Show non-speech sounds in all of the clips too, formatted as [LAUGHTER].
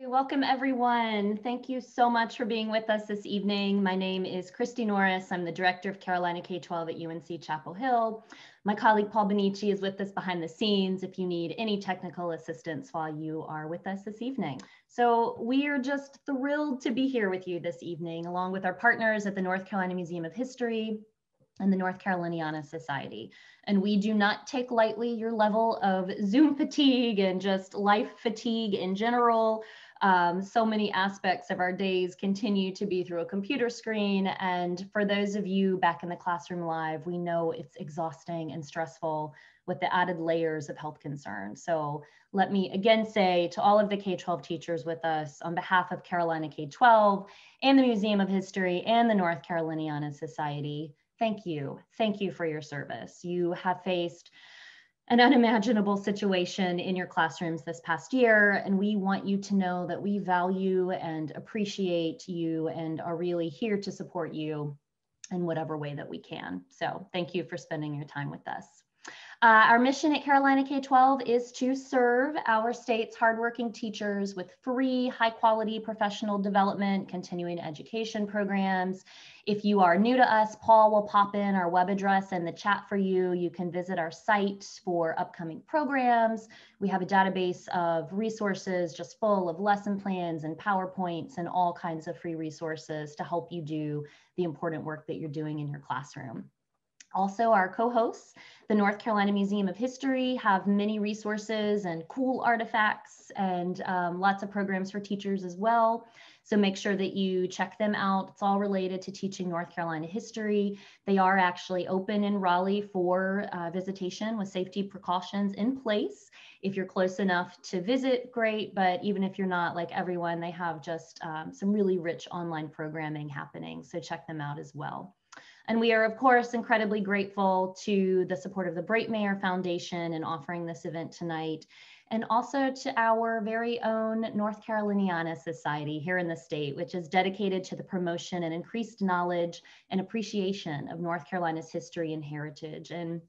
Welcome everyone. Thank you so much for being with us this evening. My name is Christy Norris. I'm the director of Carolina K-12 at UNC Chapel Hill. My colleague Paul Benici is with us behind the scenes if you need any technical assistance while you are with us this evening. So we are just thrilled to be here with you this evening, along with our partners at the North Carolina Museum of History, and the North Caroliniana Society. And we do not take lightly your level of Zoom fatigue and just life fatigue in general. Um, so many aspects of our days continue to be through a computer screen. And for those of you back in the classroom live, we know it's exhausting and stressful with the added layers of health concerns. So let me again say to all of the K-12 teachers with us on behalf of Carolina K-12 and the Museum of History and the North Caroliniana Society, thank you. Thank you for your service. You have faced an unimaginable situation in your classrooms this past year. And we want you to know that we value and appreciate you and are really here to support you in whatever way that we can. So thank you for spending your time with us. Uh, our mission at Carolina K-12 is to serve our state's hardworking teachers with free, high quality professional development, continuing education programs. If you are new to us, Paul will pop in our web address in the chat for you. You can visit our site for upcoming programs. We have a database of resources just full of lesson plans and PowerPoints and all kinds of free resources to help you do the important work that you're doing in your classroom. Also, our co-hosts, the North Carolina Museum of History, have many resources and cool artifacts and um, lots of programs for teachers as well. So make sure that you check them out. It's all related to teaching North Carolina history. They are actually open in Raleigh for uh, visitation with safety precautions in place. If you're close enough to visit, great. But even if you're not, like everyone, they have just um, some really rich online programming happening. So check them out as well. And we are, of course, incredibly grateful to the support of the Braitmayer Foundation in offering this event tonight, and also to our very own North Caroliniana Society here in the state, which is dedicated to the promotion and increased knowledge and appreciation of North Carolina's history and heritage. And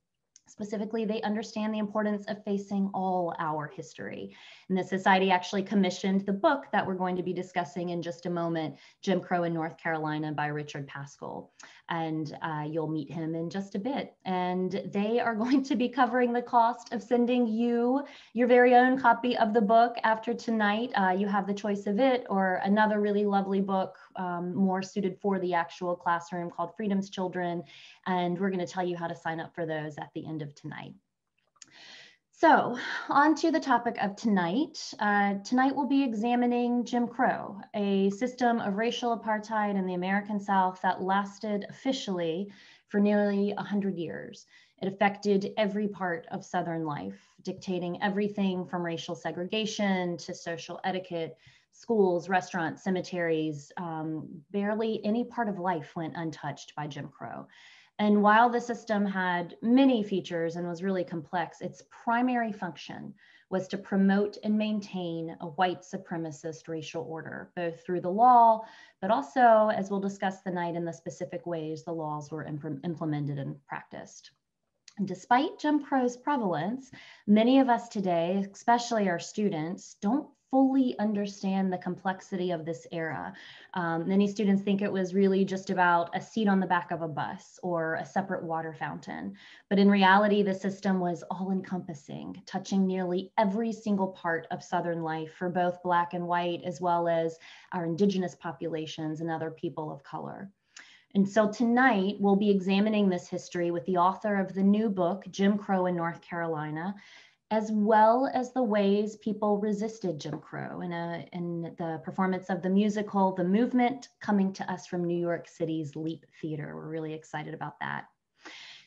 Specifically, they understand the importance of facing all our history. And the Society actually commissioned the book that we're going to be discussing in just a moment, Jim Crow in North Carolina by Richard Paschal and uh, you'll meet him in just a bit. And they are [LAUGHS] going to be covering the cost of sending you your very own copy of the book after tonight. Uh, you have the choice of it or another really lovely book um, more suited for the actual classroom called Freedom's Children. And we're going to tell you how to sign up for those at the end of tonight. So, on to the topic of tonight. Uh, tonight we'll be examining Jim Crow, a system of racial apartheid in the American South that lasted officially for nearly 100 years. It affected every part of Southern life, dictating everything from racial segregation to social etiquette, schools, restaurants, cemeteries. Um, barely any part of life went untouched by Jim Crow. And while the system had many features and was really complex, its primary function was to promote and maintain a white supremacist racial order, both through the law, but also, as we'll discuss tonight, in the specific ways the laws were imp implemented and practiced. And despite Jim Crow's prevalence, many of us today, especially our students, don't fully understand the complexity of this era. Um, many students think it was really just about a seat on the back of a bus or a separate water fountain. But in reality, the system was all encompassing, touching nearly every single part of Southern life for both Black and white, as well as our indigenous populations and other people of color. And so tonight we'll be examining this history with the author of the new book, Jim Crow in North Carolina, as well as the ways people resisted Jim Crow in, a, in the performance of the musical The Movement coming to us from New York City's Leap Theater. We're really excited about that.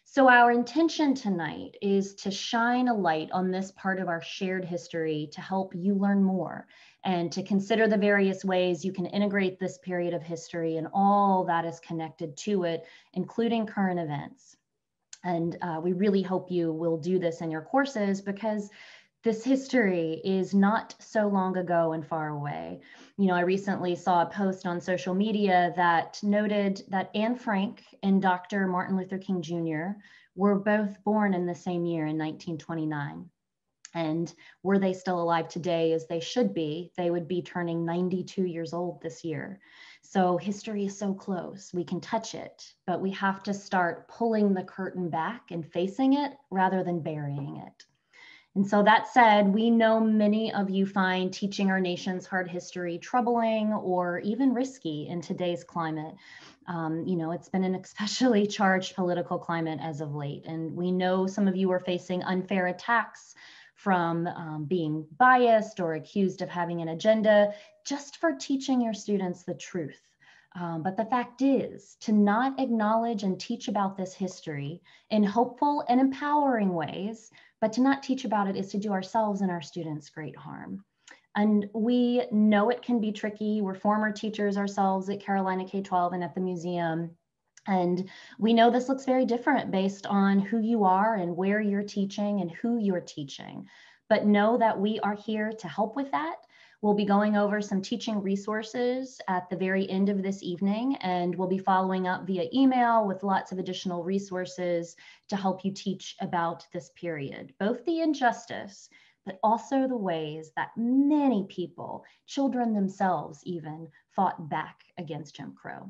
So our intention tonight is to shine a light on this part of our shared history to help you learn more and to consider the various ways you can integrate this period of history and all that is connected to it, including current events. And uh, we really hope you will do this in your courses because this history is not so long ago and far away. You know, I recently saw a post on social media that noted that Anne Frank and Dr. Martin Luther King Jr. were both born in the same year in 1929. And were they still alive today as they should be, they would be turning 92 years old this year. So history is so close. We can touch it, but we have to start pulling the curtain back and facing it rather than burying it. And so that said, we know many of you find teaching our nation's hard history troubling or even risky in today's climate. Um, you know, it's been an especially [LAUGHS] charged political climate as of late. And we know some of you are facing unfair attacks from um, being biased or accused of having an agenda just for teaching your students the truth. Um, but the fact is, to not acknowledge and teach about this history in hopeful and empowering ways but to not teach about it is to do ourselves and our students great harm. And we know it can be tricky. We're former teachers ourselves at Carolina K-12 and at the museum. And we know this looks very different based on who you are and where you're teaching and who you're teaching. But know that we are here to help with that We'll be going over some teaching resources at the very end of this evening, and we'll be following up via email with lots of additional resources to help you teach about this period, both the injustice, but also the ways that many people, children themselves even, fought back against Jim Crow.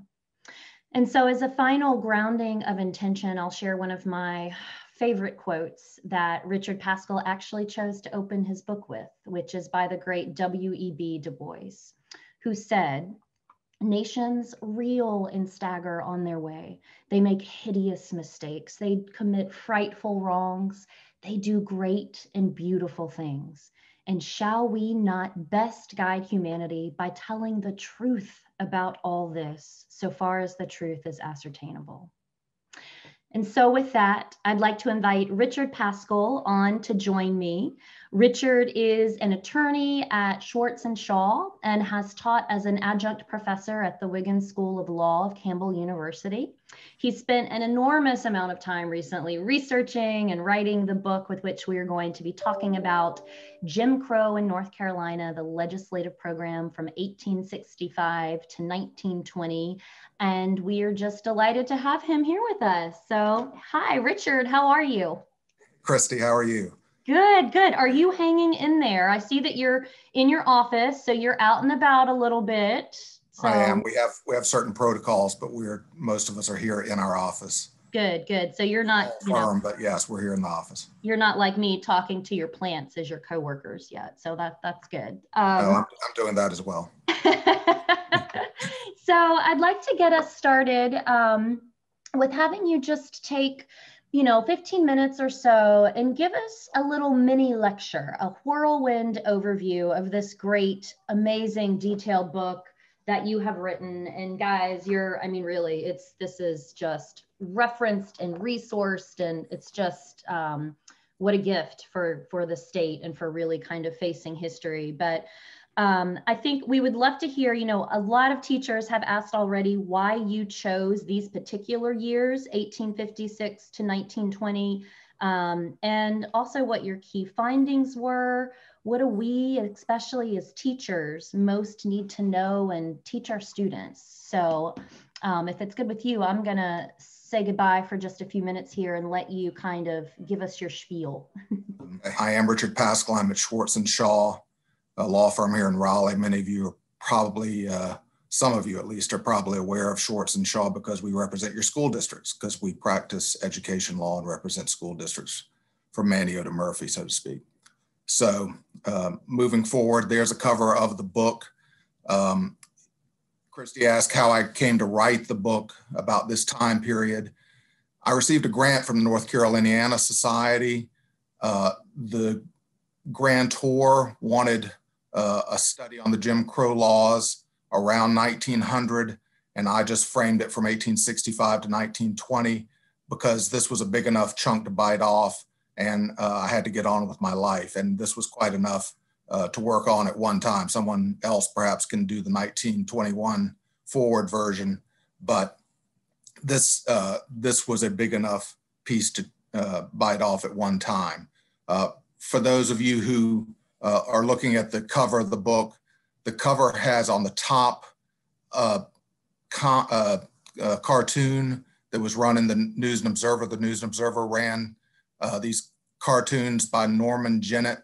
And so as a final grounding of intention, I'll share one of my favorite quotes that Richard Paschal actually chose to open his book with, which is by the great W.E.B. Du Bois, who said, Nations reel and stagger on their way. They make hideous mistakes. They commit frightful wrongs. They do great and beautiful things. And shall we not best guide humanity by telling the truth about all this, so far as the truth is ascertainable? And so with that, I'd like to invite Richard Paschal on to join me. Richard is an attorney at Schwartz and Shaw and has taught as an adjunct professor at the Wiggins School of Law of Campbell University. He spent an enormous amount of time recently researching and writing the book with which we are going to be talking about Jim Crow in North Carolina, the legislative program from 1865 to 1920. And we are just delighted to have him here with us. So, hi, Richard, how are you? Christy, how are you? Good, good. Are you hanging in there? I see that you're in your office, so you're out and about a little bit. So, I am. We have we have certain protocols, but we're most of us are here in our office. Good, good. So you're not you firm, know, but yes, we're here in the office. You're not like me talking to your plants as your coworkers yet. So that that's good. Um, no, I'm, I'm doing that as well. [LAUGHS] so I'd like to get us started um, with having you just take you know, 15 minutes or so and give us a little mini lecture, a whirlwind overview of this great, amazing, detailed book that you have written. And guys, you're, I mean, really, it's, this is just referenced and resourced and it's just, um, what a gift for, for the state and for really kind of facing history. But um, I think we would love to hear, you know, a lot of teachers have asked already why you chose these particular years, 1856 to 1920, um, and also what your key findings were. What do we, especially as teachers, most need to know and teach our students? So um, if it's good with you, I'm gonna say goodbye for just a few minutes here and let you kind of give us your spiel. [LAUGHS] Hi, I am Richard Paschal. I'm at Schwartz and Shaw a law firm here in Raleigh. Many of you are probably, uh, some of you at least, are probably aware of Schwartz and Shaw because we represent your school districts, because we practice education law and represent school districts from Manteo to Murphy, so to speak. So um, moving forward, there's a cover of the book. Um, Christy asked how I came to write the book about this time period. I received a grant from the North Caroliniana Society. Uh, the grantor wanted uh, a study on the Jim Crow laws around 1900, and I just framed it from 1865 to 1920 because this was a big enough chunk to bite off, and uh, I had to get on with my life. And this was quite enough uh, to work on at one time. Someone else perhaps can do the 1921 forward version, but this uh, this was a big enough piece to uh, bite off at one time. Uh, for those of you who uh, are looking at the cover of the book, the cover has on the top uh, uh, uh cartoon that was run in the News and Observer. The News and Observer ran uh, these cartoons by Norman Jennett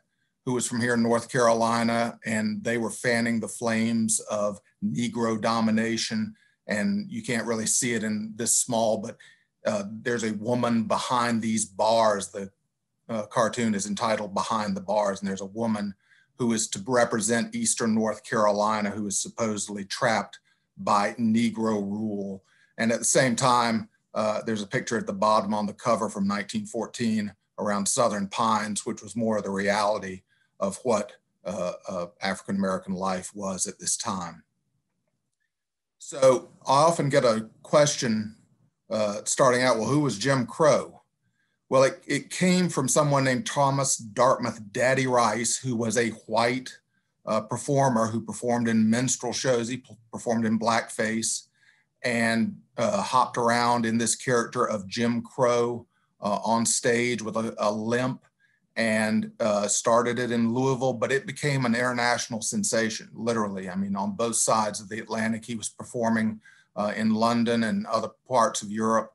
who was from here in North Carolina, and they were fanning the flames of Negro domination. And you can't really see it in this small, but uh, there's a woman behind these bars. The uh, cartoon is entitled Behind the Bars, and there's a woman who is to represent Eastern North Carolina who is supposedly trapped by Negro rule. And at the same time, uh, there's a picture at the bottom on the cover from 1914 around Southern Pines, which was more of the reality of what uh, uh, African American life was at this time. So I often get a question uh, starting out, well, who was Jim Crow? Well, it, it came from someone named Thomas Dartmouth Daddy Rice, who was a white uh, performer who performed in minstrel shows. He performed in blackface and uh, hopped around in this character of Jim Crow uh, on stage with a, a limp and uh, started it in Louisville, but it became an international sensation, literally. I mean, on both sides of the Atlantic, he was performing uh, in London and other parts of Europe.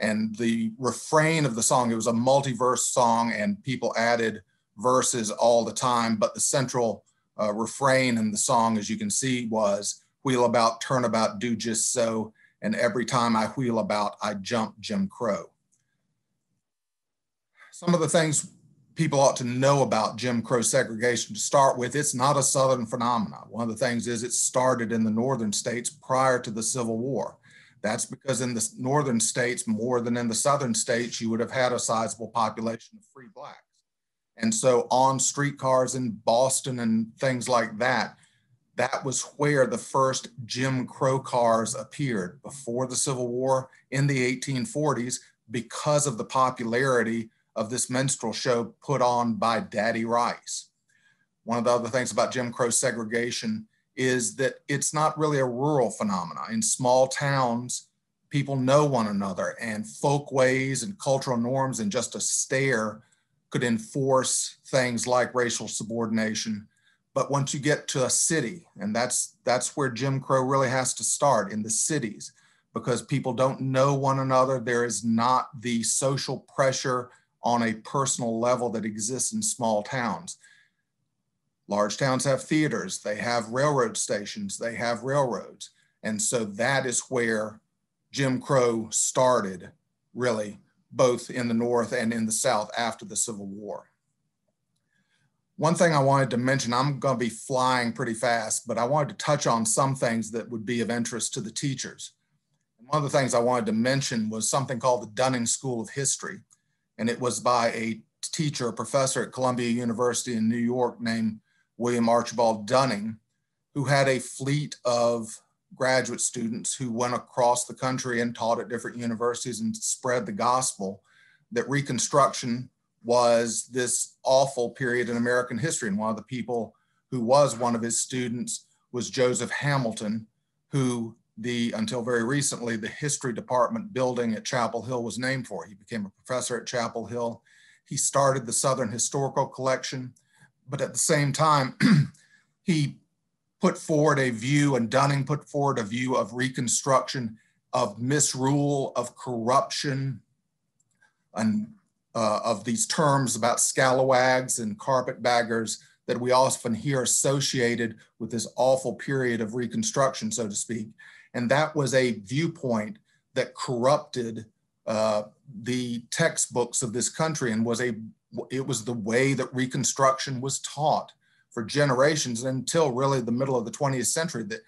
And the refrain of the song, it was a multi-verse song and people added verses all the time, but the central uh, refrain in the song, as you can see, was wheel about, turn about, do just so. And every time I wheel about, I jump Jim Crow. Some of the things people ought to know about Jim Crow segregation to start with, it's not a Southern phenomenon. One of the things is it started in the Northern states prior to the Civil War. That's because in the Northern states, more than in the Southern states, you would have had a sizable population of free blacks. And so on streetcars in Boston and things like that, that was where the first Jim Crow cars appeared before the Civil War in the 1840s because of the popularity of this minstrel show put on by Daddy Rice. One of the other things about Jim Crow segregation is that it's not really a rural phenomenon. In small towns, people know one another and folkways and cultural norms and just a stare could enforce things like racial subordination. But once you get to a city, and that's that's where Jim Crow really has to start in the cities, because people don't know one another. There is not the social pressure on a personal level that exists in small towns. Large towns have theaters, they have railroad stations, they have railroads. And so that is where Jim Crow started, really, both in the North and in the South after the Civil War. One thing I wanted to mention, I'm going to be flying pretty fast, but I wanted to touch on some things that would be of interest to the teachers. One of the things I wanted to mention was something called the Dunning School of History. And it was by a teacher, a professor at Columbia University in New York named William Archibald Dunning, who had a fleet of graduate students who went across the country and taught at different universities and spread the gospel that Reconstruction was this awful period in American history. And one of the people who was one of his students was Joseph Hamilton, who the until very recently the history department building at Chapel Hill was named for. He became a professor at Chapel Hill. He started the Southern Historical Collection but at the same time, [CLEARS THROAT] he put forward a view, and Dunning put forward a view of reconstruction, of misrule, of corruption, and uh, of these terms about scalawags and carpetbaggers that we often hear associated with this awful period of reconstruction, so to speak. And that was a viewpoint that corrupted uh, the textbooks of this country and was a it was the way that Reconstruction was taught for generations until really the middle of the 20th century. That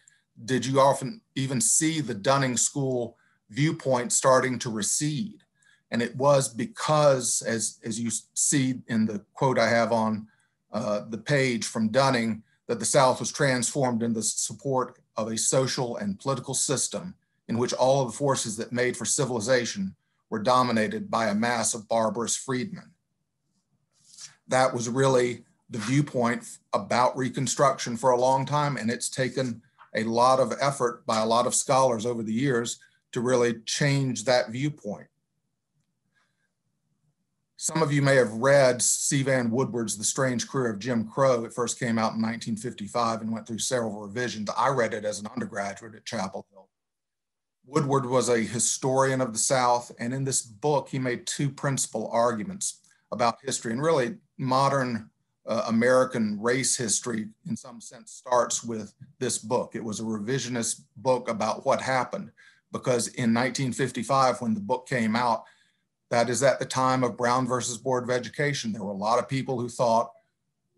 did you often even see the Dunning School viewpoint starting to recede? And it was because, as, as you see in the quote I have on uh, the page from Dunning, that the South was transformed in the support of a social and political system in which all of the forces that made for civilization were dominated by a mass of barbarous freedmen that was really the viewpoint about Reconstruction for a long time. And it's taken a lot of effort by a lot of scholars over the years to really change that viewpoint. Some of you may have read C. Van Woodward's The Strange Career of Jim Crow. It first came out in 1955 and went through several revisions. I read it as an undergraduate at Chapel Hill. Woodward was a historian of the South, and in this book, he made two principal arguments about history and really modern uh, American race history, in some sense, starts with this book. It was a revisionist book about what happened because in 1955, when the book came out, that is at the time of Brown versus Board of Education. There were a lot of people who thought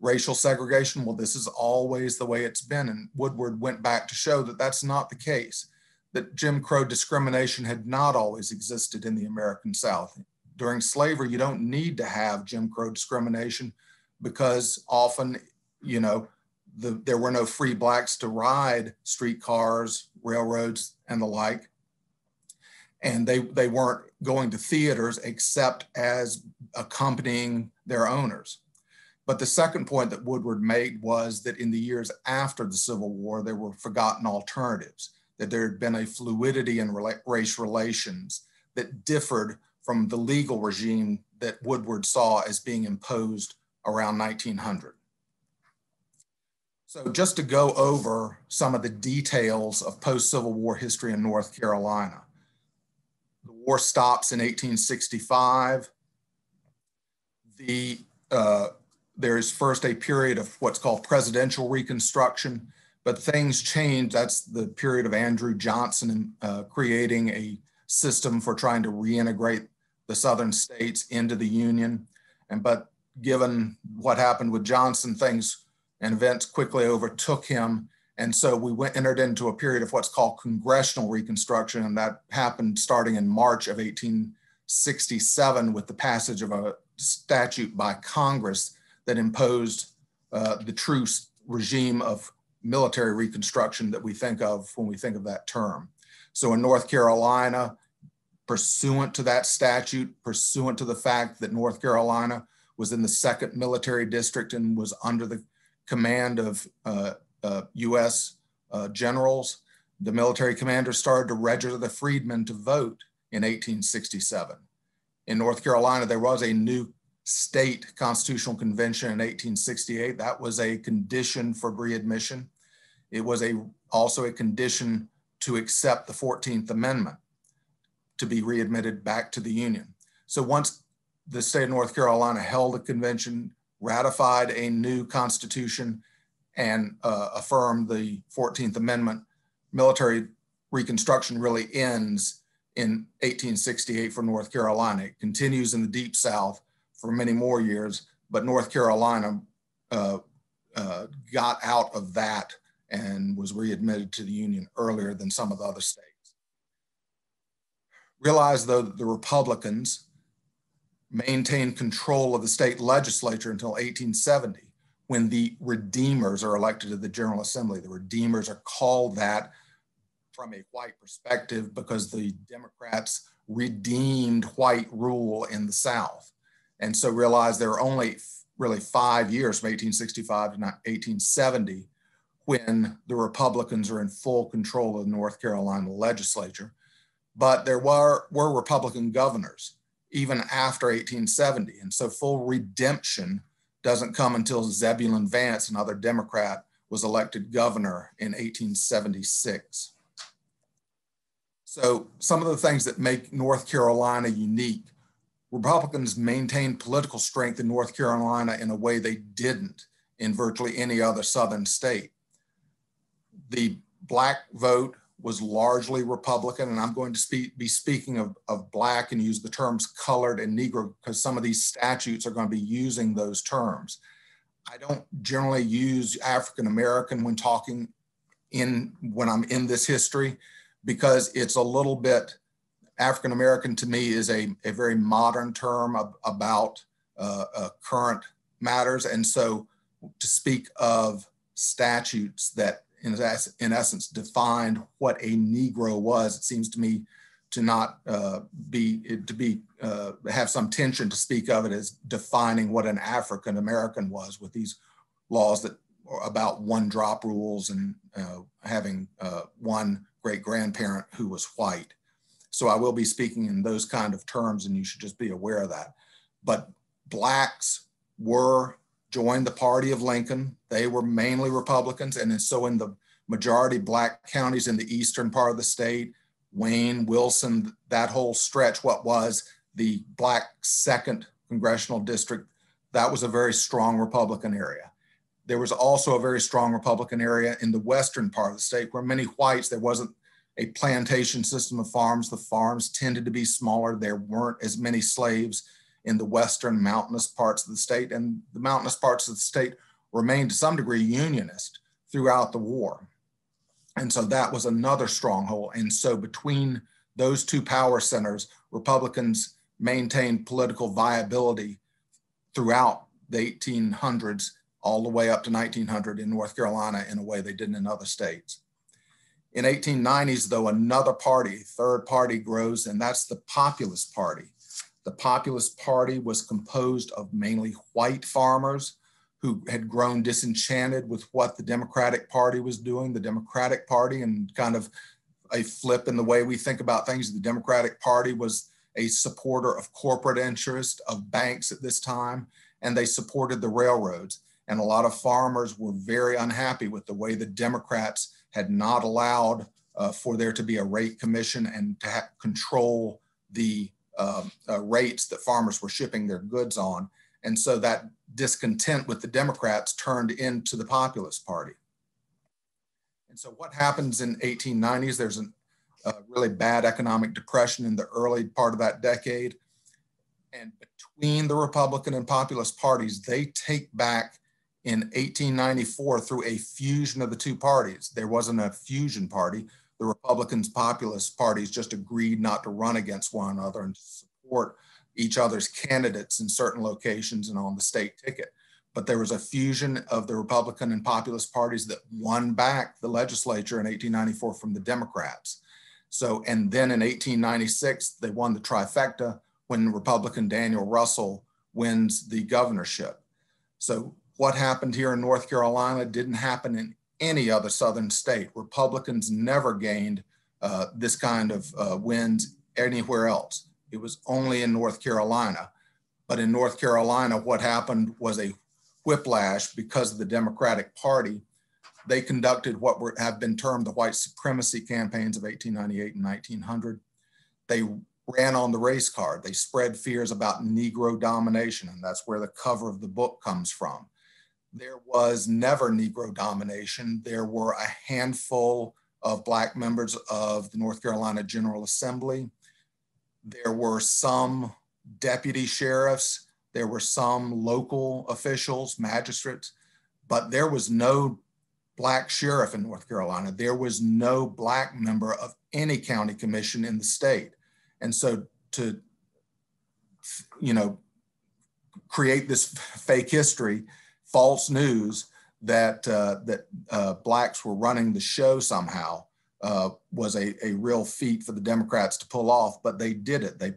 racial segregation, well, this is always the way it's been. And Woodward went back to show that that's not the case, that Jim Crow discrimination had not always existed in the American South. During slavery, you don't need to have Jim Crow discrimination because often, you know, the, there were no free blacks to ride streetcars, railroads, and the like. And they, they weren't going to theaters except as accompanying their owners. But the second point that Woodward made was that in the years after the Civil War, there were forgotten alternatives, that there had been a fluidity in race relations that differed from the legal regime that Woodward saw as being imposed around 1900. So just to go over some of the details of post-Civil War history in North Carolina. The war stops in 1865. The, uh, there's first a period of what's called presidential reconstruction, but things change. That's the period of Andrew Johnson uh, creating a system for trying to reintegrate the southern states into the Union. And but given what happened with Johnson, things and events quickly overtook him. And so we went, entered into a period of what's called congressional reconstruction, and that happened starting in March of 1867 with the passage of a statute by Congress that imposed uh, the true regime of military reconstruction that we think of when we think of that term. So in North Carolina, pursuant to that statute, pursuant to the fact that North Carolina was in the second military district and was under the command of uh, uh, US uh, generals. The military commander started to register the freedmen to vote in 1867. In North Carolina, there was a new state constitutional convention in 1868. That was a condition for readmission. It was a, also a condition to accept the 14th Amendment to be readmitted back to the Union. So once the state of North Carolina held a convention, ratified a new constitution, and uh, affirmed the 14th Amendment. Military reconstruction really ends in 1868 for North Carolina. It continues in the Deep South for many more years, but North Carolina uh, uh, got out of that and was readmitted to the Union earlier than some of the other states. Realize though that the Republicans maintained control of the state legislature until 1870 when the redeemers are elected to the General Assembly. The redeemers are called that from a white perspective because the Democrats redeemed white rule in the South. And so realize there are only really five years from 1865 to 1870 when the Republicans are in full control of the North Carolina legislature. But there were, were Republican governors even after 1870. And so full redemption doesn't come until Zebulon Vance, another Democrat, was elected governor in 1876. So some of the things that make North Carolina unique, Republicans maintained political strength in North Carolina in a way they didn't in virtually any other Southern state. The black vote was largely Republican, and I'm going to speak, be speaking of, of black and use the terms colored and Negro because some of these statutes are going to be using those terms. I don't generally use African American when talking in when I'm in this history because it's a little bit African American to me is a, a very modern term of, about uh, uh, current matters. And so to speak of statutes that in, in essence, defined what a Negro was. It seems to me to not uh, be to be uh, have some tension to speak of it as defining what an African American was with these laws that are about one drop rules and uh, having uh, one great grandparent who was white. So I will be speaking in those kind of terms, and you should just be aware of that. But blacks were joined the party of Lincoln. They were mainly Republicans. And so in the majority black counties in the eastern part of the state, Wayne, Wilson, that whole stretch, what was the black second congressional district, that was a very strong Republican area. There was also a very strong Republican area in the western part of the state where many whites, there wasn't a plantation system of farms. The farms tended to be smaller. There weren't as many slaves in the western mountainous parts of the state, and the mountainous parts of the state remained to some degree unionist throughout the war. And so that was another stronghold. And so between those two power centers, Republicans maintained political viability throughout the 1800s all the way up to 1900 in North Carolina in a way they didn't in other states. In 1890s, though, another party, third party grows, and that's the Populist Party. The Populist Party was composed of mainly white farmers who had grown disenchanted with what the Democratic Party was doing. The Democratic Party, and kind of a flip in the way we think about things, the Democratic Party was a supporter of corporate interest, of banks at this time, and they supported the railroads. And a lot of farmers were very unhappy with the way the Democrats had not allowed uh, for there to be a rate commission and to control the uh, uh, rates that farmers were shipping their goods on. And so that discontent with the Democrats turned into the Populist Party. And so what happens in 1890s, there's a really bad economic depression in the early part of that decade. And between the Republican and Populist parties, they take back in 1894 through a fusion of the two parties. There wasn't a fusion party. The Republicans, Populist parties just agreed not to run against one another and to support each other's candidates in certain locations and on the state ticket. But there was a fusion of the Republican and Populist parties that won back the legislature in 1894 from the Democrats. So, and then in 1896, they won the trifecta when Republican Daniel Russell wins the governorship. So what happened here in North Carolina didn't happen in any other Southern state. Republicans never gained uh, this kind of uh, wins anywhere else. It was only in North Carolina. But in North Carolina, what happened was a whiplash because of the Democratic Party. They conducted what were, have been termed the white supremacy campaigns of 1898 and 1900. They ran on the race card. They spread fears about Negro domination, and that's where the cover of the book comes from there was never Negro domination. There were a handful of Black members of the North Carolina General Assembly. There were some deputy sheriffs. There were some local officials, magistrates, but there was no Black sheriff in North Carolina. There was no Black member of any county commission in the state. And so to, you know, create this fake history false news that uh, that uh, blacks were running the show somehow uh, was a, a real feat for the Democrats to pull off, but they did it. They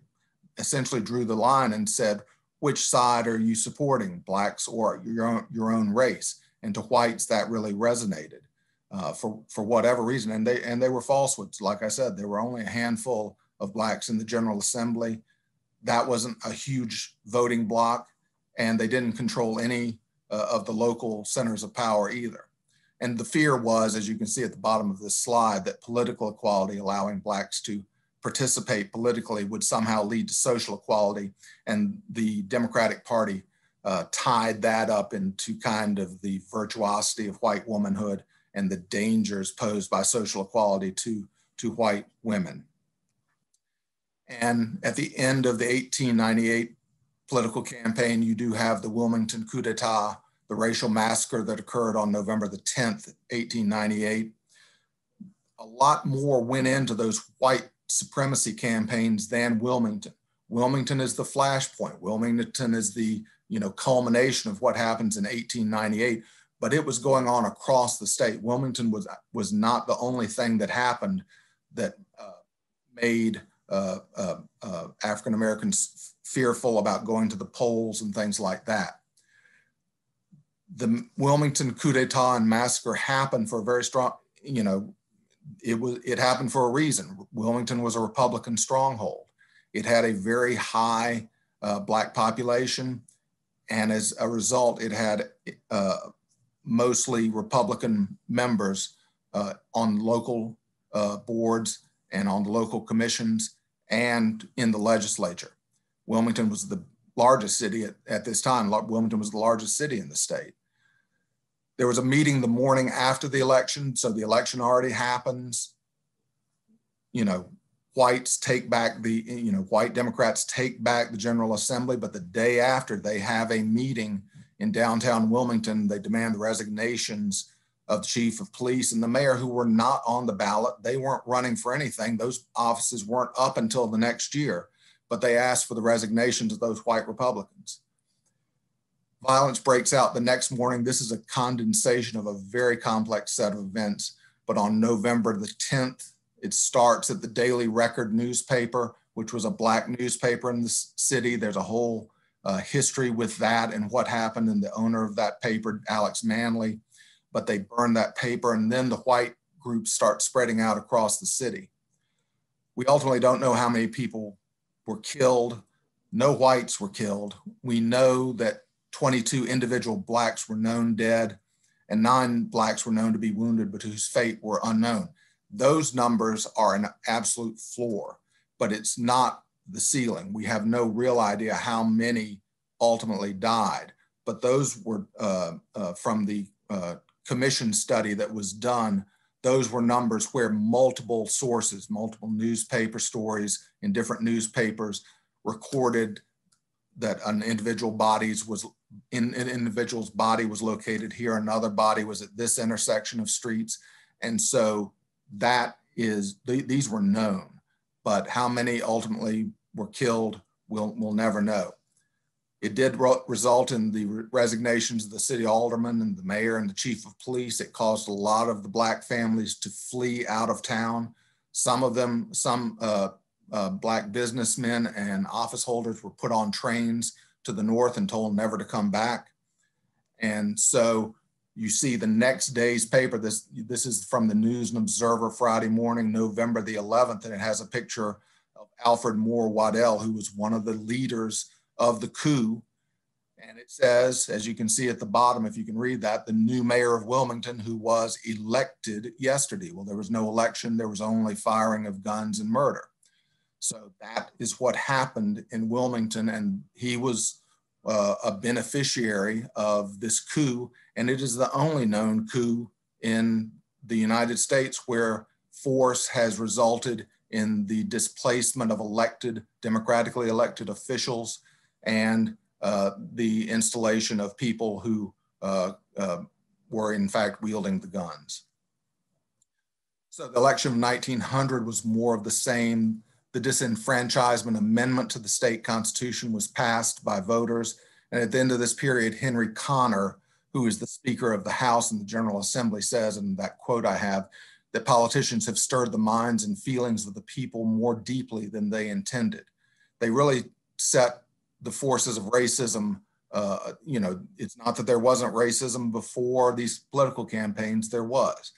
essentially drew the line and said, which side are you supporting, blacks or your own, your own race? And to whites, that really resonated uh, for, for whatever reason. And they, and they were falsehoods. Like I said, there were only a handful of blacks in the General Assembly. That wasn't a huge voting block, and they didn't control any uh, of the local centers of power either. And the fear was, as you can see at the bottom of this slide, that political equality, allowing Blacks to participate politically, would somehow lead to social equality. And the Democratic Party uh, tied that up into kind of the virtuosity of white womanhood and the dangers posed by social equality to, to white women. And at the end of the 1898 political campaign, you do have the Wilmington coup d'etat, the racial massacre that occurred on November the 10th, 1898. A lot more went into those white supremacy campaigns than Wilmington. Wilmington is the flashpoint. Wilmington is the you know culmination of what happens in 1898, but it was going on across the state. Wilmington was was not the only thing that happened that uh, made uh, uh, uh African Americans fearful about going to the polls and things like that. The Wilmington coup d'etat and massacre happened for a very strong, you know, it was it happened for a reason. Wilmington was a Republican stronghold. It had a very high uh, black population, and as a result, it had uh, mostly Republican members uh, on local uh, boards and on the local commissions and in the legislature. Wilmington was the largest city at, at this time. Wilmington was the largest city in the state. There was a meeting the morning after the election, so the election already happens. You know, whites take back the, you know, white Democrats take back the General Assembly, but the day after they have a meeting in downtown Wilmington, they demand the resignations of the chief of police and the mayor who were not on the ballot. They weren't running for anything. Those offices weren't up until the next year, but they asked for the resignations of those white Republicans. Violence breaks out the next morning. This is a condensation of a very complex set of events. But on November the 10th, it starts at the Daily Record newspaper, which was a black newspaper in the city. There's a whole uh, history with that and what happened, and the owner of that paper, Alex Manly, But they burn that paper, and then the white groups start spreading out across the city. We ultimately don't know how many people were killed. No whites were killed. We know that 22 individual blacks were known dead, and nine blacks were known to be wounded, but whose fate were unknown those numbers are an absolute floor, but it's not the ceiling. We have no real idea how many ultimately died, but those were uh, uh, from the uh, commission study that was done. Those were numbers where multiple sources, multiple newspaper stories in different newspapers recorded that an individual bodies was in an individual's body was located here, another body was at this intersection of streets. And so that is these were known, but how many ultimately were killed, we'll, we'll never know. It did result in the resignations of the city alderman and the mayor and the chief of police. It caused a lot of the black families to flee out of town. Some of them, some uh, uh, black businessmen and office holders were put on trains to the north and told never to come back. And so you see the next day's paper. This this is from the News and Observer Friday morning, November the 11th, and it has a picture of Alfred Moore Waddell, who was one of the leaders of the coup. And it says, as you can see at the bottom, if you can read that, the new mayor of Wilmington, who was elected yesterday. Well, there was no election, there was only firing of guns and murder. So that is what happened in Wilmington, and he was uh, a beneficiary of this coup, and it is the only known coup in the United States where force has resulted in the displacement of elected, democratically elected officials and uh, the installation of people who uh, uh were in fact wielding the guns. So the election of 1900 was more of the same the disenfranchisement amendment to the state constitution was passed by voters. And at the end of this period, Henry Connor, who is the Speaker of the House and the General Assembly, says, and that quote I have, that politicians have stirred the minds and feelings of the people more deeply than they intended. They really set the forces of racism. Uh, you know, it's not that there wasn't racism before these political campaigns, there was.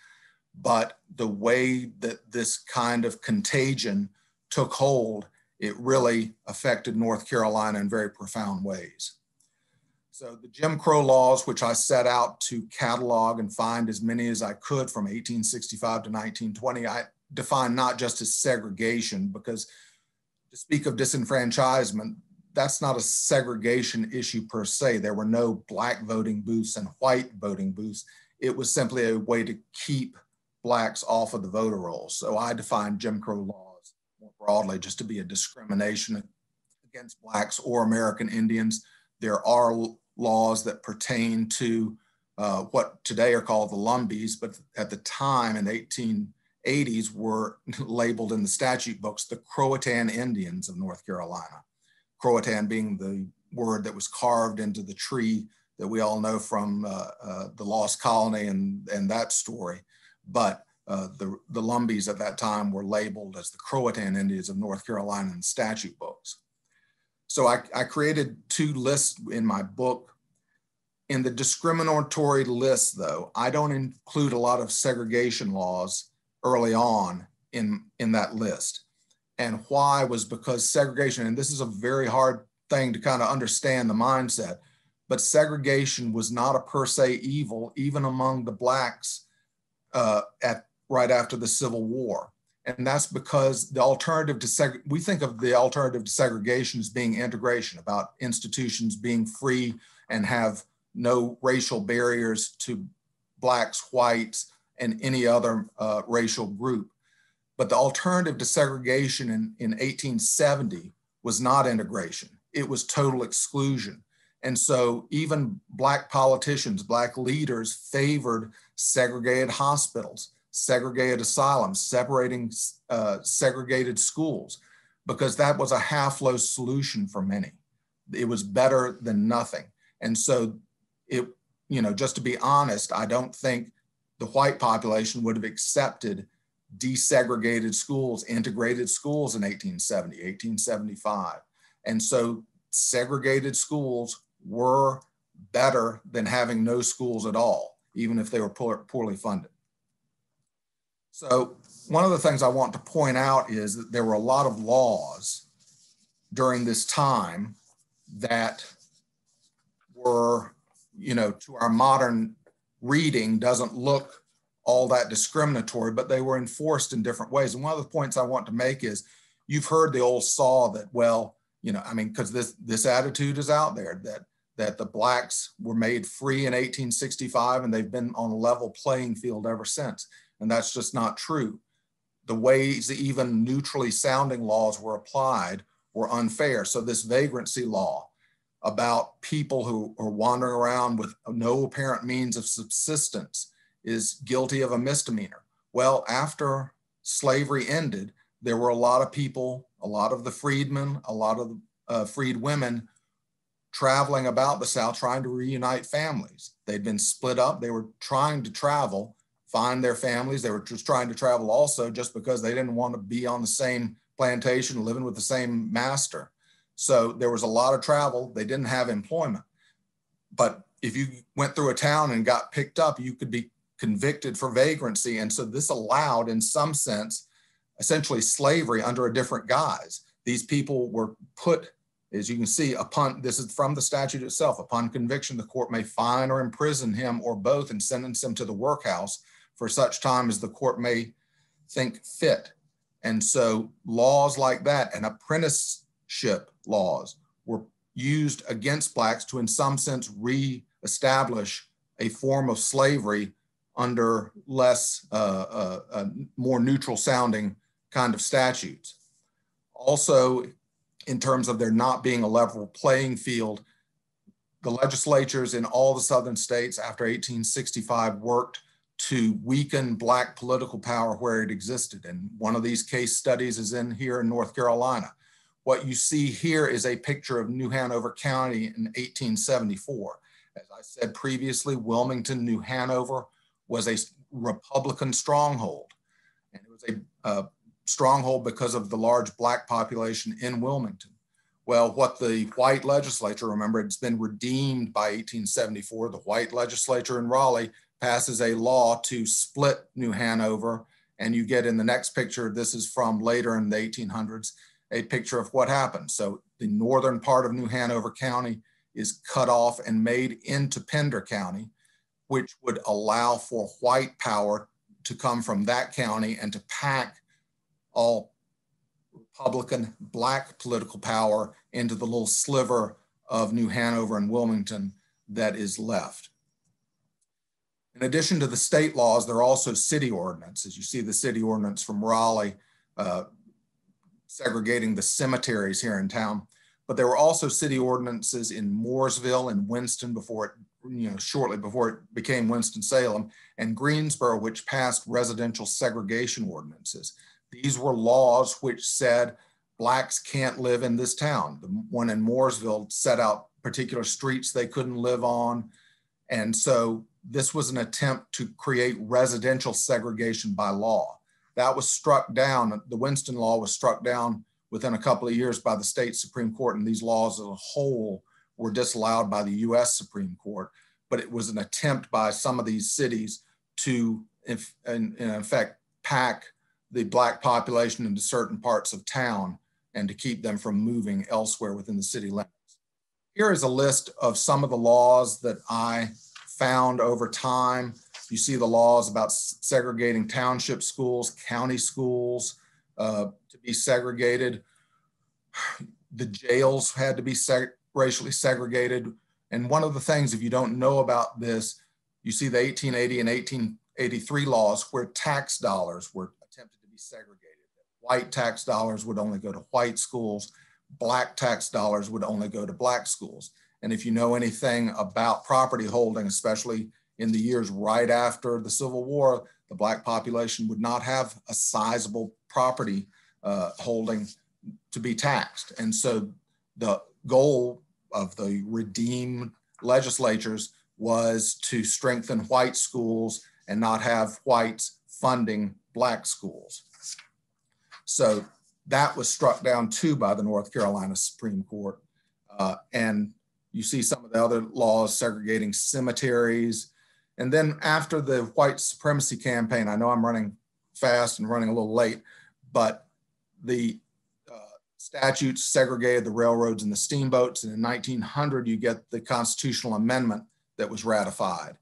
But the way that this kind of contagion took hold, it really affected North Carolina in very profound ways. So the Jim Crow laws, which I set out to catalog and find as many as I could from 1865 to 1920, I define not just as segregation, because to speak of disenfranchisement, that's not a segregation issue per se. There were no black voting booths and white voting booths. It was simply a way to keep blacks off of the voter rolls. So I define Jim Crow law broadly just to be a discrimination against blacks or American Indians. There are laws that pertain to uh, what today are called the Lumbees, but at the time in the 1880s were [LAUGHS] labeled in the statute books the Croatan Indians of North Carolina. Croatan being the word that was carved into the tree that we all know from uh, uh, the Lost Colony and, and that story. But uh, the, the Lumbees at that time were labeled as the Croatan Indians of North Carolina in statute books. So I, I created two lists in my book. In the discriminatory list, though, I don't include a lot of segregation laws early on in, in that list. And why was because segregation, and this is a very hard thing to kind of understand the mindset, but segregation was not a per se evil, even among the blacks uh, at right after the Civil War. And that's because the alternative to seg- we think of the alternative to segregation as being integration, about institutions being free and have no racial barriers to blacks, whites, and any other uh, racial group. But the alternative to segregation in, in 1870 was not integration, it was total exclusion. And so even Black politicians, Black leaders favored segregated hospitals, segregated asylums, separating uh, segregated schools, because that was a half loaf solution for many. It was better than nothing. And so it, you know, just to be honest, I don't think the white population would have accepted desegregated schools, integrated schools in 1870, 1875. And so segregated schools were better than having no schools at all, even if they were poor, poorly funded. So one of the things I want to point out is that there were a lot of laws during this time that were, you know, to our modern reading doesn't look all that discriminatory, but they were enforced in different ways. And one of the points I want to make is you've heard the old saw that, well, you know, I mean, because this this attitude is out there that that the blacks were made free in 1865 and they've been on a level playing field ever since. And that's just not true. The ways even neutrally sounding laws were applied were unfair. So this vagrancy law about people who are wandering around with no apparent means of subsistence is guilty of a misdemeanor. Well, after slavery ended, there were a lot of people, a lot of the freedmen, a lot of the uh, freed women traveling about the South trying to reunite families. They'd been split up. They were trying to travel, find their families. They were just trying to travel also just because they didn't want to be on the same plantation, living with the same master. So there was a lot of travel. They didn't have employment. But if you went through a town and got picked up, you could be convicted for vagrancy. And so this allowed, in some sense, essentially slavery under a different guise. These people were put, as you can see, upon this is from the statute itself. Upon conviction, the court may fine or imprison him or both and sentence him to the workhouse for such time as the court may think fit. And so laws like that and apprenticeship laws were used against blacks to, in some sense, re-establish a form of slavery under less, uh, uh, uh, more neutral sounding kind of statutes. Also, in terms of there not being a level playing field, the legislatures in all the southern states after 1865 worked to weaken black political power where it existed. And one of these case studies is in here in North Carolina. What you see here is a picture of New Hanover County in 1874. As I said previously, Wilmington, New Hanover was a Republican stronghold. And it was a uh, stronghold because of the large black population in Wilmington. Well, what the white legislature, remember, it's been redeemed by 1874. The white legislature in Raleigh passes a law to split New Hanover. And you get in the next picture, this is from later in the 1800s, a picture of what happened. So the northern part of New Hanover County is cut off and made into Pender County which would allow for white power to come from that county and to pack all Republican black political power into the little sliver of New Hanover and Wilmington that is left. In addition to the state laws, there are also city ordinances. You see the city ordinance from Raleigh uh, segregating the cemeteries here in town. But there were also city ordinances in Mooresville and Winston before it you know, shortly before it became Winston-Salem, and Greensboro, which passed residential segregation ordinances. These were laws which said blacks can't live in this town. The one in Mooresville set out particular streets they couldn't live on. And so this was an attempt to create residential segregation by law. That was struck down. The Winston law was struck down within a couple of years by the state Supreme Court, and these laws as a whole were disallowed by the US Supreme Court, but it was an attempt by some of these cities to, if, in, in effect, pack the Black population into certain parts of town and to keep them from moving elsewhere within the city limits. Here is a list of some of the laws that I found over time You see the laws about segregating township schools, county schools uh, to be segregated. The jails had to be seg racially segregated. And one of the things, if you don't know about this, you see the 1880 and 1883 laws where tax dollars were attempted to be segregated. White tax dollars would only go to white schools, black tax dollars would only go to black schools. And if you know anything about property holding, especially in the years right after the Civil War, the black population would not have a sizable property uh, holding to be taxed. And so the goal of the redeem legislatures was to strengthen white schools and not have whites funding black schools. So that was struck down too by the North Carolina Supreme Court. Uh, and you see some of the other laws segregating cemeteries. And then after the white supremacy campaign, I know I'm running fast and running a little late, but the statutes segregated the railroads and the steamboats. And in 1900, you get the constitutional amendment that was ratified.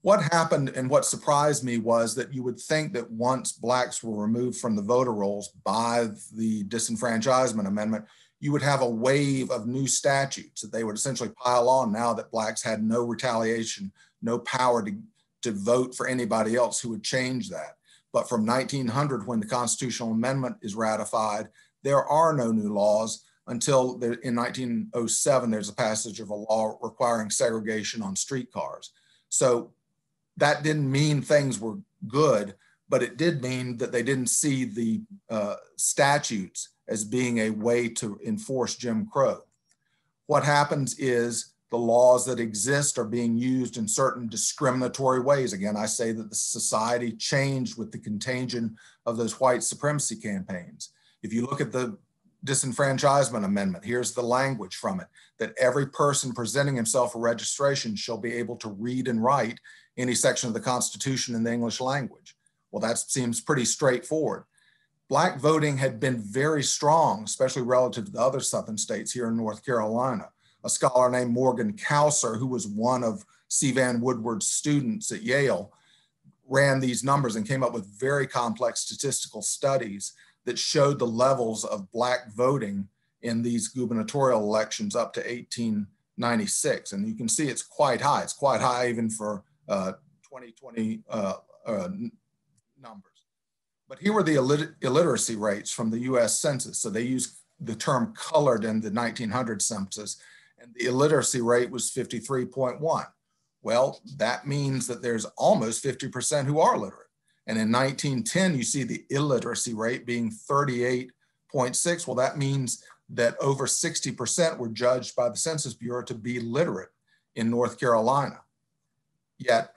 What happened and what surprised me was that you would think that once blacks were removed from the voter rolls by the disenfranchisement amendment, you would have a wave of new statutes that they would essentially pile on now that blacks had no retaliation, no power to, to vote for anybody else who would change that. But from 1900, when the constitutional amendment is ratified, there are no new laws until there, in 1907, there's a passage of a law requiring segregation on streetcars. So that didn't mean things were good, but it did mean that they didn't see the uh, statutes as being a way to enforce Jim Crow. What happens is the laws that exist are being used in certain discriminatory ways. Again, I say that the society changed with the contagion of those white supremacy campaigns. If you look at the disenfranchisement amendment, here's the language from it that every person presenting himself for registration shall be able to read and write any section of the Constitution in the English language. Well, that seems pretty straightforward. Black voting had been very strong, especially relative to the other Southern states here in North Carolina. A scholar named Morgan Kousser, who was one of C. Vann Woodward's students at Yale, ran these numbers and came up with very complex statistical studies that showed the levels of Black voting in these gubernatorial elections up to 1896. And you can see it's quite high. It's quite high even for uh, 2020 uh, uh, numbers. But here were the illit illiteracy rates from the US Census. So they used the term colored in the 1900 census, and the illiteracy rate was 53.1. Well, that means that there's almost 50% who are literate. And in 1910, you see the illiteracy rate being 38.6. Well, that means that over 60% were judged by the Census Bureau to be literate in North Carolina. Yet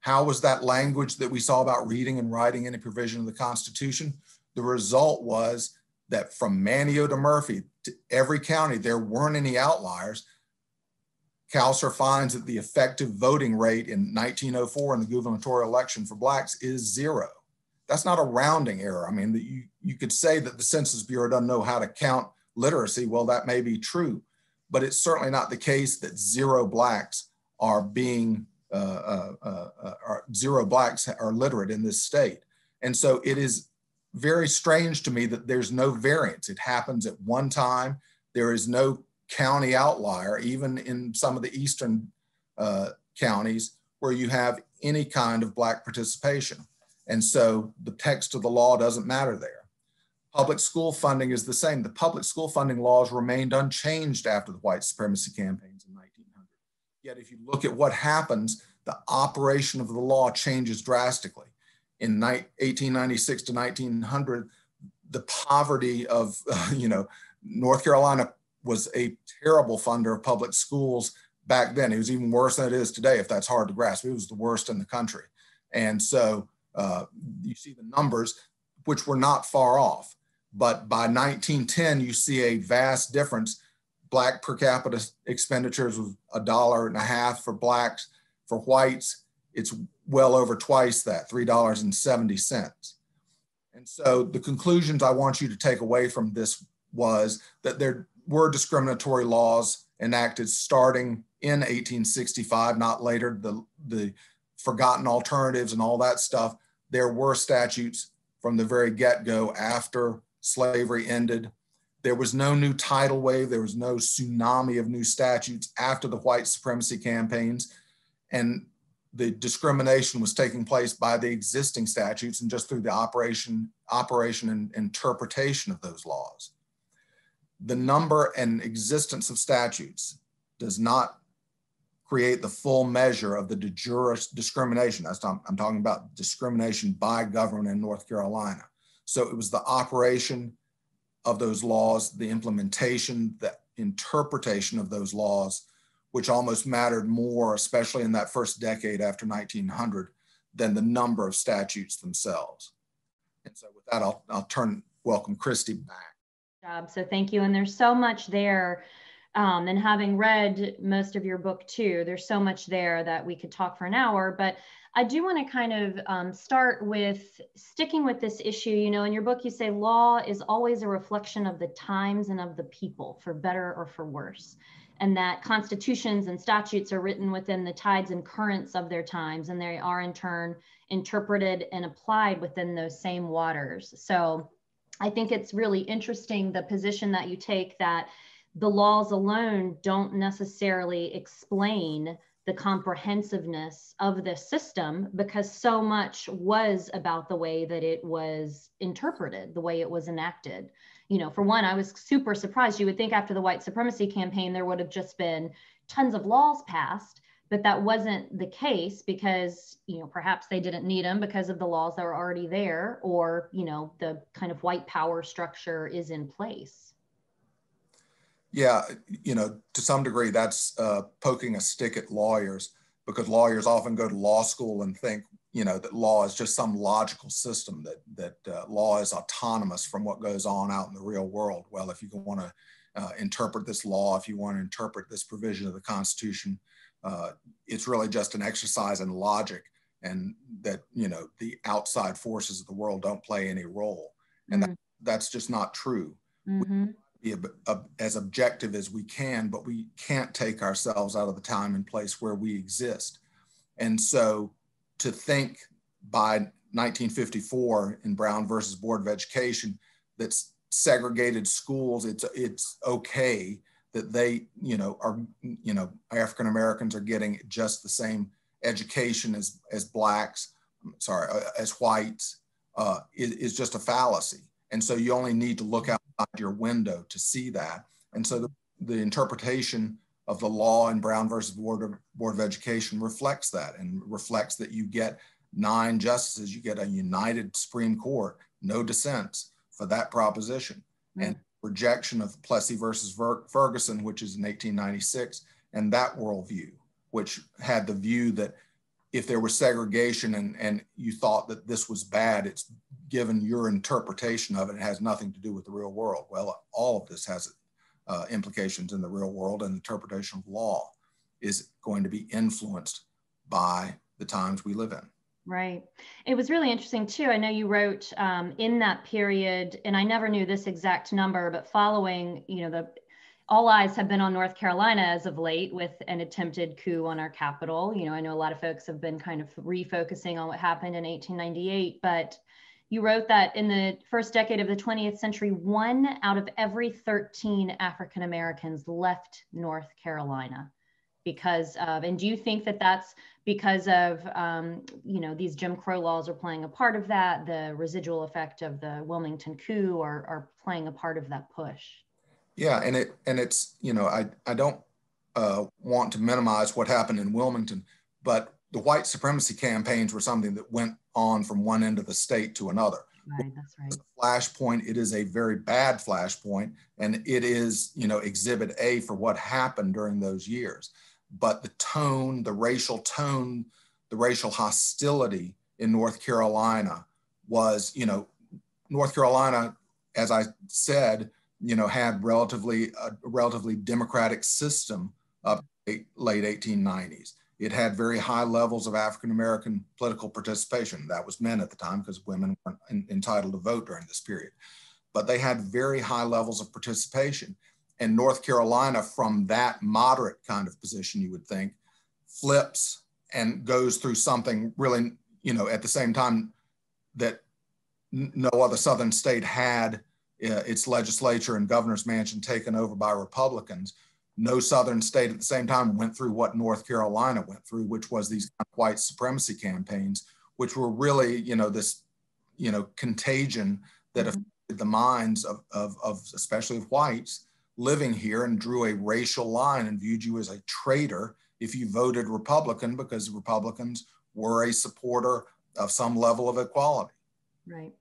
how was that language that we saw about reading and writing any provision of the Constitution? The result was that from Manteo to Murphy to every county, there weren't any outliers. Kousser finds that the effective voting rate in 1904 in the gubernatorial election for blacks is zero. That's not a rounding error. I mean, you, you could say that the Census Bureau doesn't know how to count literacy. Well, that may be true, but it's certainly not the case that zero blacks are being uh, uh, uh, zero blacks are literate in this state. And so it is very strange to me that there's no variance. It happens at one time. There is no county outlier, even in some of the eastern uh, counties where you have any kind of black participation. And so the text of the law doesn't matter there. Public school funding is the same. The public school funding laws remained unchanged after the white supremacy campaigns in 1900. Yet if you look at what happens, the operation of the law changes drastically. In 1896 to 1900, the poverty of, [LAUGHS] you know, North Carolina was a terrible funder of public schools back then. It was even worse than it is today, if that's hard to grasp. It was the worst in the country. And so uh, you see the numbers, which were not far off. But by 1910, you see a vast difference black per capita expenditures was a dollar and a half for blacks. For whites, it's well over twice that, $3.70. And so the conclusions I want you to take away from this was that there were discriminatory laws enacted starting in 1865, not later. The, the forgotten alternatives and all that stuff, there were statutes from the very get go after slavery ended. There was no new tidal wave, there was no tsunami of new statutes after the white supremacy campaigns. And the discrimination was taking place by the existing statutes and just through the operation, operation and interpretation of those laws. The number and existence of statutes does not create the full measure of the de jure discrimination. That's I'm, I'm talking about discrimination by government in North Carolina. So it was the operation of those laws, the implementation, the interpretation of those laws, which almost mattered more, especially in that first decade after 1900, than the number of statutes themselves. And so with that, I'll, I'll turn, welcome Christy back. Job. So thank you. And there's so much there um, and having read most of your book too, there's so much there that we could talk for an hour. But I do want to kind of um, start with sticking with this issue. You know, in your book, you say law is always a reflection of the times and of the people, for better or for worse. And that constitutions and statutes are written within the tides and currents of their times, and they are in turn interpreted and applied within those same waters. So I think it's really interesting the position that you take that the laws alone don't necessarily explain the comprehensiveness of the system because so much was about the way that it was interpreted, the way it was enacted. You know, for one, I was super surprised. You would think after the white supremacy campaign, there would have just been tons of laws passed, but that wasn't the case because, you know, perhaps they didn't need them because of the laws that were already there, or, you know, the kind of white power structure is in place. Yeah, you know, to some degree, that's uh, poking a stick at lawyers because lawyers often go to law school and think, you know, that law is just some logical system that that uh, law is autonomous from what goes on out in the real world. Well, if you want to uh, interpret this law, if you want to interpret this provision of the Constitution, uh, it's really just an exercise in logic, and that you know the outside forces of the world don't play any role, and mm-hmm. that, that's just not true. Mm-hmm be as objective as we can, but we can't take ourselves out of the time and place where we exist. And so to think by 1954 in Brown versus Board of Education that segregated schools, it's, it's okay that they, you know, are, you know, African Americans are getting just the same education as, as blacks, sorry, uh, as whites, uh, is, is just a fallacy. And so you only need to look outside your window to see that. And so the, the interpretation of the law in Brown versus Board of, Board of Education reflects that and reflects that you get nine justices, you get a united Supreme Court, no dissents for that proposition. Mm. And rejection of Plessy versus Ferguson, which is in 1896, and that worldview, which had the view that if there was segregation and, and you thought that this was bad, it's given your interpretation of it, it has nothing to do with the real world. Well, all of this has uh, implications in the real world, and interpretation of law is going to be influenced by the times we live in. Right. It was really interesting too. I know you wrote um, in that period, and I never knew this exact number, but following, you know, the all eyes have been on North Carolina as of late with an attempted coup on our capital. You know, I know a lot of folks have been kind of refocusing on what happened in 1898, but you wrote that in the first decade of the 20th century, one out of every 13 African Americans left North Carolina because of, and do you think that that's because of, um, you know, these Jim Crow laws are playing a part of that, the residual effect of the Wilmington coup are, are playing a part of that push? Yeah, and it and it's you know I I don't uh, want to minimize what happened in Wilmington, but the white supremacy campaigns were something that went on from one end of the state to another. Right, that's right. flashpoint. It is a very bad flashpoint, and it is you know Exhibit A for what happened during those years. But the tone, the racial tone, the racial hostility in North Carolina was you know North Carolina, as I said you know, had relatively a relatively democratic system up late 1890s. It had very high levels of African American political participation. That was men at the time because women weren't in, entitled to vote during this period. But they had very high levels of participation. And North Carolina, from that moderate kind of position, you would think, flips and goes through something really, you know, at the same time that no other Southern state had uh, its legislature and governor's mansion taken over by Republicans. No Southern state at the same time went through what North Carolina went through, which was these white supremacy campaigns, which were really, you know, this, you know, contagion that mm-hmm. affected the minds of, of, of especially of whites living here and drew a racial line and viewed you as a traitor if you voted Republican because Republicans were a supporter of some level of equality. Right.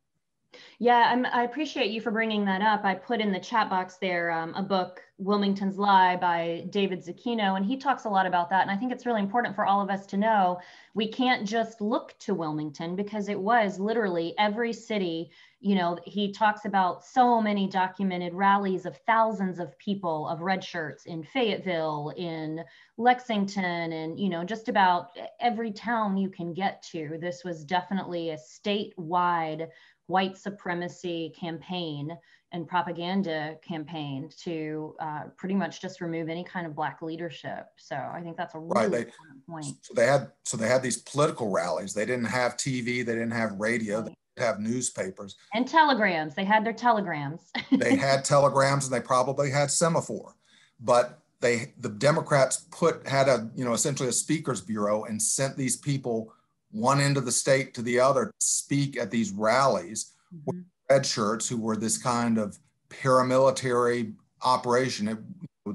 Yeah, I'm, i appreciate you for bringing that up. I put in the chat box there um, a book, Wilmington's Lie by David Zucchino, and he talks a lot about that. And I think it's really important for all of us to know we can't just look to Wilmington because it was literally every city. You know, he talks about so many documented rallies of thousands of people of red shirts in Fayetteville, in Lexington, and, you know, just about every town you can get to. This was definitely a statewide white supremacy campaign and propaganda campaign to uh, pretty much just remove any kind of black leadership. So I think that's a really right. they, point. So they had so they had these political rallies. They didn't have TV. They didn't have radio. Right. They have newspapers and telegrams. They had their telegrams. [LAUGHS] they had telegrams and they probably had semaphore, but they the Democrats put had a you know essentially a speakers bureau and sent these people one end of the state to the other to speak at these rallies mm-hmm. red shirts who were this kind of paramilitary operation. It,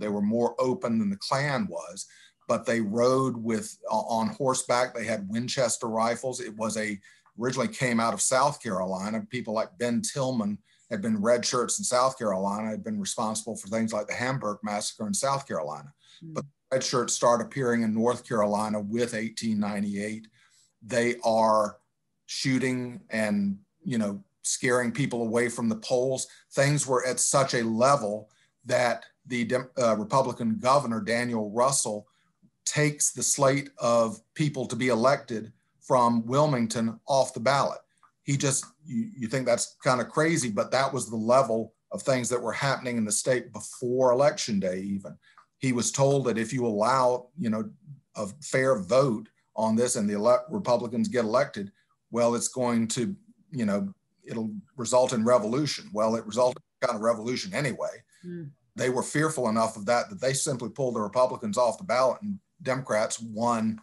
they were more open than the Klan was, but they rode with on horseback. They had Winchester rifles. It was a originally came out of South Carolina. People like Ben Tillman had been red shirts in South Carolina, had been responsible for things like the Hamburg massacre in South Carolina. Mm-hmm. But red shirts start appearing in North Carolina with 1898 they are shooting and you know scaring people away from the polls. Things were at such a level that the uh, republican governor daniel russell takes the slate of people to be elected from wilmington off the ballot. He just you, you think that's kind of crazy but that was the level of things that were happening in the state before election day even. He was told that if you allow you know a fair vote on this and the ele- Republicans get elected, well, it's going to, you know, it'll result in revolution. Well, it resulted in kind of revolution anyway. Mm. They were fearful enough of that that they simply pulled the Republicans off the ballot and Democrats won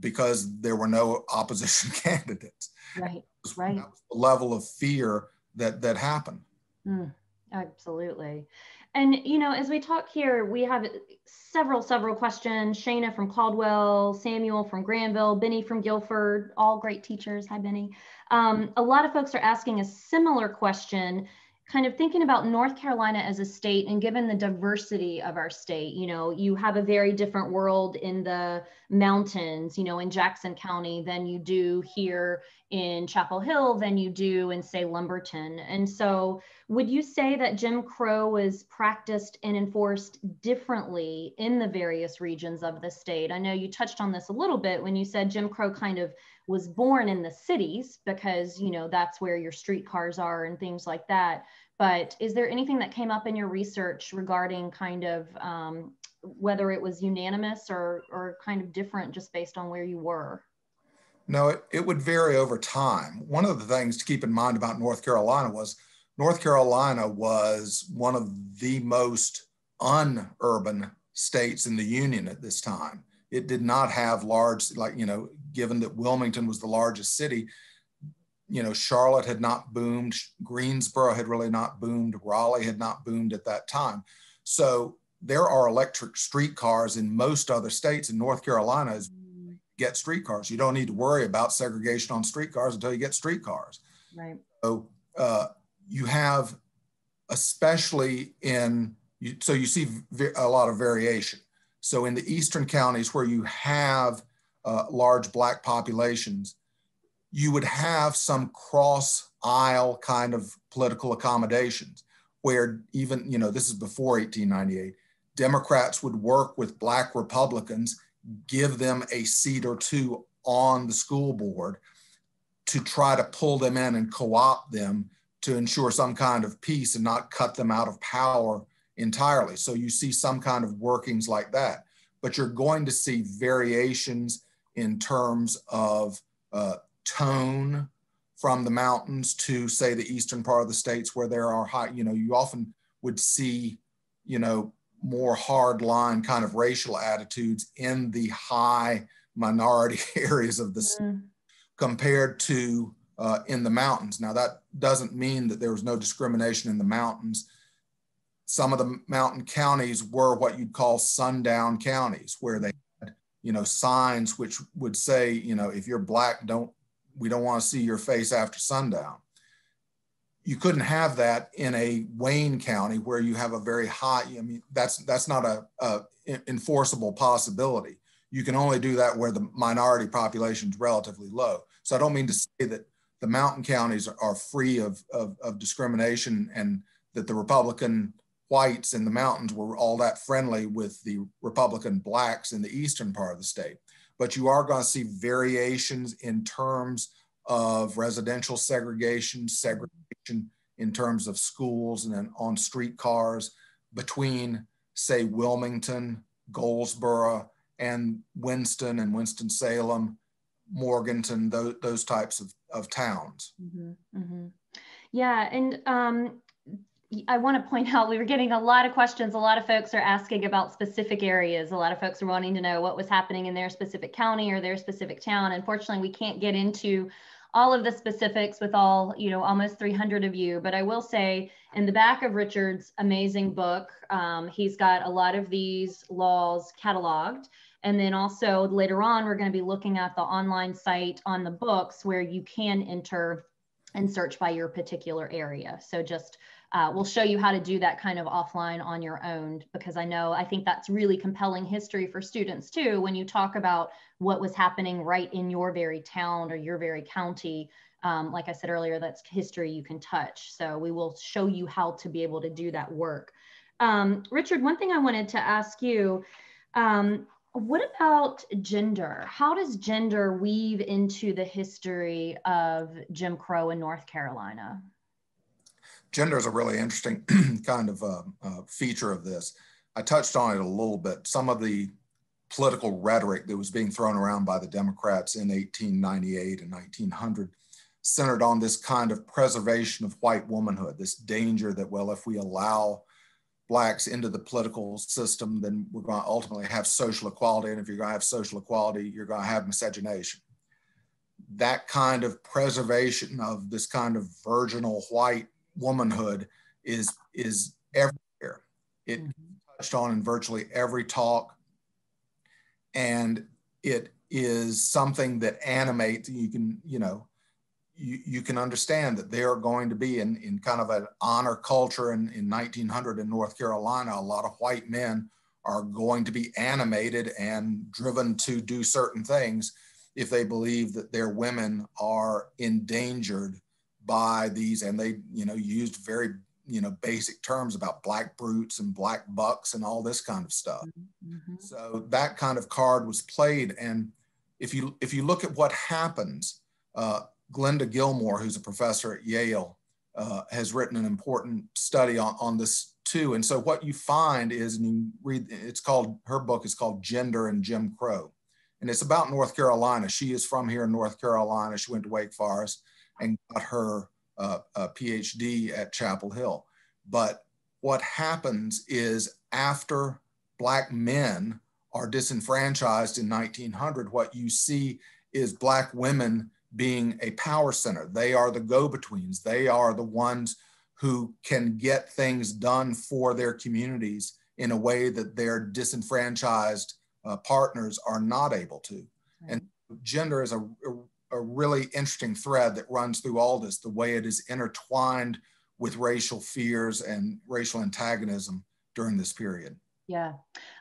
because there were no opposition [LAUGHS] candidates. Right, right. That was the level of fear that that happened. Mm, absolutely. And, you know, as we talk here, we have several, several questions. Shana from Caldwell, Samuel from Granville, Benny from Guilford, all great teachers. Hi, Benny. Um, a lot of folks are asking a similar question kind of thinking about North Carolina as a state and given the diversity of our state, you know, you have a very different world in the mountains, you know, in Jackson County than you do here in Chapel Hill than you do in, say, Lumberton. And so, would you say that Jim Crow was practiced and enforced differently in the various regions of the state? I know you touched on this a little bit when you said Jim Crow kind of was born in the cities because you know that's where your streetcars are and things like that. But is there anything that came up in your research regarding kind of um, whether it was unanimous or or kind of different just based on where you were? No it, it would vary over time. One of the things to keep in mind about north carolina was north carolina was one of the most unurban states in the union at this time. It did not have large like you know given that Wilmington was the largest city, you know, Charlotte had not boomed, Greensboro had really not boomed, Raleigh had not boomed at that time. So there are electric streetcars in most other states. In North Carolina, is get streetcars. You don't need to worry about segregation on streetcars until you get streetcars. Right. So uh, you have, especially in, you, so you see a lot of variation. So in the eastern counties where you have uh, large black populations, you would have some cross aisle kind of political accommodations where even, you know, this is before 1898, Democrats would work with black Republicans, give them a seat or two on the school board to try to pull them in and co-opt them to ensure some kind of peace and not cut them out of power entirely. So you see some kind of workings like that, but you're going to see variations in terms of uh, tone from the mountains to say the eastern part of the states where there are high, you know, you often would see, you know, more hard line kind of racial attitudes in the high minority [LAUGHS] areas of the mm. compared to uh, in the mountains. Now that doesn't mean that there was no discrimination in the mountains. Some of the mountain counties were what you'd call sundown counties, where they you know, signs which would say, you know, if you're black, don't we don't want to see your face after sundown. You couldn't have that in a Wayne County where you have a very high. I mean, that's that's not a, a enforceable possibility. You can only do that where the minority population is relatively low. So I don't mean to say that the mountain counties are free of, of, of discrimination and that the Republican whites in the mountains were all that friendly with the Republican blacks in the eastern part of the state but you are going to see variations in terms of residential segregation, segregation in terms of schools and then on streetcars between, say, Wilmington, Goldsboro, and Winston and Winston-Salem, Morganton, those, those types of, of towns. Mm -hmm, mm -hmm. Yeah, and um, I want to point out we were getting a lot of questions. A lot of folks are asking about specific areas. A lot of folks are wanting to know what was happening in their specific county or their specific town. Unfortunately, we can't get into all of the specifics with all, you know, almost 300 of you. But I will say in the back of Richard's amazing book, um, he's got a lot of these laws cataloged. And then also later on, we're going to be looking at the online site on the books where you can enter and search by your particular area. So just uh, we'll show you how to do that kind of offline on your own because I know I think that's really compelling history for students too when you talk about what was happening right in your very town or your very county. Um, like I said earlier, that's history you can touch. So we will show you how to be able to do that work. Um, Richard, one thing I wanted to ask you, um, what about gender? How does gender weave into the history of Jim Crow in North Carolina? Gender is a really interesting [CLEARS THROAT] kind of uh, uh, feature of this. I touched on it a little bit. Some of the political rhetoric that was being thrown around by the Democrats in 1898 and 1900 centered on this kind of preservation of white womanhood, this danger that, well, if we allow blacks into the political system, then we're going to ultimately have social equality. And if you're going to have social equality, you're going to have miscegenation. That kind of preservation of this kind of virginal white womanhood is is everywhere. It mm-hmm. touched on in virtually every talk, and it is something that animates. You can you know you, you can understand that they are going to be in, in kind of an honor culture in, in 1900 in North Carolina. A lot of white men are going to be animated and driven to do certain things if they believe that their women are endangered by these, and they, you know, used very, you know, basic terms about black brutes and black bucks and all this kind of stuff. Mm-hmm. So that kind of card was played, and if you if you look at what happens, uh, Glenda Gilmore, who's a professor at Yale, uh, has written an important study on, on this too. And so what you find is, and you read, it's called, her book is called Gender and Jim Crow. And it's about North Carolina. She is from here in North Carolina. She went to Wake Forest and got her uh, PhD at Chapel Hill. But what happens is after Black men are disenfranchised in 1900, what you see is Black women being a power center. They are the go betweens, they are the ones who can get things done for their communities in a way that their disenfranchised uh, partners are not able to. Right. And gender is a, a a really interesting thread that runs through all this, the way it is intertwined with racial fears and racial antagonism during this period. Yeah,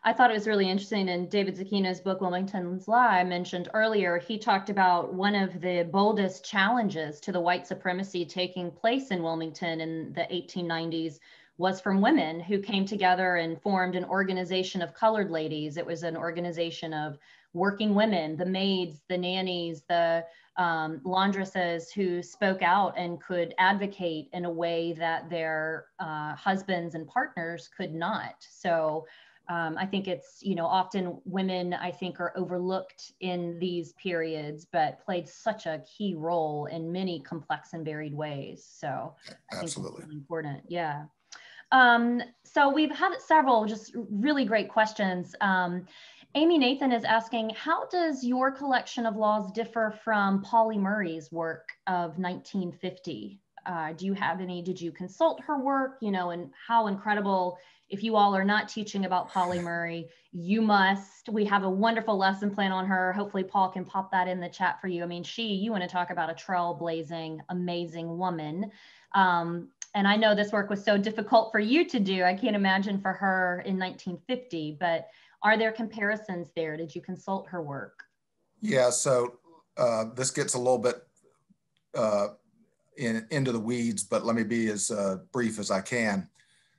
I thought it was really interesting. In David Zucchino's book, Wilmington's Lie, I mentioned earlier, he talked about one of the boldest challenges to the white supremacy taking place in Wilmington in the 1890s was from women who came together and formed an organization of colored ladies. It was an organization of working women, the maids, the nannies, the um, laundresses who spoke out and could advocate in a way that their uh, husbands and partners could not. So Um, I think it's, you know, often women, I think, are overlooked in these periods, but played such a key role in many complex and varied ways. So, absolutely really important. Yeah. Um, so, we've had several just really great questions. Um, Amy Nathan is asking, how does your collection of laws differ from Pauli Murray's work of 1950? Uh, do you have any, did you consult her work, you know, and how incredible if you all are not teaching about Pauli [LAUGHS] Murray, you must. We have a wonderful lesson plan on her. Hopefully, Paul can pop that in the chat for you. I mean, she, you want to talk about a trailblazing, amazing woman. Um, and I know this work was so difficult for you to do. I can't imagine for her in 1950, but are there comparisons there? Did you consult her work? Yeah, so uh, this gets a little bit uh, in, into the weeds, but let me be as uh, brief as I can.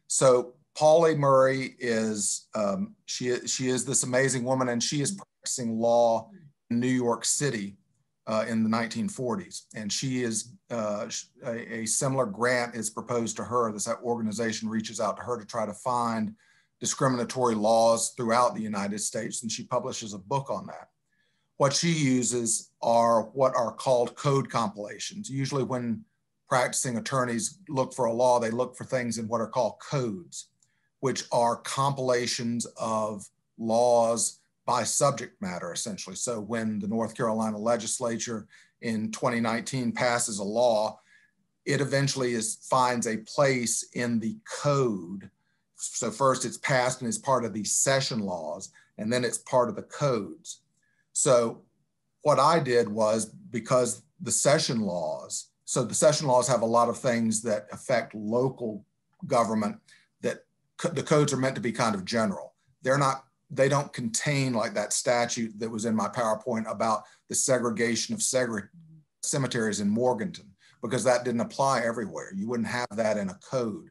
So Pauli Murray is um, she she is this amazing woman, and she is practicing law in New York City uh, in the 1940s. And she is uh, a, a, similar grant is proposed to her. This organization reaches out to her to try to find discriminatory laws throughout the United States, and she publishes a book on that. What she uses are what are called code compilations. Usually, when practicing attorneys look for a law, they look for things in what are called codes which are compilations of laws by subject matter, essentially. So when the North Carolina legislature in 2019 passes a law, it eventually is, finds a place in the code. So first it's passed and is part of the session laws, and then it's part of the codes. So what I did was because the session laws, so the session laws have a lot of things that affect local government That the codes are meant to be kind of general. They're not, they don't contain like that statute that was in my PowerPoint about the segregation of segre- cemeteries in Morganton, because that didn't apply everywhere. You wouldn't have that in a code.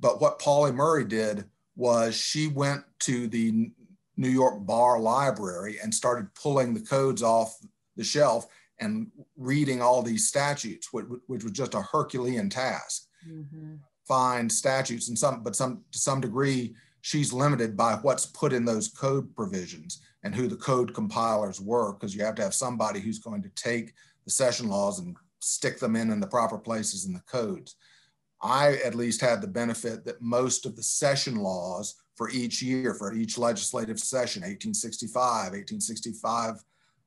But what Pauli Murray did was she went to the New York Bar Library and started pulling the codes off the shelf and reading all these statutes, which, which was just a Herculean task. Mm-hmm find statutes and some, but some to some degree, she's limited by what's put in those code provisions and who the code compilers were, because you have to have somebody who's going to take the session laws and stick them in in the proper places in the codes. I at least had the benefit that most of the session laws for each year, for each legislative session, 1865, 1865,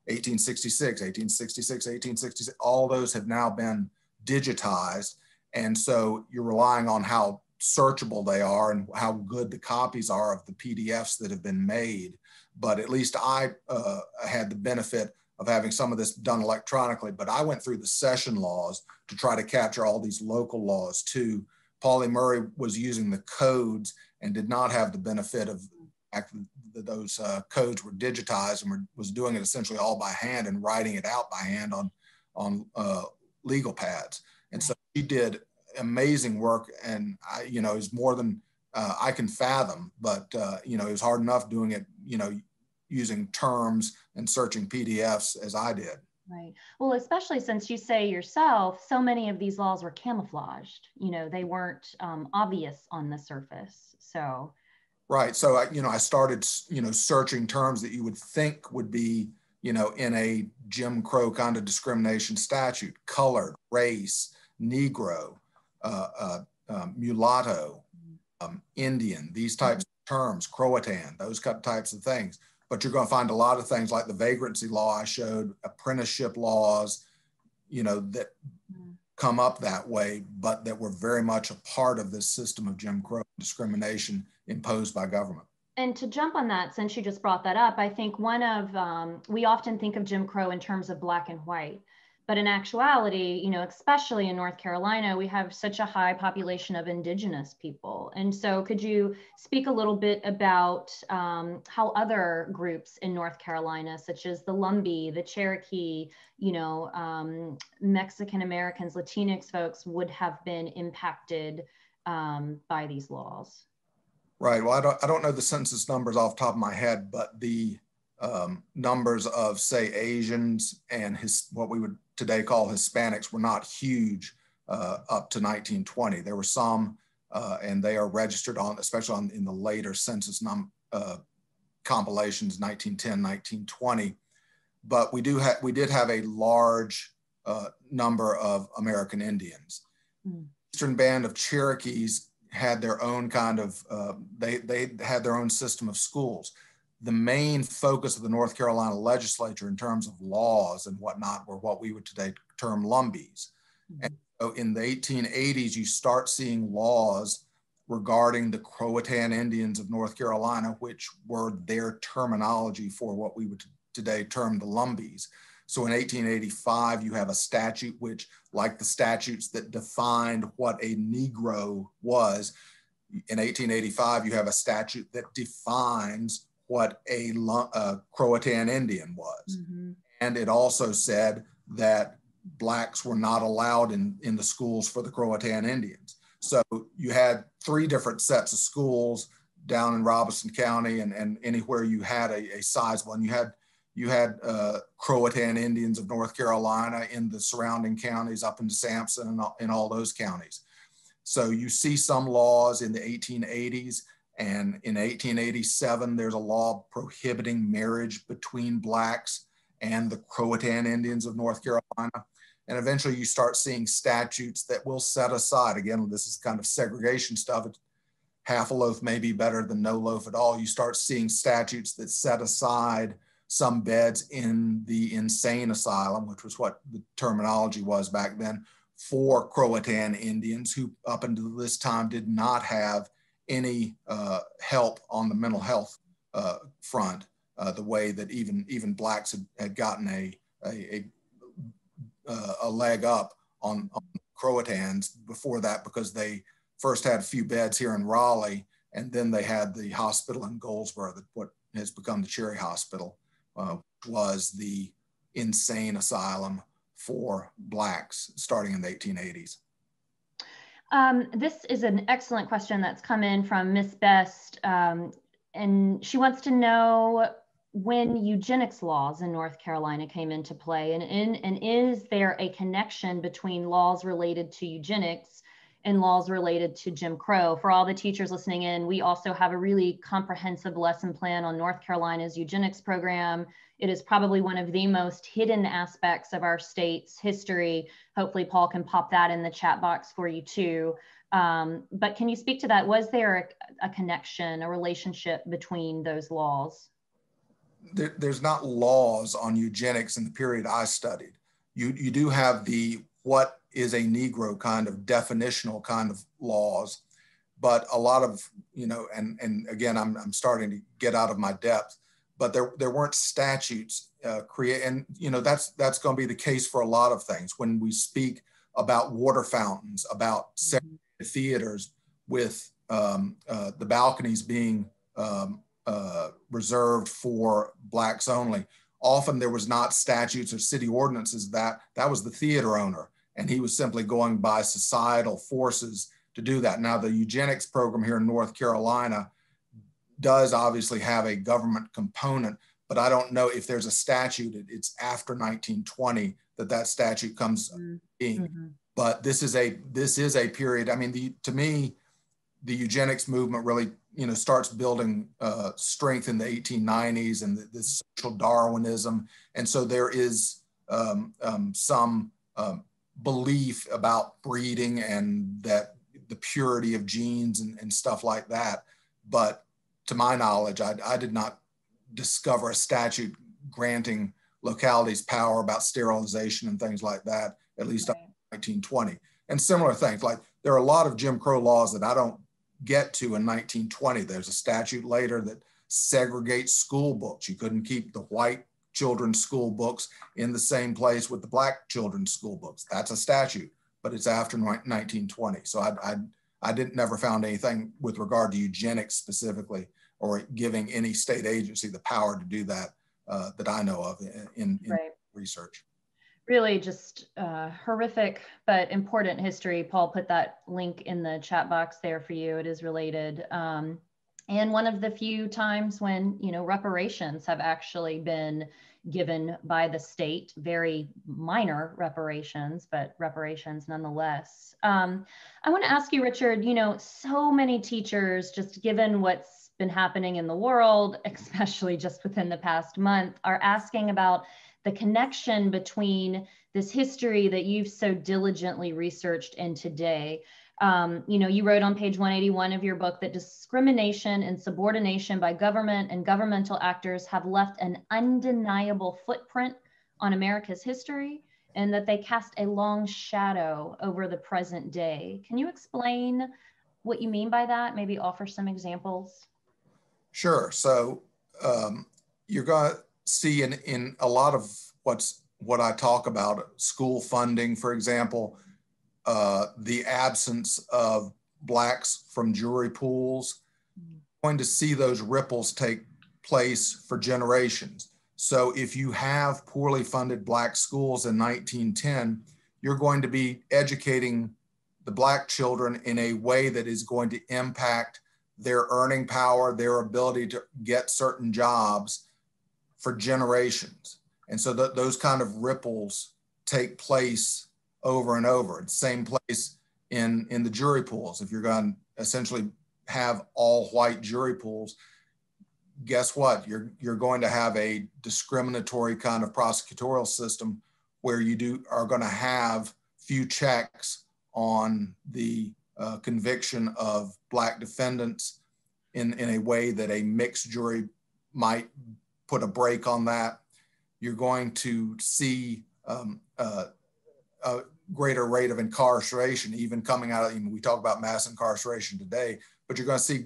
1866, 1866, 1866, all those have now been digitized and so you're relying on how searchable they are and how good the copies are of the PDFs that have been made. But at least I uh, had the benefit of having some of this done electronically. But I went through the session laws to try to capture all these local laws too. Pauli Murray was using the codes and did not have the benefit of those uh, codes were digitized and were, was doing it essentially all by hand and writing it out by hand on on uh, legal pads. And so she did amazing work, and I, you know, is more than uh, I can fathom. But uh, you know, it was hard enough doing it, you know, using terms and searching PDFs as I did. Right. Well, especially since you say yourself, so many of these laws were camouflaged. You know, they weren't um, obvious on the surface. So. Right. So I, you know, I started, you know, searching terms that you would think would be, you know, in a Jim Crow kind of discrimination statute: colored, race, Negro, uh, uh, um, mulatto, um, Indian, these types of terms, Croatan, those types of things. But you're going to find a lot of things like the vagrancy law I showed, apprenticeship laws, you know, that come up that way, but that were very much a part of this system of Jim Crow discrimination imposed by government. And to jump on that, since you just brought that up, I think one of, um, we often think of Jim Crow in terms of black and white. But in actuality, you know, especially in North Carolina, we have such a high population of indigenous people. And so could you speak a little bit about um, how other groups in North Carolina, such as the Lumbee, the Cherokee, you know, um, Mexican Americans, Latinx folks would have been impacted um, by these laws? Right. Well, I don't, I don't know the census numbers off top of my head, but the um, numbers of, say, Asians and his what we would today call Hispanics were not huge uh, up to 1920. There were some, uh, and they are registered on, especially on in the later census num, uh, compilations, 1910, 1920. But we do have we did have a large uh, number of American Indians. Mm. Eastern Band of Cherokees had their own kind of uh, they they had their own system of schools. The main focus of the North Carolina legislature in terms of laws and whatnot were what we would today term lumbees. Mm-hmm. And so in the 1880s, you start seeing laws regarding the Croatan Indians of North Carolina, which were their terminology for what we would today term the lumbees. So in 1885, you have a statute which, like the statutes that defined what a Negro was, in 1885, you have a statute that defines what a uh, Croatan Indian was. Mm-hmm. And it also said that blacks were not allowed in, in the schools for the Croatan Indians. So you had three different sets of schools down in Robeson County and, and anywhere you had a, a sizable. And you had you had uh, Croatan Indians of North Carolina in the surrounding counties up into Sampson and all, in all those counties. So you see some laws in the 1880s and in 1887, there's a law prohibiting marriage between blacks and the Croatan Indians of North Carolina. And eventually you start seeing statutes that will set aside, again, this is kind of segregation stuff. Half a loaf may be better than no loaf at all. You start seeing statutes that set aside some beds in the insane asylum, which was what the terminology was back then, for Croatan Indians who, up until this time, did not have any uh, help on the mental health uh, front, uh, the way that even even blacks had, had gotten a a, a, uh, a leg up on, on Croatans before that because they first had a few beds here in Raleigh and then they had the hospital in Goldsboro that what has become the Cherry Hospital uh, was the insane asylum for blacks starting in the 1880s? Um, this is an excellent question that's come in from Miss Best, um, and she wants to know when eugenics laws in North Carolina came into play, and, in, and is there a connection between laws related to eugenics and laws related to Jim Crow. For all the teachers listening in, we also have a really comprehensive lesson plan on North Carolina's eugenics program. It is probably one of the most hidden aspects of our state's history. Hopefully, Paul can pop that in the chat box for you too. Um, but can you speak to that? Was there a, a connection, a relationship between those laws? There, there's not laws on eugenics in the period I studied. You, you do have the what is a Negro kind of definitional kind of laws. But a lot of, you know, and, and again, I'm, I'm starting to get out of my depth, but there, there weren't statutes uh, create, and you know, that's, that's going to be the case for a lot of things. When we speak about water fountains, about mm-hmm. theaters with um, uh, the balconies being um, uh, reserved for blacks only, often there was not statutes or city ordinances that that was the theater owner and he was simply going by societal forces to do that. Now, the eugenics program here in North Carolina does obviously have a government component, but I don't know if there's a statute. It's after 1920 that that statute comes mm-hmm. in. Mm-hmm. But this is a this is a period. I mean, the, to me, the eugenics movement really you know starts building uh, strength in the 1890s and the, this social Darwinism, and so there is um, um, some um, belief about breeding and that the purity of genes and, and stuff like that. But to my knowledge, I, I did not discover a statute granting localities power about sterilization and things like that, at least right. 1920. And similar things, like there are a lot of Jim Crow laws that I don't get to in 1920. There's a statute later that segregates school books. You couldn't keep the white children's school books in the same place with the black children's school books. That's a statute, but it's after 1920. So I, I, I didn't never found anything with regard to eugenics specifically or giving any state agency the power to do that uh, that I know of in, in, right. research. Really just uh, horrific but important history. Paul put that link in the chat box there for you. It is related. Um, and one of the few times when you know reparations have actually been given by the state very minor reparations but reparations nonetheless um, i want to ask you richard you know so many teachers just given what's been happening in the world, [LAUGHS] especially just within the past month, are asking about the connection between this history that you've so diligently researched in today. Um, you know, you wrote on page 181 of your book that discrimination and subordination by government and governmental actors have left an undeniable footprint on America's history and that they cast a long shadow over the present day. Can you explain what you mean by that? Maybe offer some examples? Sure. So um, you're going to see in, in a lot of what's what I talk about, school funding, for example, uh, the absence of blacks from jury pools, going to see those ripples take place for generations. So if you have poorly funded black schools in 1910, you're going to be educating the black children in a way that is going to impact their earning power, their ability to get certain jobs for generations. And so th- those kind of ripples take place over and over. It's same place in, in the jury pools. If you're going to essentially have all white jury pools, guess what? You're, you're going to have a discriminatory kind of prosecutorial system where you do are going to have few checks on the uh, conviction of black defendants in, in a way that a mixed jury might put a break on that. You're going to see um, uh, a greater rate of incarceration, even coming out of, we talk about mass incarceration today, but you're going to see,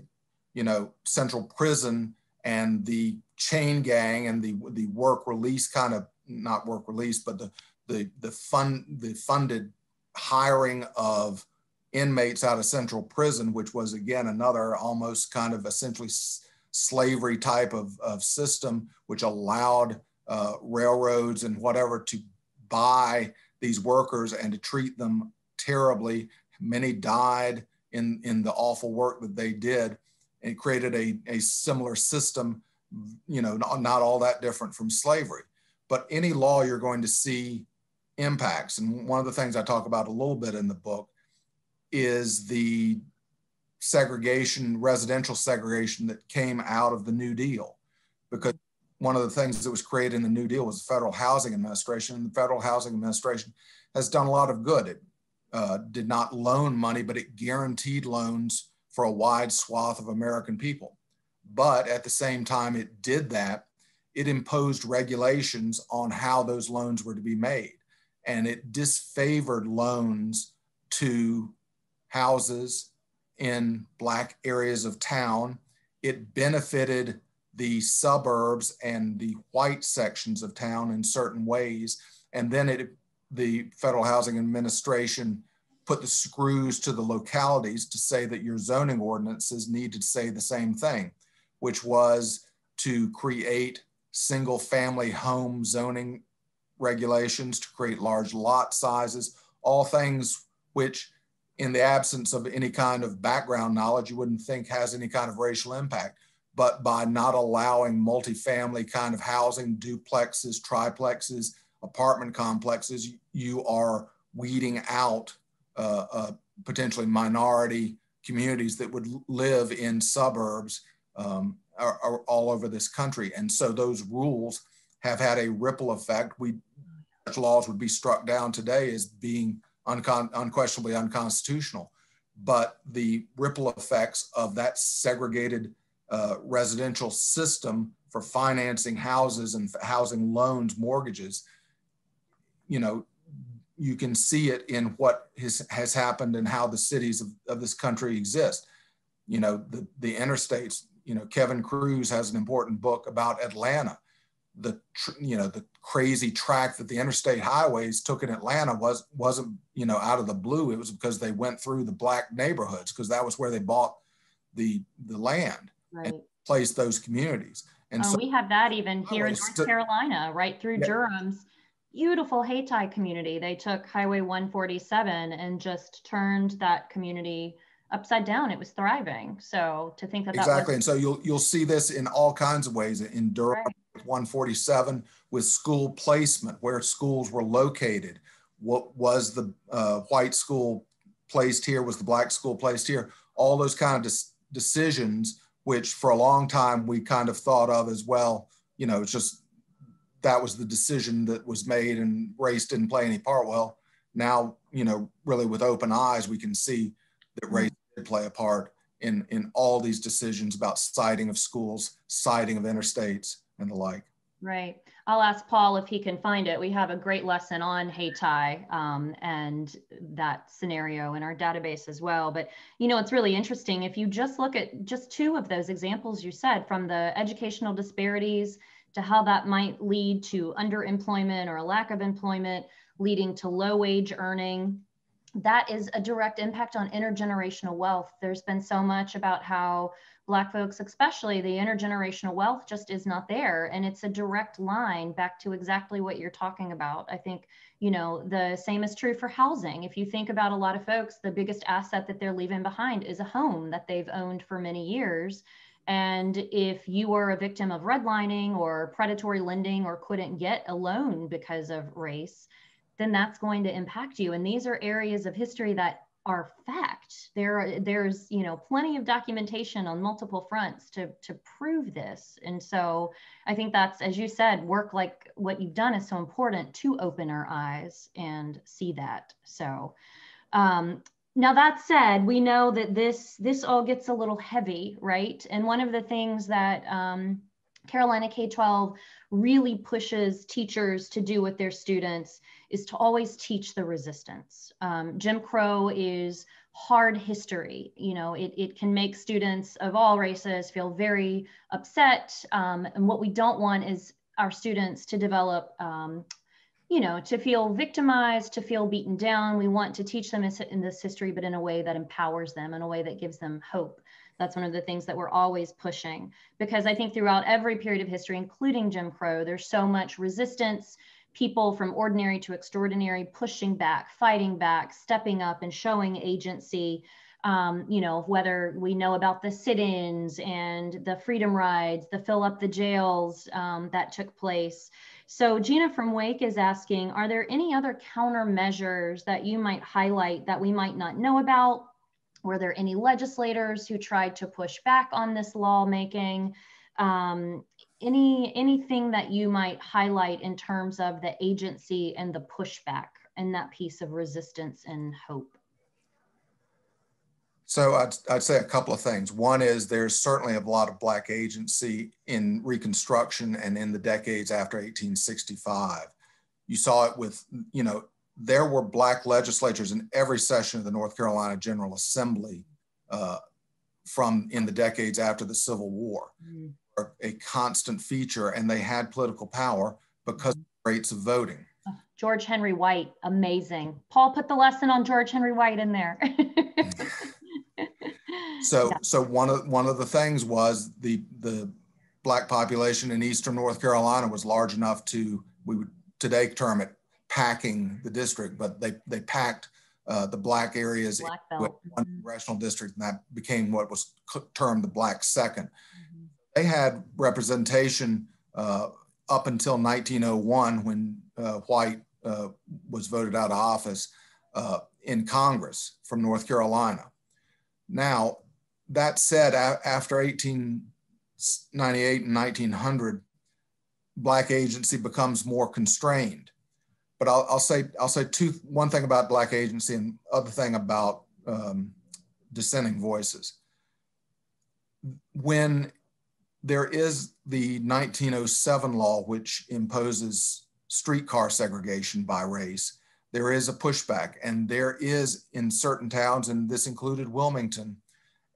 you know, central prison and the chain gang and the, the work release kind of, not work release, but the, the, the fund, the funded hiring of inmates out of central prison, which was again another almost kind of essentially slavery type of, of system, which allowed uh, railroads and whatever to buy these workers and to treat them terribly. Many died in, in the awful work that they did and created a, a similar system, you know, not, not all that different from slavery. But any law you're going to see impacts. And one of the things I talk about a little bit in the book is the segregation, residential segregation that came out of the New Deal. Because one of the things that was created in the New Deal was the Federal Housing Administration. And the Federal Housing Administration has done a lot of good. It uh, did not loan money, but it guaranteed loans for a wide swath of American people. But at the same time, it did that, it imposed regulations on how those loans were to be made. And it disfavored loans to houses in Black areas of town. It benefited the suburbs and the white sections of town in certain ways. And then it, the Federal Housing Administration put the screws to the localities to say that your zoning ordinances need to say the same thing, which was to create single family home zoning regulations, to create large lot sizes, all things which in the absence of any kind of background knowledge, you wouldn't think has any kind of racial impact. But by not allowing multifamily kind of housing, duplexes, triplexes, apartment complexes, you are weeding out uh, uh, potentially minority communities that would live in suburbs um, are, are all over this country. And so those rules have had a ripple effect. We such laws would be struck down today as being uncon- unquestionably unconstitutional. But the ripple effects of that segregated uh, residential system for financing houses and housing loans, mortgages, you know, you can see it in what has, has happened and how the cities of, of this country exist. You know, the, the interstates, you know, Kevin Kruse has an important book about Atlanta the you know the crazy track that the interstate highways took in Atlanta was wasn't you know out of the blue. It was because they went through the black neighborhoods because that was where they bought the the land right. and placed those communities. And oh, so we have that even here in North Carolina, right through yeah. Durham's beautiful Hayti community. They took Highway 147 and just turned that community upside down. It was thriving. So to think that exactly, that and so you'll you'll see this in all kinds of ways in Durham. Right 147 with school placement, where schools were located. What was the uh, white school placed here? Was the black school placed here? All those kind of decisions which for a long time we kind of thought of as well, you know, it's just that was the decision that was made and race didn't play any part. Well, now, you know, really with open eyes, we can see that mm-hmm. race did play a part in, in all these decisions about siting of schools, siting of interstates and the like. Right. I'll ask Paul if he can find it. We have a great lesson on Hayti um, and that scenario in our database as well. But, you know, it's really interesting. If you just look at just two of those examples you said from the educational disparities to how that might lead to underemployment or a lack of employment, leading to low wage earning, that is a direct impact on intergenerational wealth. There's been so much about how Black folks, especially the intergenerational wealth, just is not there. And it's a direct line back to exactly what you're talking about. I think, you know, the same is true for housing. If you think about a lot of folks, the biggest asset that they're leaving behind is a home that they've owned for many years. And if you were a victim of redlining or predatory lending or couldn't get a loan because of race, then that's going to impact you. And these are areas of history that are fact. There, there's you know plenty of documentation on multiple fronts to to prove this. And so I think that's, as you said, work like what you've done is so important to open our eyes and see that. So um, now that said, we know that this this all gets a little heavy, right? And one of the things that um, Carolina K-12 really pushes teachers to do with their students is to always teach the resistance. Um, Jim Crow is hard history. You know, it, it can make students of all races feel very upset. Um, and what we don't want is our students to develop, um, you know, to feel victimized, to feel beaten down. We want to teach them in this history, but in a way that empowers them, in a way that gives them hope. That's one of the things that we're always pushing because I think throughout every period of history, including Jim Crow, there's so much resistance, people from ordinary to extraordinary pushing back, fighting back, stepping up and showing agency. Um, you know, whether we know about the sit ins and the freedom rides, the fill up the jails um, that took place. So, Gina from Wake is asking Are there any other countermeasures that you might highlight that we might not know about were there any legislators who tried to push back on this lawmaking? Um, any anything that you might highlight in terms of the agency and the pushback and that piece of resistance and hope? So I'd, I'd say a couple of things. One is there's certainly a lot of Black agency in Reconstruction and in the decades after 1865. You saw it with, you know, there were black legislatures in every session of the North Carolina General Assembly uh, from in the decades after the Civil War, mm. a constant feature, and they had political power because mm. of rates of voting. George Henry White, amazing. Paul put the lesson on George Henry White in there. [LAUGHS] so, yeah. so one of one of the things was the the black population in eastern North Carolina was large enough to we would today term it packing the district, but they, they packed uh, the black areas black one mm-hmm. congressional district, and that became what was termed the black 2nd mm-hmm. They had representation uh, up until 1901 when uh, White uh, was voted out of office uh, in Congress from North Carolina. Now, that said, after 1898 and 1900, black agency becomes more constrained but I'll, I'll, say I'll say two one thing about black agency and other thing about um, dissenting voices. When there is the 1907 law which imposes streetcar segregation by race, there is a pushback, and there is in certain towns, and this included Wilmington,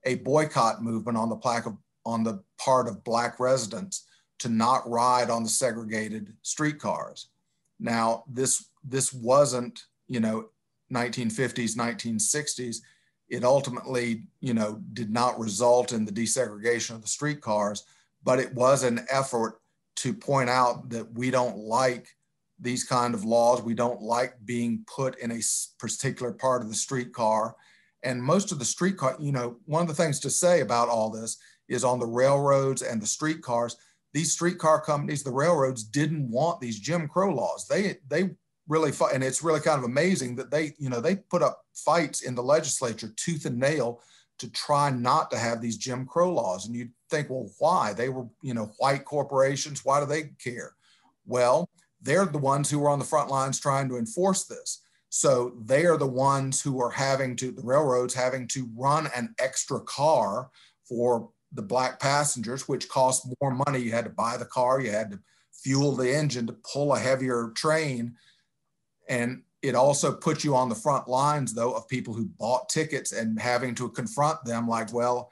a boycott movement on the plaque of, on the part of black residents to not ride on the segregated streetcars now, this this wasn't, you know, 1950s, 1960s. It ultimately, you know, did not result in the desegregation of the streetcars, but it was an effort to point out that we don't like these kind of laws. We don't like being put in a particular part of the streetcar. And most of the streetcar, you know, one of the things to say about all this is on the railroads and the streetcars, these streetcar companies, the railroads didn't want these Jim Crow laws. They they really fought, and it's really kind of amazing that they you know they put up fights in the legislature tooth and nail to try not to have these Jim Crow laws. And you think, well, why? They were, you know, white corporations. Why do they care? Well, they're the ones who are on the front lines trying to enforce this. So they are the ones who are having to, the railroads having to run an extra car for the black passengers, which cost more money. You had to buy the car, you had to fuel the engine to pull a heavier train. And it also put you on the front lines, though, of people who bought tickets and having to confront them like, well,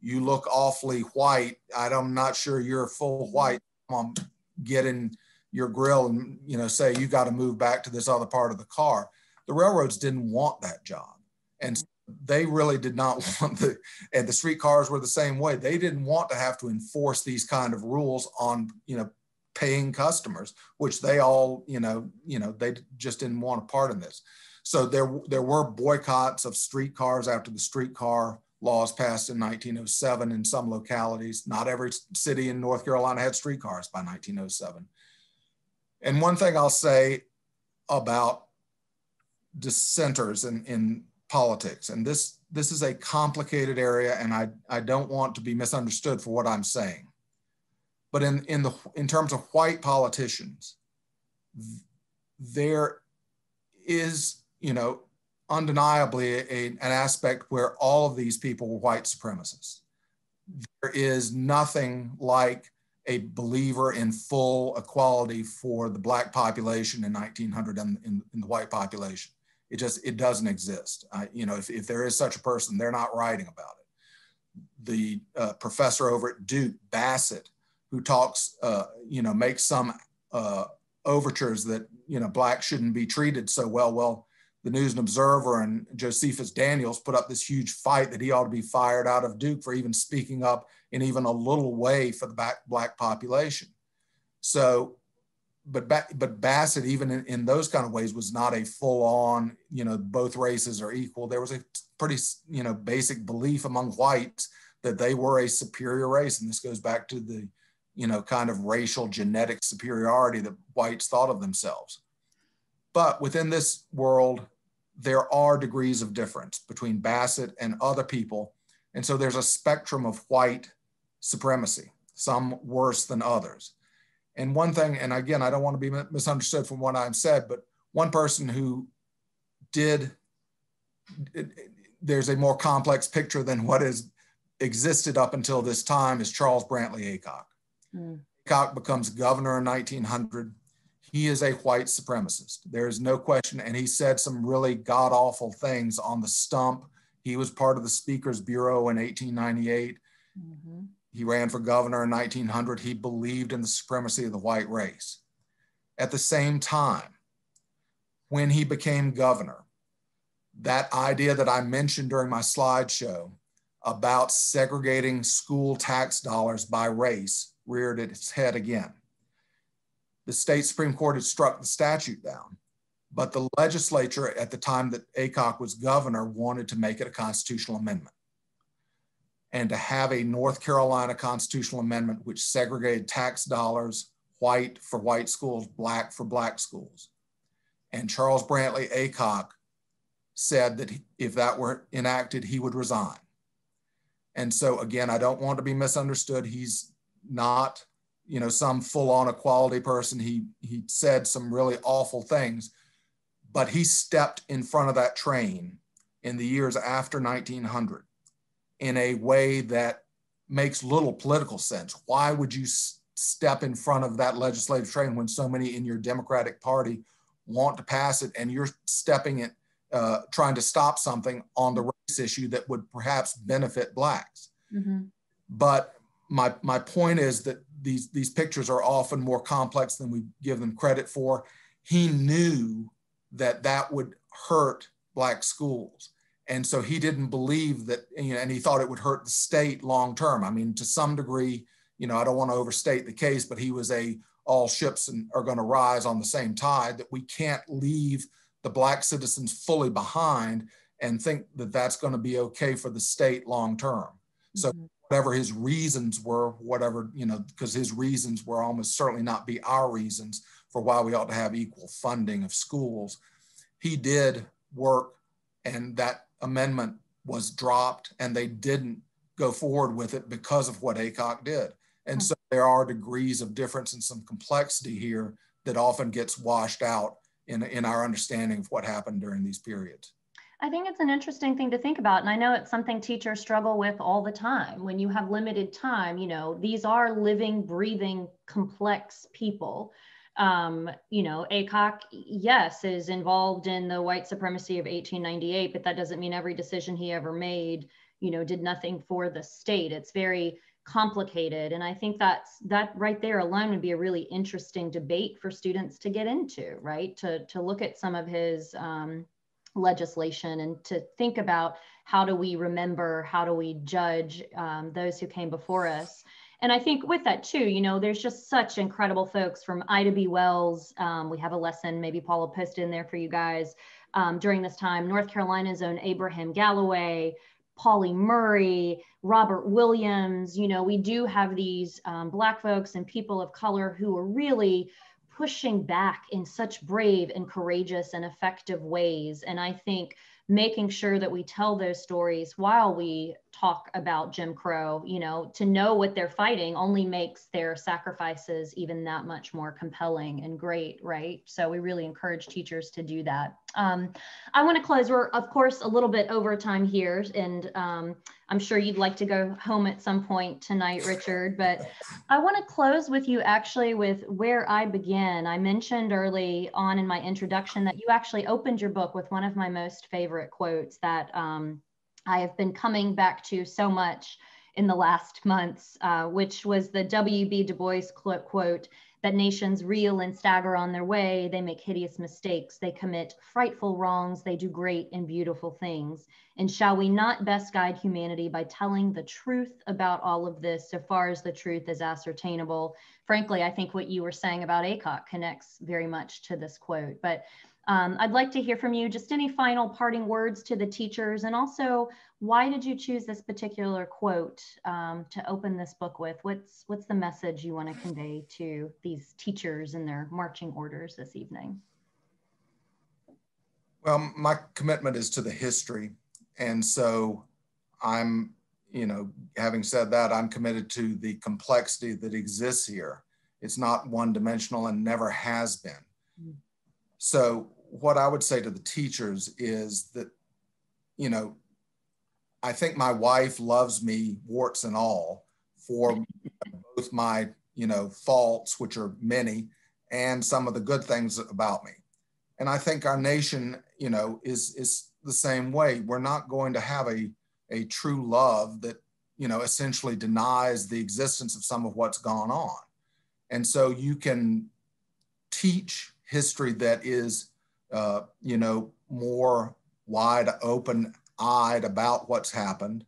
you look awfully white. I'm not sure you're full white. I'm getting your grill and you know say you got to move back to this other part of the car. The railroads didn't want that job, and they really did not [LAUGHS] want the. And the streetcars were the same way. They didn't want to have to enforce these kind of rules on you know paying customers, which they all you know you know they just didn't want a part in this. So there there were boycotts of streetcars after the streetcar laws passed in 1907 in some localities. Not every city in North Carolina had streetcars by 1907. And one thing I'll say about dissenters in, in politics, and this, this is a complicated area, and I, I don't want to be misunderstood for what I'm saying. But in, in, the, in terms of white politicians, there is, you know, undeniably a, an aspect where all of these people were white supremacists. There is nothing like a believer in full equality for the black population in 1900 and in, in the white population. It just, it doesn't exist. I, you know, if, if there is such a person, they're not writing about it. The uh, professor over at Duke, Bassett, who talks, uh, you know, makes some uh, overtures that, you know, black shouldn't be treated so well. Well, the News and Observer and Josephus Daniels put up this huge fight that he ought to be fired out of Duke for even speaking up in even a little way for the black, black population. So, but but Bassett, even in, in those kind of ways, was not a full on, you know, both races are equal. There was a pretty, you know, basic belief among whites that they were a superior race. And this goes back to the, you know, kind of racial genetic superiority that whites thought of themselves. But within this world, there are degrees of difference between Bassett and other people. And so there's a spectrum of white supremacy, some worse than others. And one thing, and again, I don't want to be misunderstood from what I've said, but one person who did, it, there's a more complex picture than what has existed up until this time is Charles Brantley Aycock. Mm. Aycock becomes governor in 1900 he is a white supremacist. There is no question. And he said some really god awful things on the stump. He was part of the Speaker's Bureau in 1898. Mm-hmm. He ran for governor in 1900. He believed in the supremacy of the white race. At the same time, when he became governor, that idea that I mentioned during my slideshow about segregating school tax dollars by race reared its head again the state Supreme Court had struck the statute down. But the legislature at the time that Aycock was governor wanted to make it a constitutional amendment and to have a North Carolina constitutional amendment which segregated tax dollars white for white schools, black for black schools. And Charles Brantley Aycock said that if that were enacted, he would resign. And so, again, I don't want to be misunderstood. He's not you know some full-on equality person he he said some really awful things but he stepped in front of that train in the years after 1900 in a way that makes little political sense why would you step in front of that legislative train when so many in your democratic party want to pass it and you're stepping it uh, trying to stop something on the race issue that would perhaps benefit blacks mm-hmm. but my my point is that these these pictures are often more complex than we give them credit for. He knew that that would hurt black schools, and so he didn't believe that, you know, and he thought it would hurt the state long term. I mean, to some degree, you know, I don't want to overstate the case, but he was a all ships and are going to rise on the same tide. That we can't leave the black citizens fully behind and think that that's going to be okay for the state long term. So mm-hmm whatever his reasons were, whatever, you know, because his reasons were almost certainly not be our reasons for why we ought to have equal funding of schools. He did work and that amendment was dropped and they didn't go forward with it because of what Aycock did. And hmm. so there are degrees of difference and some complexity here that often gets washed out in, in our understanding of what happened during these periods. I think it's an interesting thing to think about. And I know it's something teachers struggle with all the time. When you have limited time, you know, these are living, breathing, complex people. Um, you know, Aycock, yes, is involved in the white supremacy of 1898, but that doesn't mean every decision he ever made, you know, did nothing for the state. It's very complicated. And I think that's that right there alone would be a really interesting debate for students to get into, right? To, to look at some of his um, legislation and to think about how do we remember, how do we judge um, those who came before us. And I think with that too, you know, there's just such incredible folks from Ida B. Wells. Um, we have a lesson, maybe Paul will post in there for you guys um, during this time. North Carolina's own Abraham Galloway, Pauli Murray, Robert Williams. You know, we do have these um, Black folks and people of color who are really pushing back in such brave and courageous and effective ways. And I think making sure that we tell those stories while we talk about Jim Crow, you know, to know what they're fighting only makes their sacrifices even that much more compelling and great, right? So we really encourage teachers to do that. Um, I want to close. We're, of course, a little bit over time here, and um, I'm sure you'd like to go home at some point tonight, Richard, but I want to close with you actually with where I begin. I mentioned early on in my introduction that you actually opened your book with one of my most favorite quotes that um, I have been coming back to so much in the last months, uh, which was the W.B. Du Bois quote that nations reel and stagger on their way, they make hideous mistakes, they commit frightful wrongs, they do great and beautiful things. And shall we not best guide humanity by telling the truth about all of this, so far as the truth is ascertainable? Frankly, I think what you were saying about Aycock connects very much to this quote. But um, I'd like to hear from you just any final parting words to the teachers and also why did you choose this particular quote um, to open this book with? What's, what's the message you want to convey to these teachers and their marching orders this evening? Well, my commitment is to the history. And so I'm, you know, having said that, I'm committed to the complexity that exists here. It's not one dimensional and never has been. So what I would say to the teachers is that, you know, I think my wife loves me warts and all for [LAUGHS] both my, you know, faults, which are many, and some of the good things about me. And I think our nation, you know, is is the same way. We're not going to have a a true love that, you know, essentially denies the existence of some of what's gone on. And so you can teach history that is, uh, you know, more wide open eyed about what's happened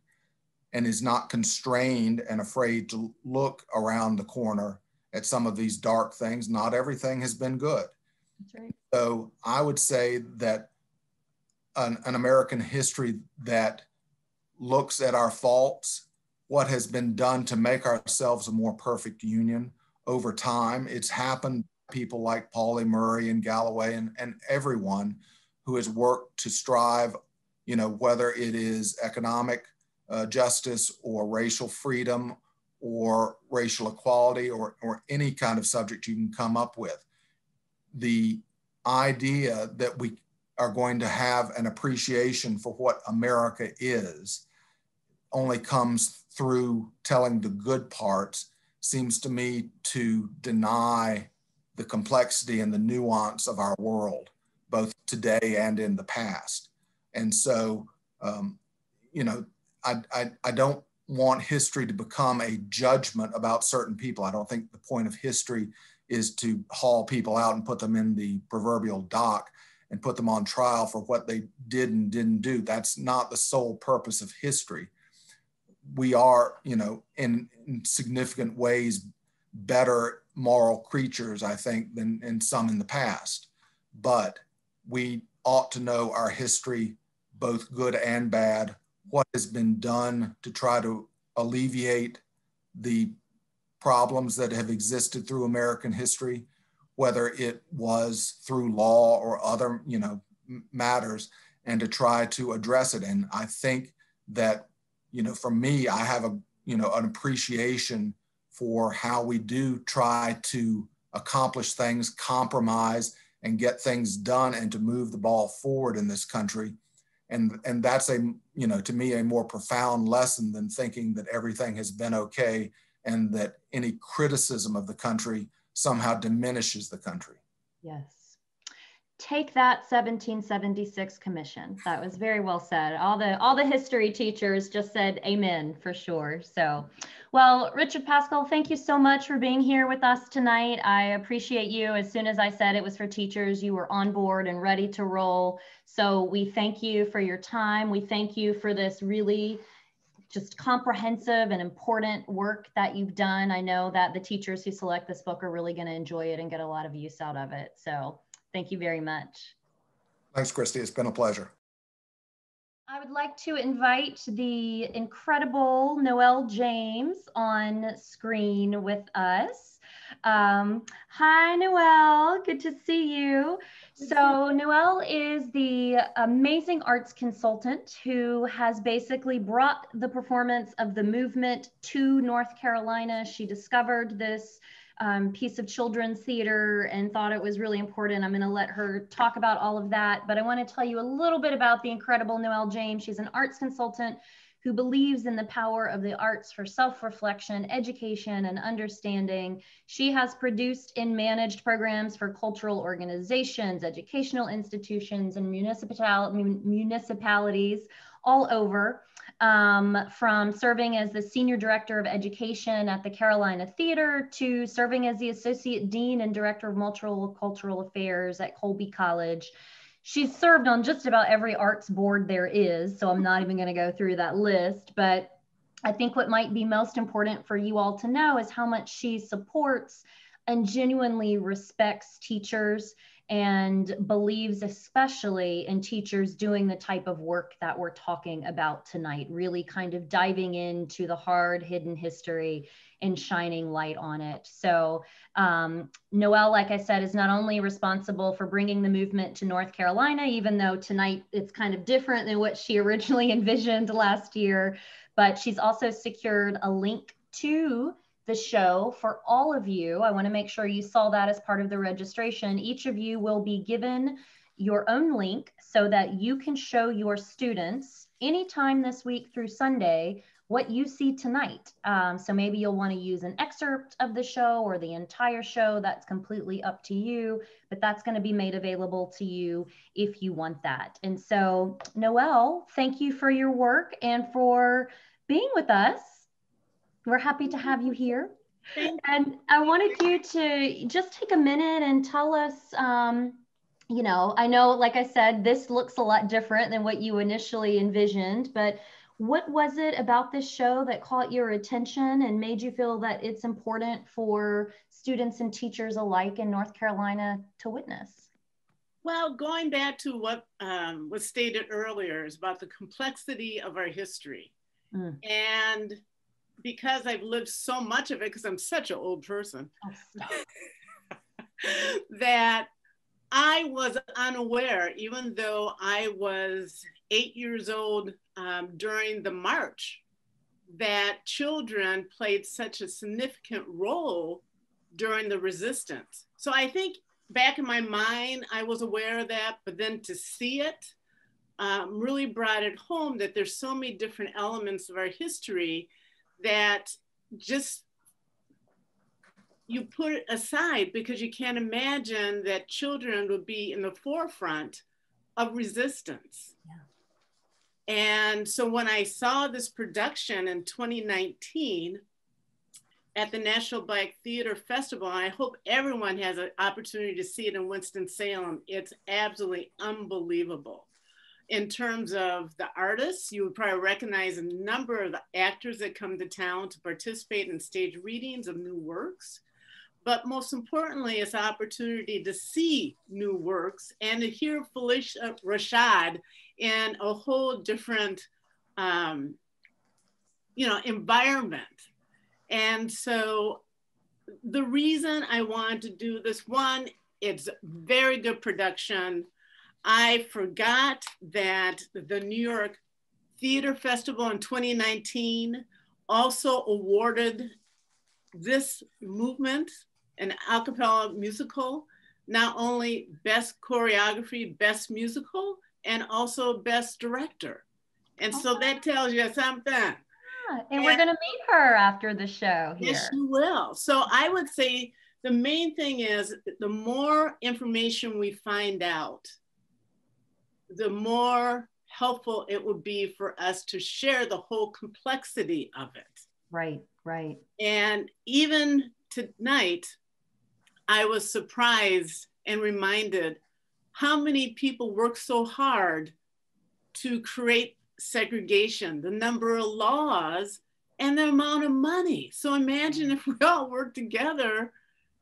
and is not constrained and afraid to look around the corner at some of these dark things. Not everything has been good. Right. So I would say that an, an, American history that looks at our faults, what has been done to make ourselves a more perfect union over time. It's happened people like Pauli Murray and Galloway and, and everyone who has worked to strive, you know, whether it is economic uh, justice or racial freedom or racial equality or, or any kind of subject you can come up with. The idea that we are going to have an appreciation for what America is only comes through telling the good parts seems to me to deny the complexity and the nuance of our world, both today and in the past. And so, um, you know, I, I, I don't want history to become a judgment about certain people. I don't think the point of history is to haul people out and put them in the proverbial dock and put them on trial for what they did and didn't do. That's not the sole purpose of history. We are, you know, in, in significant ways better moral creatures, I think, than in some in the past. But we ought to know our history, both good and bad, what has been done to try to alleviate the problems that have existed through American history, whether it was through law or other, you know, matters, and to try to address it. And I think that, you know, for me, I have a, you know, an appreciation for how we do try to accomplish things, compromise, and get things done and to move the ball forward in this country. And, and that's a, you know, to me, a more profound lesson than thinking that everything has been okay and that any criticism of the country somehow diminishes the country. Yes take that 1776 commission that was very well said all the all the history teachers just said amen for sure so well richard Paschal, thank you so much for being here with us tonight i appreciate you as soon as i said it was for teachers you were on board and ready to roll so we thank you for your time we thank you for this really just comprehensive and important work that you've done. I know that the teachers who select this book are really going to enjoy it and get a lot of use out of it. So Thank you very much. Thanks, Christy. It's been a pleasure. I would like to invite the incredible Noelle James on screen with us. Um, hi, Noelle. Good to see you. So, Noelle is the amazing arts consultant who has basically brought the performance of the movement to North Carolina. She discovered this um, piece of children's theater and thought it was really important. I'm going to let her talk about all of that. But I want to tell you a little bit about the incredible Noelle James. She's an arts consultant who believes in the power of the arts for self reflection, education, and understanding. She has produced and managed programs for cultural organizations, educational institutions, and municipal- municipalities all over um, from serving as the Senior Director of Education at the Carolina Theater to serving as the Associate Dean and Director of Multicultural Affairs at Colby College. She's served on just about every arts board there is, so I'm not even going to go through that list. But I think what might be most important for you all to know is how much she supports and genuinely respects teachers and believes especially in teachers doing the type of work that we're talking about tonight, really kind of diving into the hard hidden history and shining light on it. So um, Noelle, like I said, is not only responsible for bringing the movement to North Carolina, even though tonight it's kind of different than what she [LAUGHS] originally envisioned last year, but she's also secured a link to the show for all of you. I want to make sure you saw that as part of the registration. Each of you will be given your own link so that you can show your students anytime this week through Sunday what you see tonight. Um, so maybe you'll want to use an excerpt of the show or the entire show. That's completely up to you, but that's going to be made available to you if you want that. And so, Noelle, thank you for your work and for being with us. We're happy to have you here. And I wanted you to just take a minute and tell us, um, you know, I know, like I said, this looks a lot different than what you initially envisioned, but what was it about this show that caught your attention and made you feel that it's important for students and teachers alike in North Carolina to witness? Well, going back to what um, was stated earlier is about the complexity of our history. Mm. And because I've lived so much of it, because I'm such an old person, [LAUGHS] that I was unaware, even though I was eight years old um, during the march, that children played such a significant role during the resistance. So I think back in my mind, I was aware of that, but then to see it um, really brought it home that there's so many different elements of our history that just you put it aside because you can't imagine that children would be in the forefront of resistance. Yeah. And so when I saw this production in 2019 at the National Black Theater Festival, I hope everyone has an opportunity to see it in Winston-Salem. It's absolutely unbelievable in terms of the artists, you would probably recognize a number of the actors that come to town to participate in stage readings of new works. But most importantly, it's an opportunity to see new works and to hear Phylicia Rashad in a whole different, um, you know, environment. And so the reason I wanted to do this, one, it's very good production I forgot that the New York Theater Festival in 2019 also awarded this movement, an a cappella musical, not only best choreography, best musical, and also best director. And so oh. that tells you something. Yeah, and, and, we're going to meet her after the show here. Yes, you will. So I would say the main thing is the more information we find out, the more helpful it would be for us to share the whole complexity of it. Right, right. And even tonight, I was surprised and reminded how many people work so hard to create segregation, the number of laws, and the amount of money. So imagine mm. if we all work together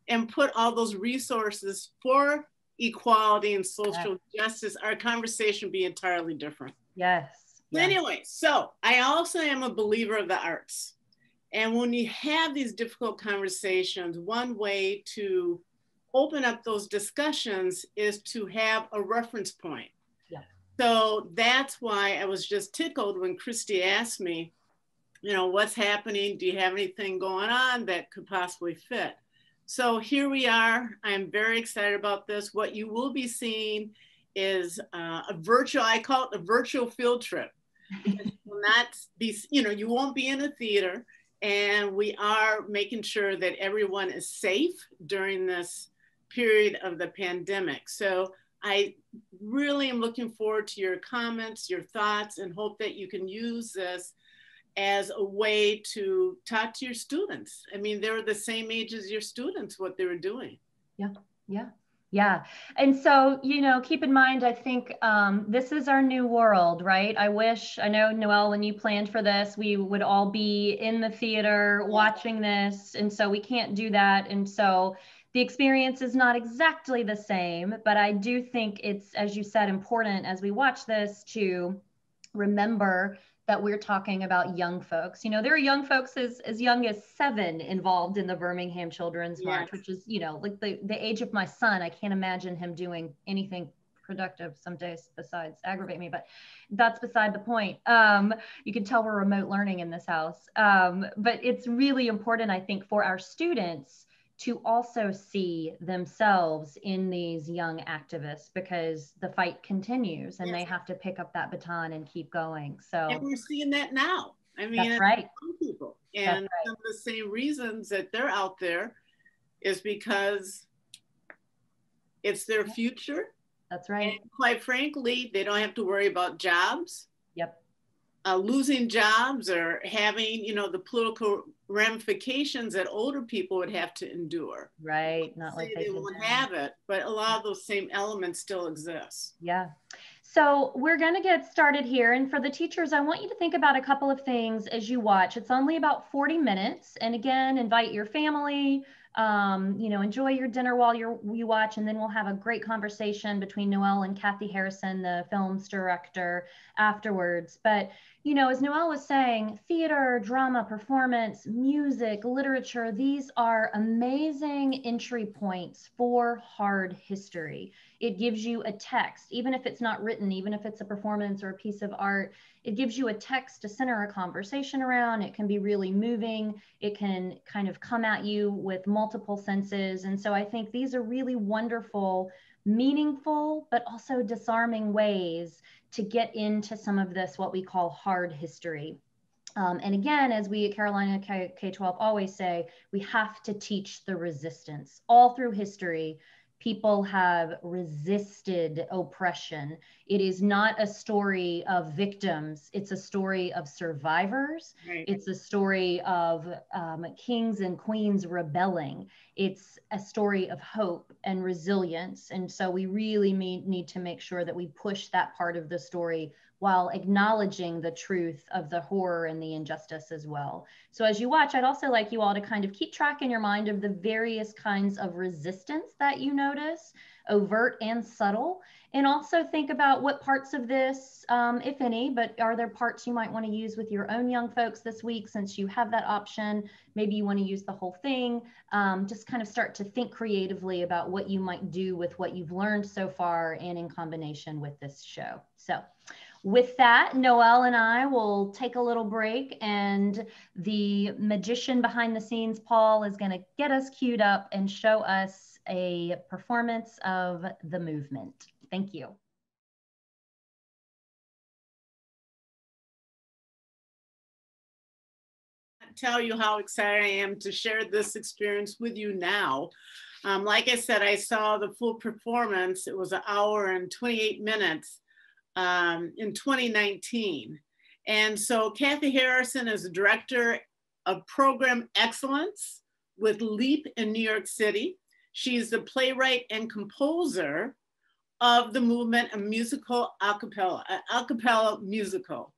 and put all those resources for equality and social yeah. justice, our conversation be entirely different. Yes. yes. Anyway, so I also am a believer of the arts. And when you have these difficult conversations, one way to open up those discussions is to have a reference point. Yeah. So that's why I was just tickled when Christy asked me, you know, what's happening? Do you have anything going on that could possibly fit? So here we are. I'm very excited about this. What you will be seeing is uh, a virtual, I call it a virtual field trip. [LAUGHS] will not be, you know, you won't be in a theater and we are making sure that everyone is safe during this period of the pandemic. So I really am looking forward to your comments, your thoughts, and hope that you can use this as a way to talk to your students. I mean, they were the same age as your students, what they were doing. Yeah, yeah. Yeah. And so, you know, keep in mind, I think um, this is our new world, right? I wish, I know, Noelle, when you planned for this, we would all be in the theater watching this. And so we can't do that. And so the experience is not exactly the same, but I do think it's, as you said, important as we watch this to remember that we're talking about young folks. You know, there are young folks as, as young as seven involved in the Birmingham Children's yes. March, which is, you know, like the, the age of my son. I can't imagine him doing anything productive some days besides aggravate me, but that's beside the point. Um, you can tell we're remote learning in this house. Um, but it's really important, I think, for our students to also see themselves in these young activists because the fight continues and yes. they have to pick up that baton and keep going. So and we're seeing that now. I mean, that's right. people and right. some of the same reasons that they're out there is because it's their future. That's right. And quite frankly, they don't have to worry about jobs. Yep. Uh, losing jobs or having, you know, the political ramifications that older people would have to endure. Right. Not like they, they won't have it, but a lot of those same elements still exist. Yeah. So we're going to get started here. And for the teachers, I want you to think about a couple of things as you watch. It's only about 40 minutes. And again, invite your family, um, you know, enjoy your dinner while you're, you watch, and then we'll have a great conversation between Noel and Kathy Harrison, the film's director, afterwards. But you know, as Noel was saying, theater, drama, performance, music, literature, these are amazing entry points for hard history. It gives you a text, even if it's not written, even if it's a performance or a piece of art, it gives you a text to center a conversation around. It can be really moving. It can kind of come at you with multiple senses. And so I think these are really wonderful meaningful but also disarming ways to get into some of this, what we call hard history. Um, and again, as we at Carolina K 12 always say, we have to teach the resistance all through history people have resisted oppression. It is not a story of victims, it's a story of survivors. Right. It's a story of um, kings and queens rebelling. It's a story of hope and resilience. And so we really need to make sure that we push that part of the story while acknowledging the truth of the horror and the injustice as well. So as you watch, I'd also like you all to kind of keep track in your mind of the various kinds of resistance that you notice, overt and subtle, and also think about what parts of this, um, if any, but are there parts you might want to use with your own young folks this week since you have that option? Maybe you want to use the whole thing. Um, just kind of start to think creatively about what you might do with what you've learned so far and in combination with this show. So with that, Noel and I will take a little break and the magician behind the scenes, Paul, is gonna get us queued up and show us a performance of the movement. Thank you. Tell you how excited I am to share this experience with you now. Um, like I said, I saw the full performance. It was an hour and 28 minutes um, in 2019. And so Kathy Harrison is director of program excellence with LEAP in New York City. She's the playwright and composer of the movement, a musical a cappella, a cappella musical.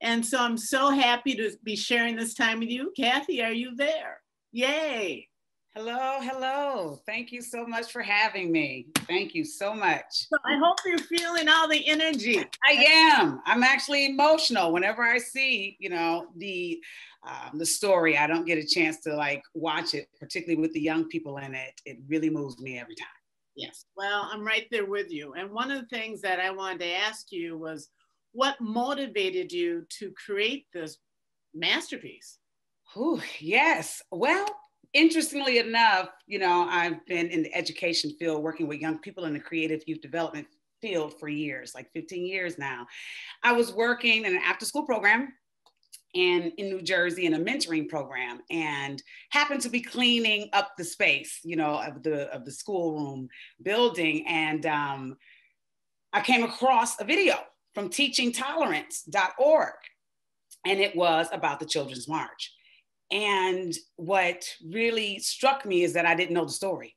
And so I'm so happy to be sharing this time with you. Kathy, are you there? Yay. Hello, hello. Thank you so much for having me. Thank you so much. I hope you're feeling all the energy. I am. I'm actually emotional whenever I see, you know, the um, the story. I don't get a chance to like watch it, particularly with the young people in it. It really moves me every time. Yes. Well, I'm right there with you. And one of the things that I wanted to ask you was what motivated you to create this masterpiece? Oh, yes. Well, interestingly enough, you know, I've been in the education field working with young people in the creative youth development field for years, like 15 years now. I was working in an after school program and in New Jersey in a mentoring program and happened to be cleaning up the space, you know, of the of the schoolroom building. And um, I came across a video from teachingtolerance.org. And it was about the Children's March. And what really struck me is that I didn't know the story.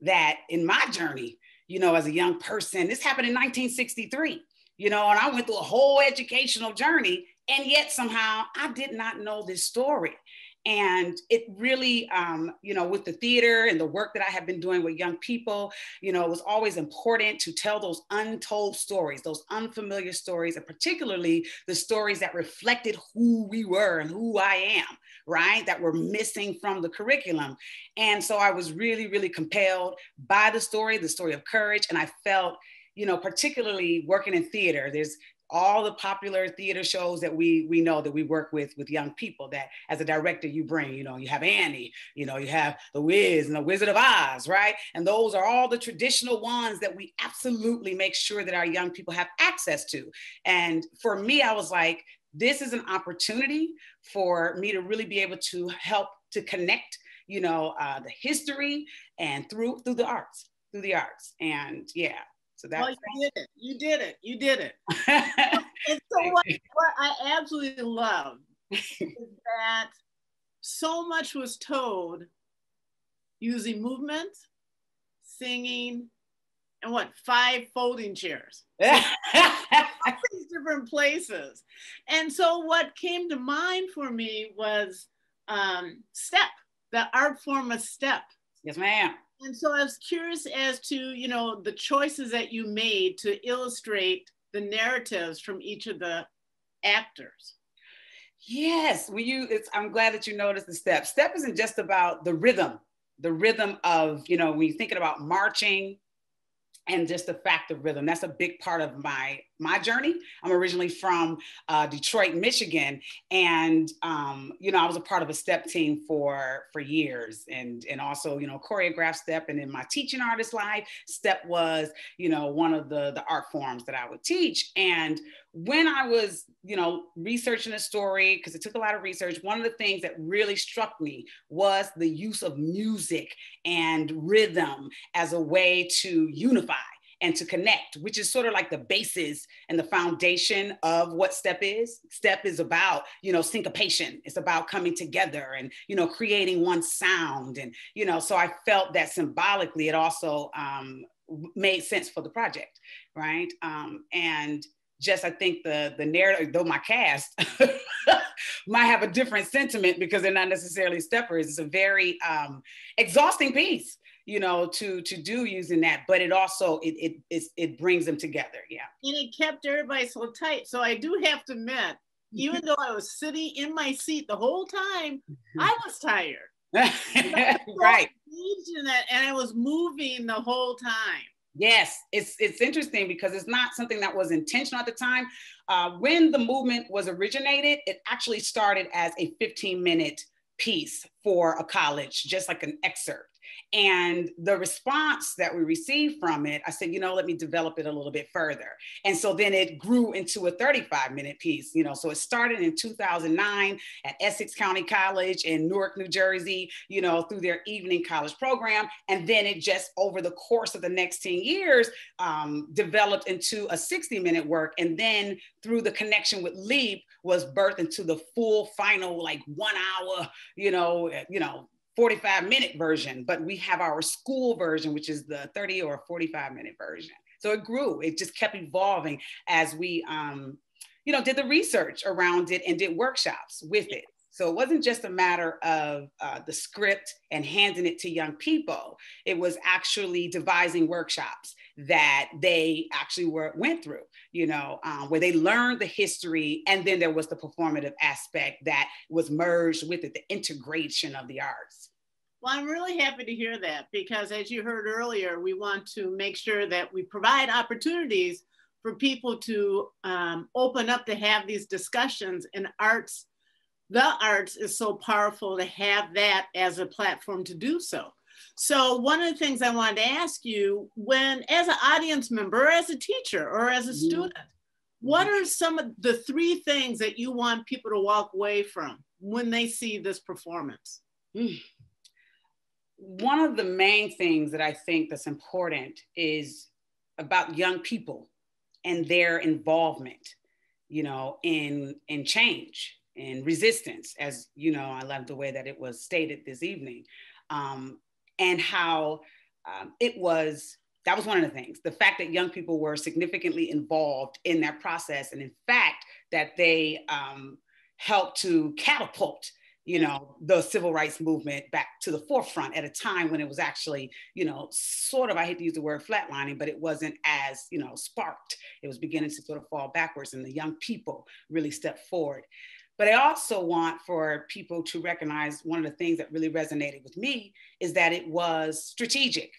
That in my journey, you know, as a young person, this happened in 1963, you know, and I went through a whole educational journey. And yet somehow I did not know this story. And it really, um, you know, with the theater and the work that I have been doing with young people, you know, it was always important to tell those untold stories, those unfamiliar stories, and particularly the stories that reflected who we were and who I am, right? That were missing from the curriculum. And so I was really, really compelled by the story, the story of courage. And I felt, you know, particularly working in theater, there's all the popular theater shows that we we know that we work with with young people that as a director you bring you know you have annie you know you have the wiz and the wizard of oz right? And those are all the traditional ones that we absolutely make sure that our young people have access to. And for me i was like this is an opportunity for me to really be able to help to connect you know uh, the history and through through the arts through the arts. And yeah so that's well, you did it. You did it. You did it. [LAUGHS] and so what, what I absolutely love is that so much was told using movement, singing, and what five folding chairs. [LAUGHS] these different places. And so what came to mind for me was um, step, the art form of step. Yes, ma'am. And so I was curious as to, you know, the choices that you made to illustrate the narratives from each of the actors. Yes, when you, it's, I'm glad that you noticed the step. Step isn't just about the rhythm, the rhythm of, you know, when you're thinking about marching, and just the fact of rhythm. That's a big part of my my journey. I'm originally from uh, Detroit, Michigan, and um, you know I was a part of a step team for for years, and and also you know choreographed step. And in my teaching artist life, step was you know one of the the art forms that I would teach. And when I was you know researching the story, because it took a lot of research, one of the things that really struck me was the use of music and rhythm as a way to unify and to connect, which is sort of like the basis and the foundation of what step is. Step is about, you know, syncopation. It's about coming together and, you know, creating one sound. And, you know, so I felt that symbolically it also um, made sense for the project, right? Um, and just I think the the narrative, though my cast [LAUGHS] might have a different sentiment because they're not necessarily steppers. It's a very um, exhausting piece you know, to to do using that, but it also it it it brings them together. Yeah. And it kept everybody so tight. So I do have to admit, even though I was sitting in my seat the whole time, I mm-hmm. was tired. [LAUGHS] right. in that, and I was moving the whole time. Yes, it's it's interesting because it's not something that was intentional at the time. Uh, when the movement was originated, it actually started as a 15 minute piece for a college, just like an excerpt. And the response that we received from it, I said, you know, let me develop it a little bit further. And so then it grew into a 35 minute piece, you know. So it started in 2009 at Essex County College in Newark, New Jersey, you know, through their evening college program. And then it just over the course of the next 10 years um, developed into a 60 minute work. And then through the connection with LEAP was birthed into the full final, like one hour, you know, you know, 45 minute version, but we have our school version, which is the 30 or 45 minute version. So it grew, it just kept evolving as we, um, you know, did the research around it and did workshops with it. So it wasn't just a matter of uh, the script and handing it to young people. It was actually devising workshops that they actually were went through, you know, um, where they learned the history, and then there was the performative aspect that was merged with it, the integration of the arts. Well, I'm really happy to hear that because, as you heard earlier, we want to make sure that we provide opportunities for people to um, open up to have these discussions. And arts, the arts is so powerful to have that as a platform to do so. So one of the things I wanted to ask you, when as an audience member, or as a teacher, or as a mm-hmm. student, what are some of the three things that you want people to walk away from when they see this performance? One of the main things that I think that's important is about young people and their involvement, you know, in in change and resistance, as you know, I love the way that it was stated this evening. Um, and how um, it was that was one of the things the fact that young people were significantly involved in that process and in fact that they um, helped to catapult you know the civil rights movement back to the forefront at a time when it was actually you know sort of i hate to use the word flatlining but it wasn't as you know sparked it was beginning to sort of fall backwards and the young people really stepped forward but I also want for people to recognize one of the things that really resonated with me is that it was strategic,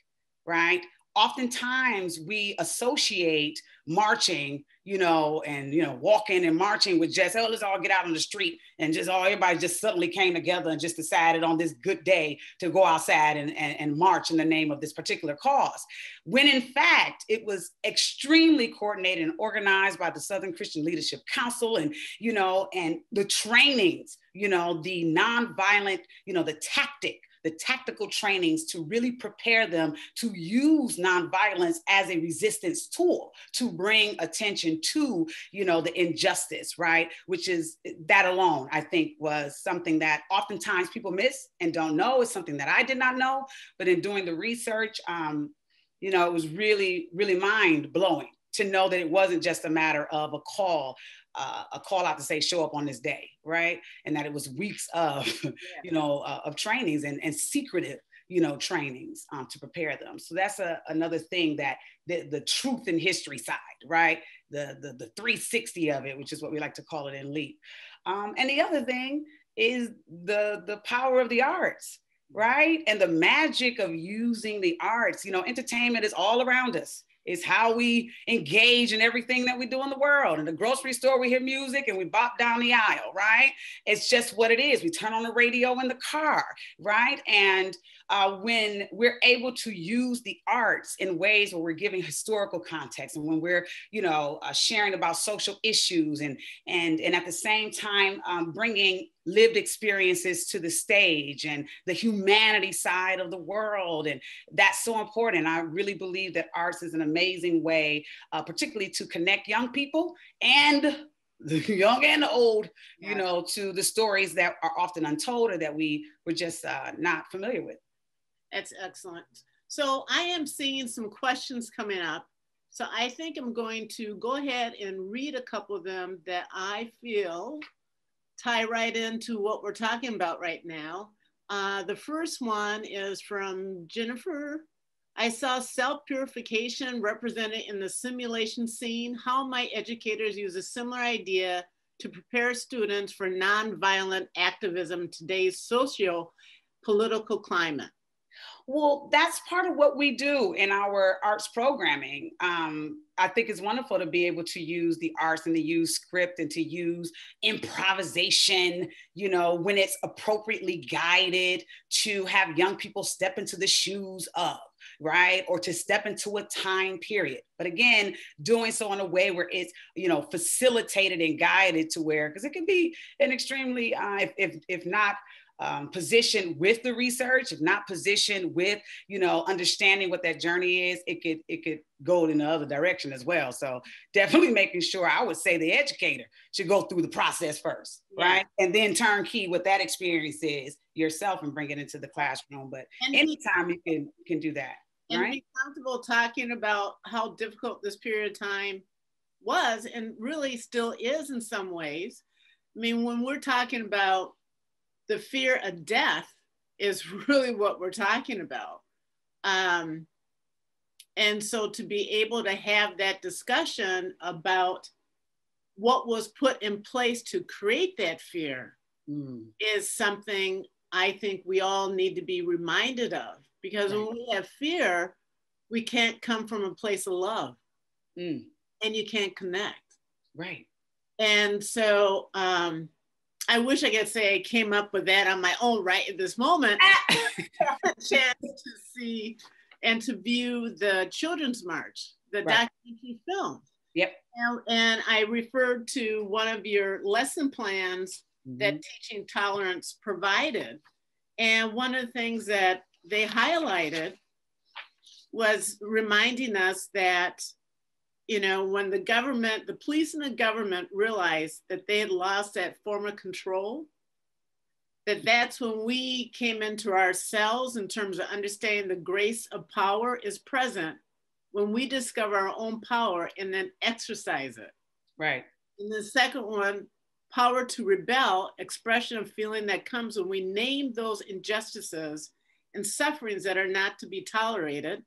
right? Oftentimes we associate marching you know, and you know, walking and marching with just, oh, let's all get out on the street and just all everybody just suddenly came together and just decided on this good day to go outside and, and, and march in the name of this particular cause. When in fact it was extremely coordinated and organized by the Southern Christian Leadership Council and you know, and the trainings, you know, the nonviolent, you know, the tactic the tactical trainings to really prepare them to use nonviolence as a resistance tool to bring attention to, you know, the injustice, right? Which is that alone, I think, was something that oftentimes people miss and don't know. It's something that I did not know, but in doing the research, um, you know, it was really, really mind blowing to know that it wasn't just a matter of a call uh, a call out to say show up on this day right? And that it was weeks of [LAUGHS] you know uh, of trainings and, and secretive you know trainings um, to prepare them. So that's a, another thing that the, the truth in history side right? The, the the 360 of it which is what we like to call it in leap. Um, and the other thing is the the power of the arts right? And the magic of using the arts. You know entertainment is all around us it's how we engage in everything that we do in the world. In the grocery store, we hear music and we bop down the aisle, right? It's just what it is. We turn on the radio in the car, right? And uh, when we're able to use the arts in ways where we're giving historical context and when we're, you know, uh, sharing about social issues and and and at the same time um, bringing lived experiences to the stage and the humanity side of the world. And that's so important. I really believe that arts is an amazing way, uh, particularly to connect young people and the [LAUGHS] young and the old, yeah. you know, to the stories that are often untold or that we were just uh, not familiar with. That's excellent. So I am seeing some questions coming up. So I think I'm going to go ahead and read a couple of them that I feel tie right into what we're talking about right now. Uh, the first one is from Jennifer. I saw self-purification represented in the simulation scene. How might educators use a similar idea to prepare students for nonviolent activism today's socio-political climate? Well, that's part of what we do in our arts programming. Um, I think it's wonderful to be able to use the arts and to use script and to use improvisation, you know, when it's appropriately guided to have young people step into the shoes of, right? Or to step into a time period. But again, doing so in a way where it's, you know, facilitated and guided to where, because it can be an extremely, uh, if, if, if not, um, positioned with the research, if not positioned with, you know, understanding what that journey is, it could it could go in the other direction as well. So definitely [LAUGHS] making sure I would say the educator should go through the process first, yeah. right? And then turnkey what that experience is yourself and bring it into the classroom. But and anytime you can can do that. And right? be comfortable talking about how difficult this period of time was and really still is in some ways. I mean, when we're talking about the fear of death is [LAUGHS] really what we're talking about. Um, and so to be able to have that discussion about what was put in place to create that fear mm. is something I think we all need to be reminded of because right. when we have fear, we can't come from a place of love mm. and you can't connect. Right. And so, um, I wish I could say I came up with that on my own right at this moment. a [LAUGHS] [LAUGHS] chance to see and to view the Children's March, the right. documentary film. Yep. And, and, I referred to one of your lesson plans mm-hmm. that Teaching Tolerance provided. And one of the things that they highlighted was reminding us that you know, when the government, the police and the government realized that they had lost that form of control, that that's when we came into ourselves in terms of understanding the grace of power is present when we discover our own power and then exercise it. Right. And the second one, power to rebel, expression of feeling that comes when we name those injustices and sufferings that are not to be tolerated.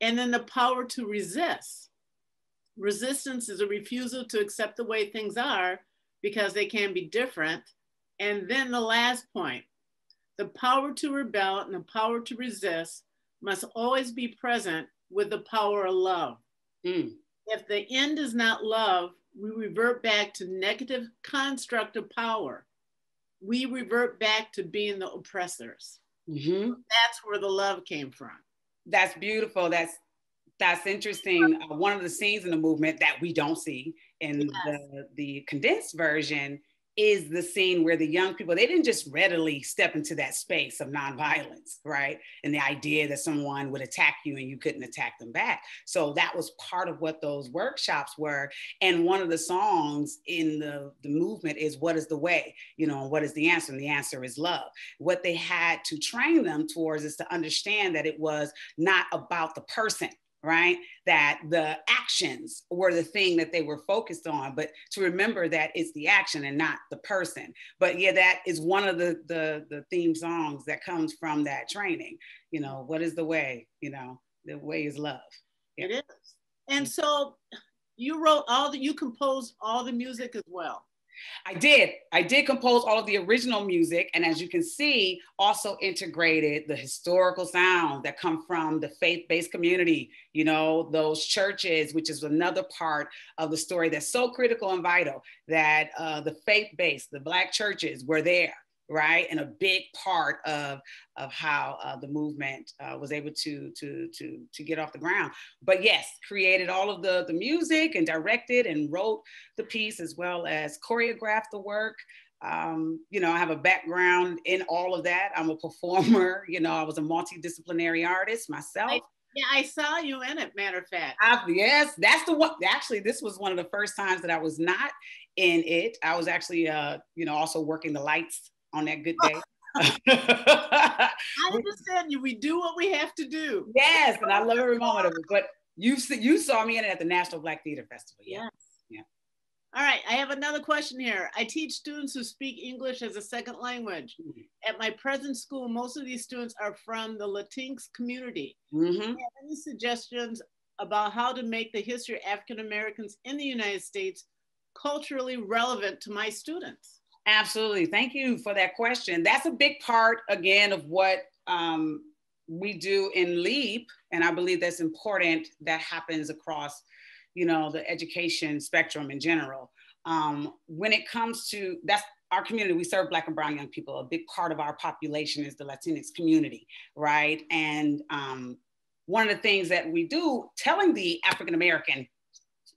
And then the power to resist Resistance is a refusal to accept the way things are because they can be different. And then the last point the power to rebel and the power to resist must always be present with the power of love. Mm. If the end is not love, we revert back to negative construct of power. We revert back to being the oppressors. Mm-hmm. That's where the love came from. That's beautiful. That's that's interesting. Uh, one of the scenes in the movement that we don't see in yes. the, the condensed version is the scene where the young people they didn't just readily step into that space of nonviolence right? And the idea that someone would attack you and you couldn't attack them back. So that was part of what those workshops were. And one of the songs in the, the movement is what is the way? You know what is the answer? And the answer is love. What they had to train them towards is to understand that it was not about the person right? That the actions were the thing that they were focused on, but to remember that it's the action and not the person. But yeah, that is one of the the, the theme songs that comes from that training. You know, what is the way? You know, the way is love. Yeah. It is. And so you wrote all the you composed all the music as well. I did. I did compose all of the original music, and as you can see, also integrated the historical sounds that come from the faith-based community. You know, those churches, which is another part of the story that's so critical and vital. That uh, the faith-based, the Black churches, were there right and a big part of of how uh, the movement uh, was able to to to to get off the ground but yes created all of the the music and directed and wrote the piece as well as choreographed the work um, you know i have a background in all of that i'm a performer [LAUGHS] you know i was a multidisciplinary artist myself I- yeah, I saw you in it. Matter of fact. I, yes, that's the one. Actually, this was one of the first times that I was not in it. I was actually, uh, you know, also working the lights on that good day. [LAUGHS] I understand you. We do what we have to do. Yes, and I love every moment of it. But you you saw me in it at the National Black Theater Festival. Yeah. Yes. Yeah. All right, I have another question here. I teach students who speak English as a second language. Mm-hmm. At my present school, most of these students are from the Latinx community. Mm-hmm. any suggestions about how to make the history of African Americans in the United States culturally relevant to my students? Absolutely. Thank you for that question. That's a big part, again, of what um, we do in LEAP, and I believe that's important, that happens across, you know, the education spectrum in general. Um, when it comes to, that's our community, we serve Black and Brown young people. A big part of our population is the Latinx community, right? And um, one of the things that we do, telling the African American,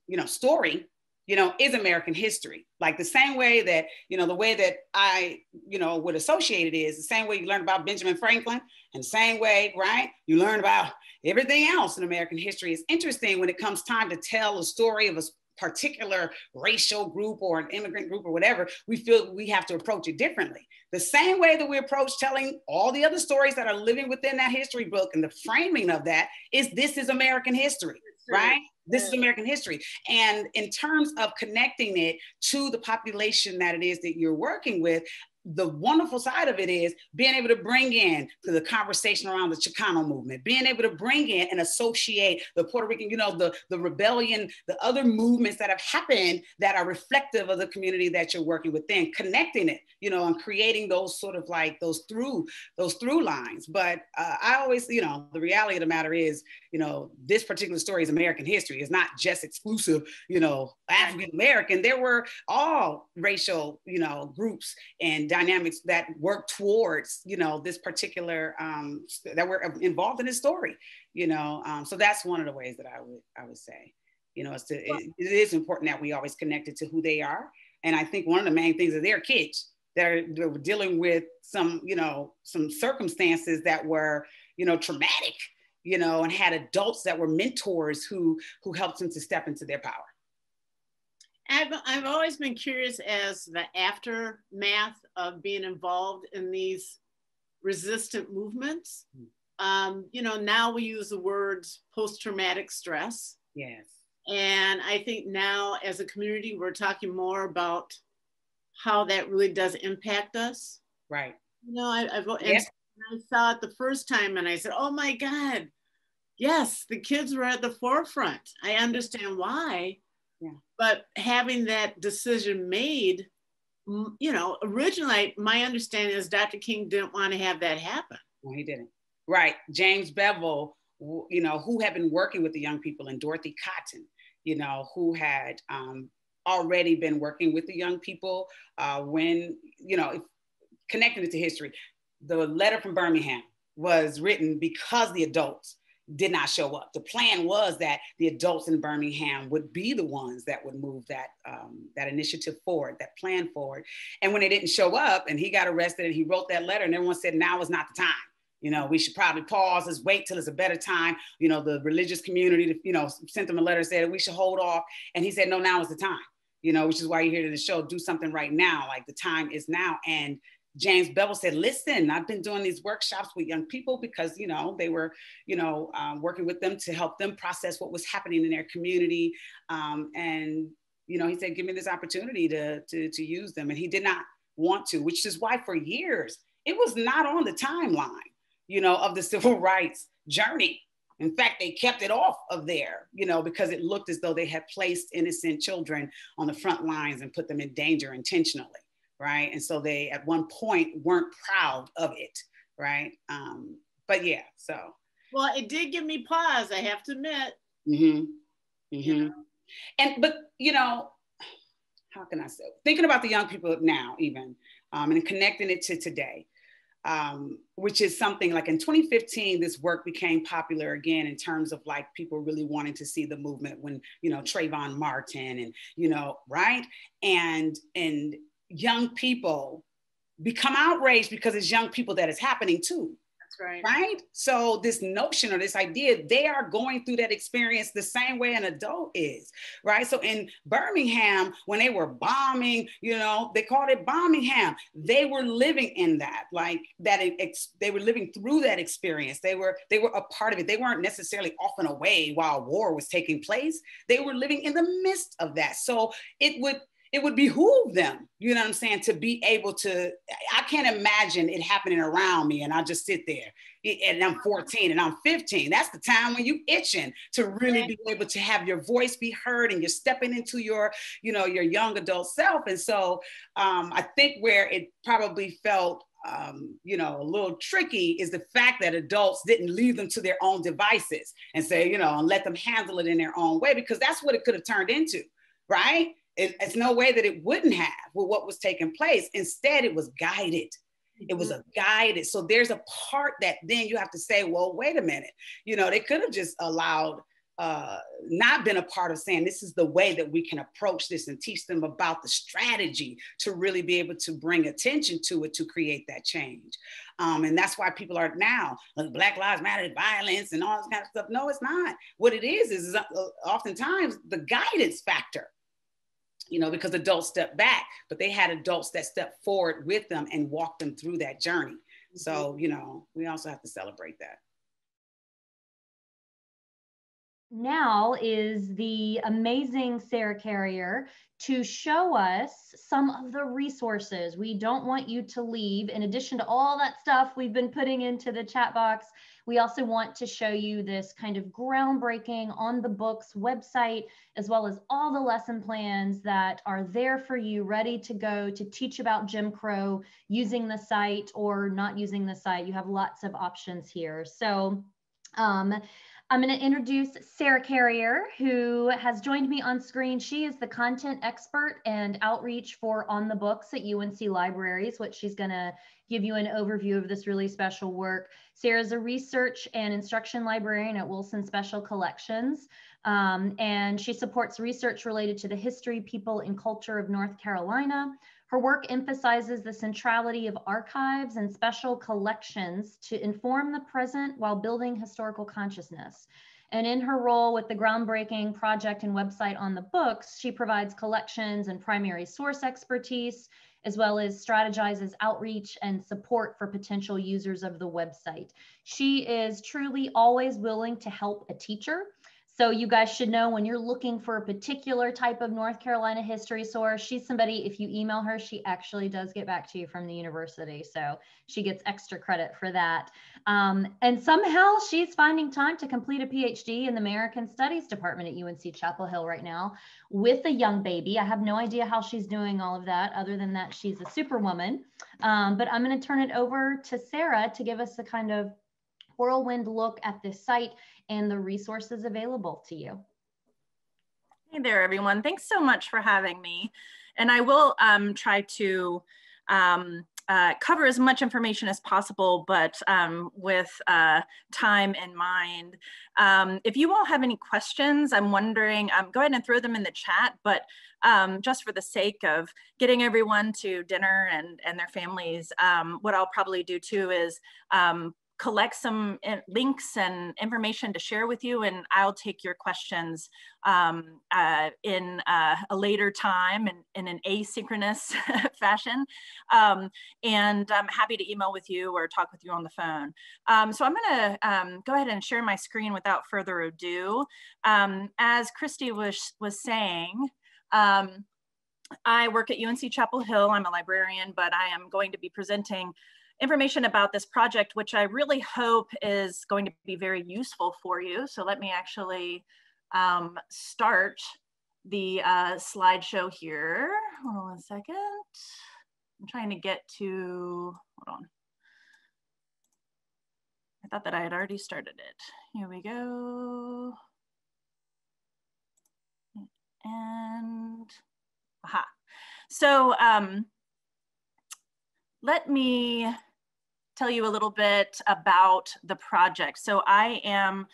you know, story you know, is American history. Like the same way that, you know, the way that I, you know, would associate it is the same way you learn about Benjamin Franklin and the same way, right? You learn about everything else in American history. It's interesting when it comes time to tell a story of a particular racial group or an immigrant group or whatever, we feel we have to approach it differently. The same way that we approach telling all the other stories that are living within that history book and the framing of that is this is American history, right? This is mm. American history. And in terms of connecting it to the population that it is that you're working with, the wonderful side of it is being able to bring in to the conversation around the Chicano movement, being able to bring in and associate the Puerto Rican, you know, the, the rebellion, the other movements that have happened that are reflective of the community that you're working within, connecting it, you know, and creating those sort of like those through those through lines. But uh, I always, you know, the reality of the matter is, you know, this particular story is American history. It's not just exclusive, you know, African American. There were all racial, you know, groups and dynamics that work towards you know this particular um, that were involved in this story you know um, so that's one of the ways that i would i would say you know it's to, it, it is important that we always connect it to who they are. And i think one of the main things is they're kids that are, that are dealing with some you know some circumstances that were you know traumatic you know and had adults that were mentors who who helped them to step into their power I've, I've always been curious as the aftermath of being involved in these resistant movements. Hmm. Um, you know, now we use the words post traumatic stress. Yes. And I think now as a community, we're talking more about how that really does impact us. Right. You know, I, I've, yes. I saw it the first time and I said, oh my God, yes, the kids were at the forefront. I understand why yeah. But having that decision made, you know, originally my understanding is Dr. King didn't want to have that happen. No, he didn't. Right. James Bevel, you know, who had been working with the young people, and Dorothy Cotton, you know, who had um, already been working with the young people uh, when, you know, connecting it to history. The letter from Birmingham was written because the adults did not show up. The plan was that the adults in Birmingham would be the ones that would move that um, that initiative forward, that plan forward. And when they didn't show up, and he got arrested, and he wrote that letter, and everyone said, "Now is not the time." You know, we should probably pause. Let's wait till it's a better time. You know, the religious community, to you know, sent him a letter said we should hold off, and he said, "No, now is the time." You know, which is why you're here to the show. Do something right now. Like the time is now, and James Bevel said, listen, I've been doing these workshops with young people because, you know, they were, you know, um, working with them to help them process what was happening in their community. Um, and, you know, he said, give me this opportunity to, to, to use them. And he did not want to, which is why for years, it was not on the timeline, you know, of the [LAUGHS] civil rights journey. In fact, they kept it off of there, you know, because it looked as though they had placed innocent children on the front lines and put them in danger intentionally right? And so they at one point weren't proud of it, right? Um, but yeah, so. Well, it did give me pause, I have to admit. Mm-hmm. Mm-hmm. And, but, you know, how can I say, thinking about the young people now, even, um, and connecting it to today, um, which is something like in 2015, this work became popular again in terms of like people really wanting to see the movement when, you know, Trayvon Martin and, you know, right. And, and young people become outraged because it's young people that is happening too. That's right. Right? So this notion or this idea, they are going through that experience the same way an adult is, right? So in Birmingham, when they were bombing, you know, they called it Bombingham. They were living in that, like that. Ex- they were living through that experience. They were they were a part of it. They weren't necessarily off and away while war was taking place. They were living in the midst of that. So it would it would behoove them, you know what I'm saying, to be able to. I can't imagine it happening around me and I just sit there and I'm 14 and I'm 15. That's the time when you itching to really be able to have your voice be heard and you're stepping into your, you know, your young adult self. And so um, I think where it probably felt um, you know, a little tricky is the fact that adults didn't leave them to their own devices and say, you know, and let them handle it in their own way, because that's what it could have turned into, right? It, it's no way that it wouldn't have with what was taking place. Instead, it was guided. It was mm-hmm. a guided. So there's a part that then you have to say, well, wait a minute. You know, they could have just allowed uh, not been a part of saying this is the way that we can approach this and teach them about the strategy to really be able to bring attention to it to create that change. Um, and that's why people are now like Black Lives Matter, violence, and all this kind of stuff. No, it's not. What it is is, is uh, oftentimes the guidance factor. You know, because adults step back, but they had adults that stepped forward with them and walked them through that journey. So, mm-hmm. you know, we also have to celebrate that now is the amazing Sarah Carrier to show us some of the resources. We don't want you to leave. In addition to all that stuff we've been putting into the chat box, we also want to show you this kind of groundbreaking on the books website, as well as all the lesson plans that are there for you, ready to go to teach about Jim Crow using the site or not using the site. You have lots of options here. So um, I'm going to introduce Sarah Carrier, who has joined me on screen. She is the content expert and outreach for On the Books at UNC Libraries, which she's going to give you an overview of this really special work. Sarah is a research and instruction librarian at Wilson Special Collections, um, and she supports research related to the history, people, and culture of North Carolina. Her work emphasizes the centrality of archives and special collections to inform the present while building historical consciousness. And in her role with the groundbreaking project and website on the books, she provides collections and primary source expertise, as well as strategizes outreach and support for potential users of the website. She is truly always willing to help a teacher so you guys should know when you're looking for a particular type of North Carolina history source, she's somebody, if you email her, she actually does get back to you from the university. So she gets extra credit for that. Um, and somehow she's finding time to complete a PhD in the American Studies Department at UNC Chapel Hill right now with a young baby. I have no idea how she's doing all of that, other than that she's a superwoman. Um, but I'm going to turn it over to Sarah to give us a kind of whirlwind look at this site and the resources available to you. Hey there, everyone. Thanks so much for having me. And I will um, try to um, uh, cover as much information as possible, but um, with uh, time in mind. Um, if you all have any questions, I'm wondering, um, go ahead and throw them in the chat, but um, just for the sake of getting everyone to dinner and, and their families, um, what I'll probably do too is um, collect some eh, links and information to share with you and I'll take your questions um, uh, in uh, a later time and in, an asynchronous [LAUGHS] fashion. Um, and I'm happy to email with you or talk with you on the phone. Um, so I'm gonna um, go ahead and share my screen without further ado. Um, as Christy was, was saying, um, I work at UNC Chapel Hill. I'm a librarian, but I am going to be presenting information about this project, which I really hope is going to be very useful for you. So let me actually um, start the uh, slideshow here. Hold on one second. I'm trying to get to, hold on. I thought that I had already started it. Here we go. And, aha. So um, let me tell you a little bit about the project. So I am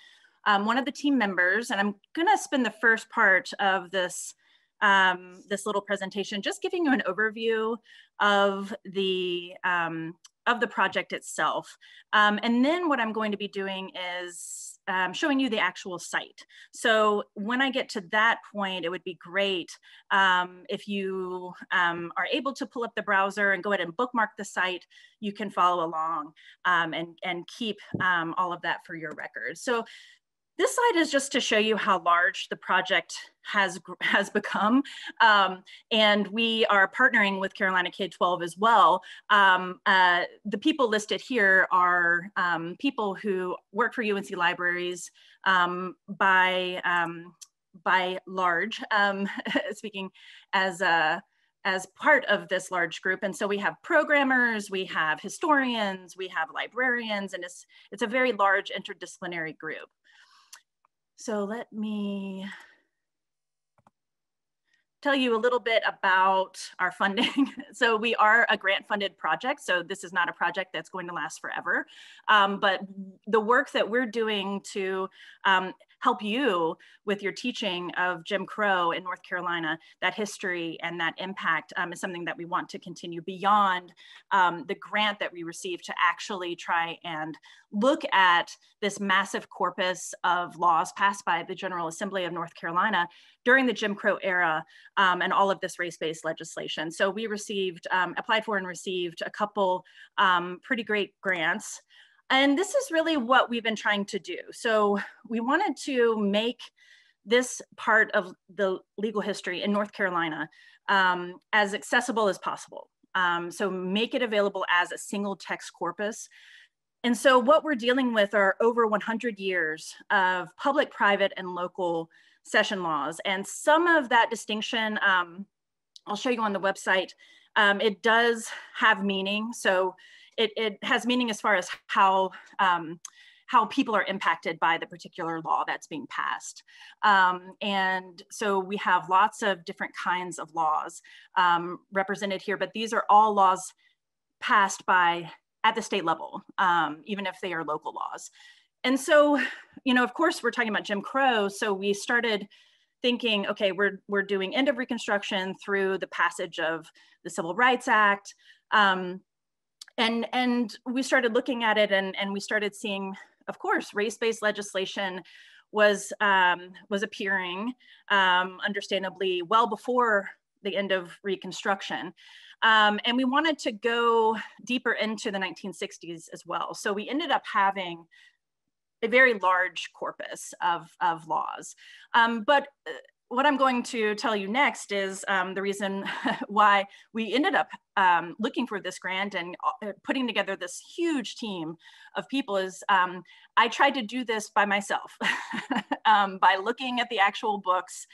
um, one of the team members, and I'm gonna spend the first part of this um, this little presentation just giving you an overview of the um, of the project itself. Um, and then what I'm going to be doing is um, showing you the actual site. So when I get to that point, it would be great um, if you um, are able to pull up the browser and go ahead and bookmark the site, you can follow along um, and, and keep um, all of that for your records. So this slide is just to show you how large the project has, [LAUGHS] has become. Um, and we are partnering with Carolina K-12 as well. Um, uh, the people listed here are um, people who work for UNC libraries um, by, um, by large, um, [LAUGHS] speaking as a, as part of this large group. And so we have programmers, we have historians, we have librarians, and it's, it's a very large interdisciplinary group. So let me tell you a little bit about our funding. [LAUGHS] so we are a grant funded project. So this is not a project that's going to last forever. Um, but the work that we're doing to um, help you with your teaching of Jim Crow in North Carolina, that history and that impact um, is something that we want to continue beyond um, the grant that we received to actually try and look at this massive corpus of laws passed by the General Assembly of North Carolina during the Jim Crow era um, and all of this race-based legislation. So we received, um, applied for and received a couple um, pretty great grants and this is really what we've been trying to do. So we wanted to make this part of the legal history in North Carolina um, as accessible as possible. Um, so make it available as a single text corpus. And so what we're dealing with are over 100 years of public, private, and local session laws. And some of that distinction, um, I'll show you on the website, um, it does have meaning. So it, it has meaning as far as how um, how people are impacted by the particular law that's being passed. Um, and so we have lots of different kinds of laws um, represented here, but these are all laws passed by at the state level, um, even if they are local laws. And so, you know, of course, we're talking about Jim Crow. So we started thinking, okay, we're, we're doing end of Reconstruction through the passage of the Civil Rights Act. And and we started looking at it and and we started seeing of course race-based legislation was um, was appearing um, understandably well before the end of reconstruction. Um, and we wanted to go deeper into the 1960s as well. So we ended up having a very large corpus of, of laws. Um, but uh, what I'm going to tell you next is um, the reason [LAUGHS] why we ended up um, looking for this grant and uh, putting together this huge team of people is um, I tried to do this by myself [LAUGHS] um, by looking at the actual books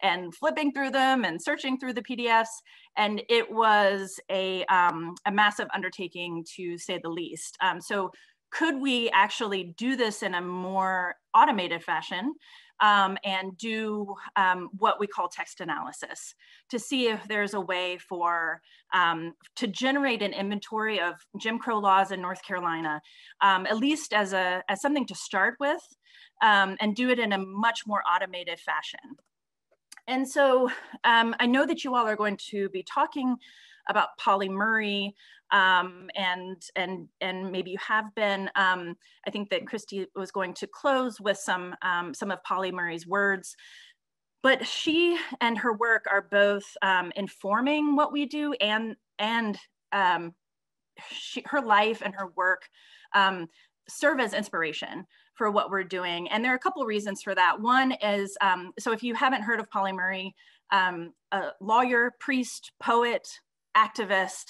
and flipping through them and searching through the PDFs. And it was a, um, a massive undertaking to say the least. Um, so could we actually do this in a more automated fashion? um, and do um, what we call text analysis to see if there's a way for um, to generate an inventory of Jim Crow laws in North Carolina, um, at least as a as something to start with, um, and do it in a much more automated fashion. And so um, I know that you all are going to be talking about Pauli Murray um, and and and maybe you have been. Um, I think that Christy was going to close with some um, some of Pauli Murray's words, but she and her work are both um, informing what we do and and um, she, her life and her work um, serve as inspiration for what we're doing. And there are a couple reasons for that. One is, so if you haven't heard of Pauli Murray, a lawyer, priest, poet, activist,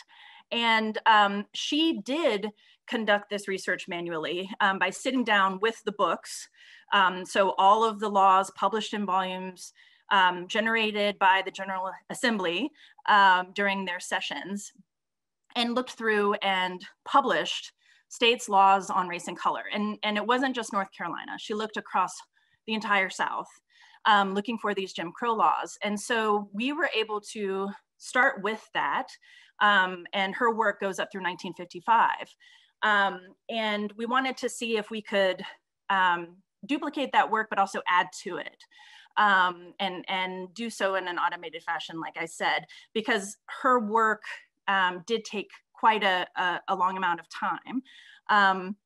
and um, she did conduct this research manually um, by sitting down with the books. Um, so all of the laws published in volumes um, generated by the General Assembly um, during their sessions and looked through and published states laws on race and color. And, and it wasn't just North Carolina. She looked across the entire South um, looking for these Jim Crow laws. And so we were able to start with that um, and her work goes up through 1955. Um, and we wanted to see if we could um, duplicate that work, but also add to it. Um, and, and do so in an automated fashion, like I said, because her work um, did take quite a, a, a, long amount of time. Um,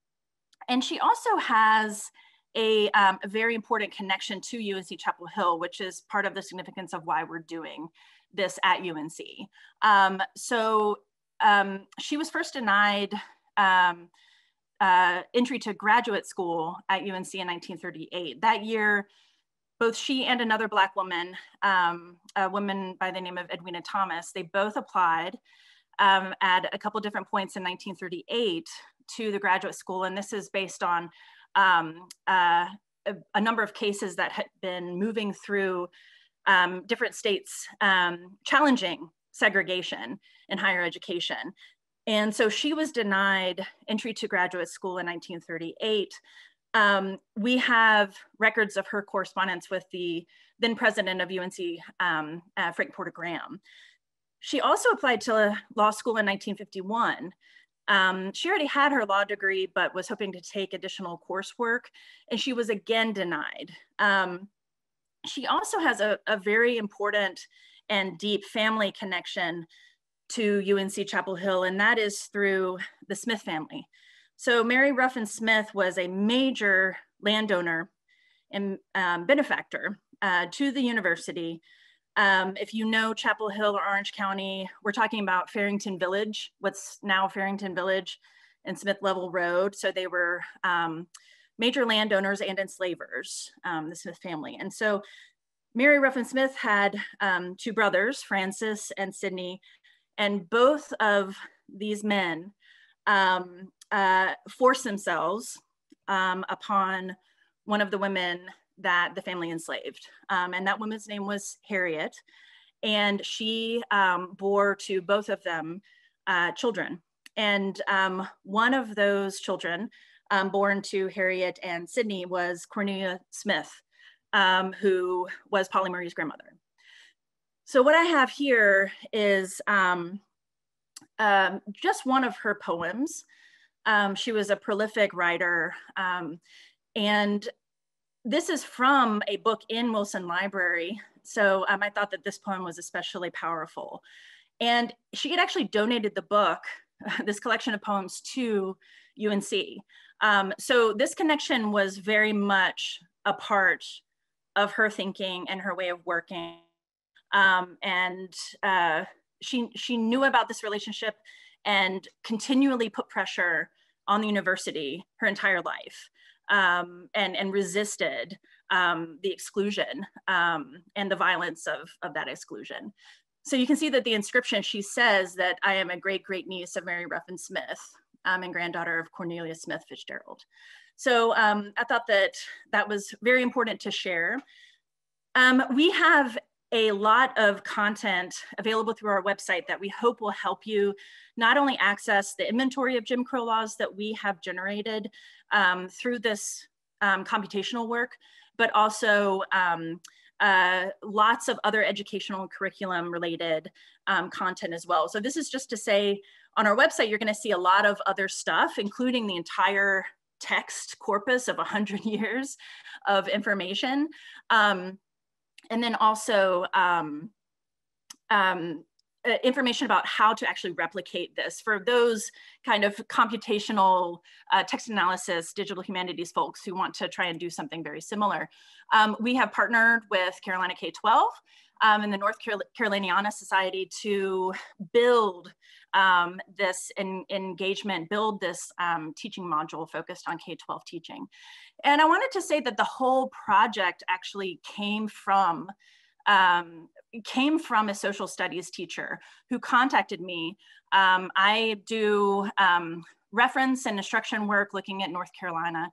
and she also has a, um, a, very important connection to UNC Chapel Hill, which is part of the significance of why we're doing this at UNC. Um, so um, she was first denied um, uh, entry to graduate school at UNC in 1938. That year, both she and another Black woman, um, a woman by the name of Edwina Thomas, they both applied um, at a couple different points in 1938 to the graduate school. And this is based on um, uh, a, a, number of cases that had been moving through um, different states um, challenging segregation in higher education. And so she was denied entry to graduate school in 1938. Um, we have records of her correspondence with the then president of UNC, um, uh, Frank Porter Graham. She also applied to law school in 1951. Um, she already had her law degree, but was hoping to take additional coursework, and she was again denied. She also has a, a very important and deep family connection to UNC Chapel Hill, and that is through the Smith family. So Mary Ruffin Smith was a major landowner and um, benefactor uh, to the university. Um, if you know Chapel Hill or Orange County, we're talking about Fearrington Village, what's now Fearrington Village and Smith Level Road. So they were um, major landowners and enslavers, um, the Smith family. And so Mary Ruffin Smith had um, two brothers, Francis and Sidney, and both of these men um, uh, forced themselves um, upon one of the women that the family enslaved. Um, and that woman's name was Harriet. And she um, bore to both of them uh, children. And one of those children um, born to Harriet and Sidney was Cornelia Smith, who was Pauli Murray's grandmother. So what I have here is um, um, just one of her poems. Um, she was a prolific writer. Um, and this is from a book in Wilson Library. So um, I thought that this poem was especially powerful. And she had actually donated the book, [LAUGHS] this collection of poems to UNC. Um, so this connection was very much a part of her thinking and her way of working um, and uh, she, she knew about this relationship and continually put pressure on the university her entire life um, and, and resisted um, the exclusion um, and the violence of, of that exclusion. So you can see that the inscription, she says that I am a great, great niece of Mary Ruffin Smith um, and granddaughter of Cornelia Smith Fitzgerald. So um, I thought that that was very important to share. Um, we have a lot of content available through our website that we hope will help you not only access the inventory of Jim Crow laws that we have generated um, through this um, computational work, but also um, uh, lots of other educational curriculum related um, content as well. So this is just to say on our website, you're gonna see a lot of other stuff, including the entire text corpus of 100 [LAUGHS] years of information. Um, and then also um, um, uh, information about how to actually replicate this for those kind of computational uh, text analysis, digital humanities folks who want to try and do something very similar. Um, we have partnered with Carolina K-12 um, and the North Caroliniana Society to build um, this engagement, build this um, teaching module focused on K-12 teaching. And I wanted to say that the whole project actually came from um, came from a social studies teacher who contacted me. Um, I do um, reference and instruction work looking at North Carolina.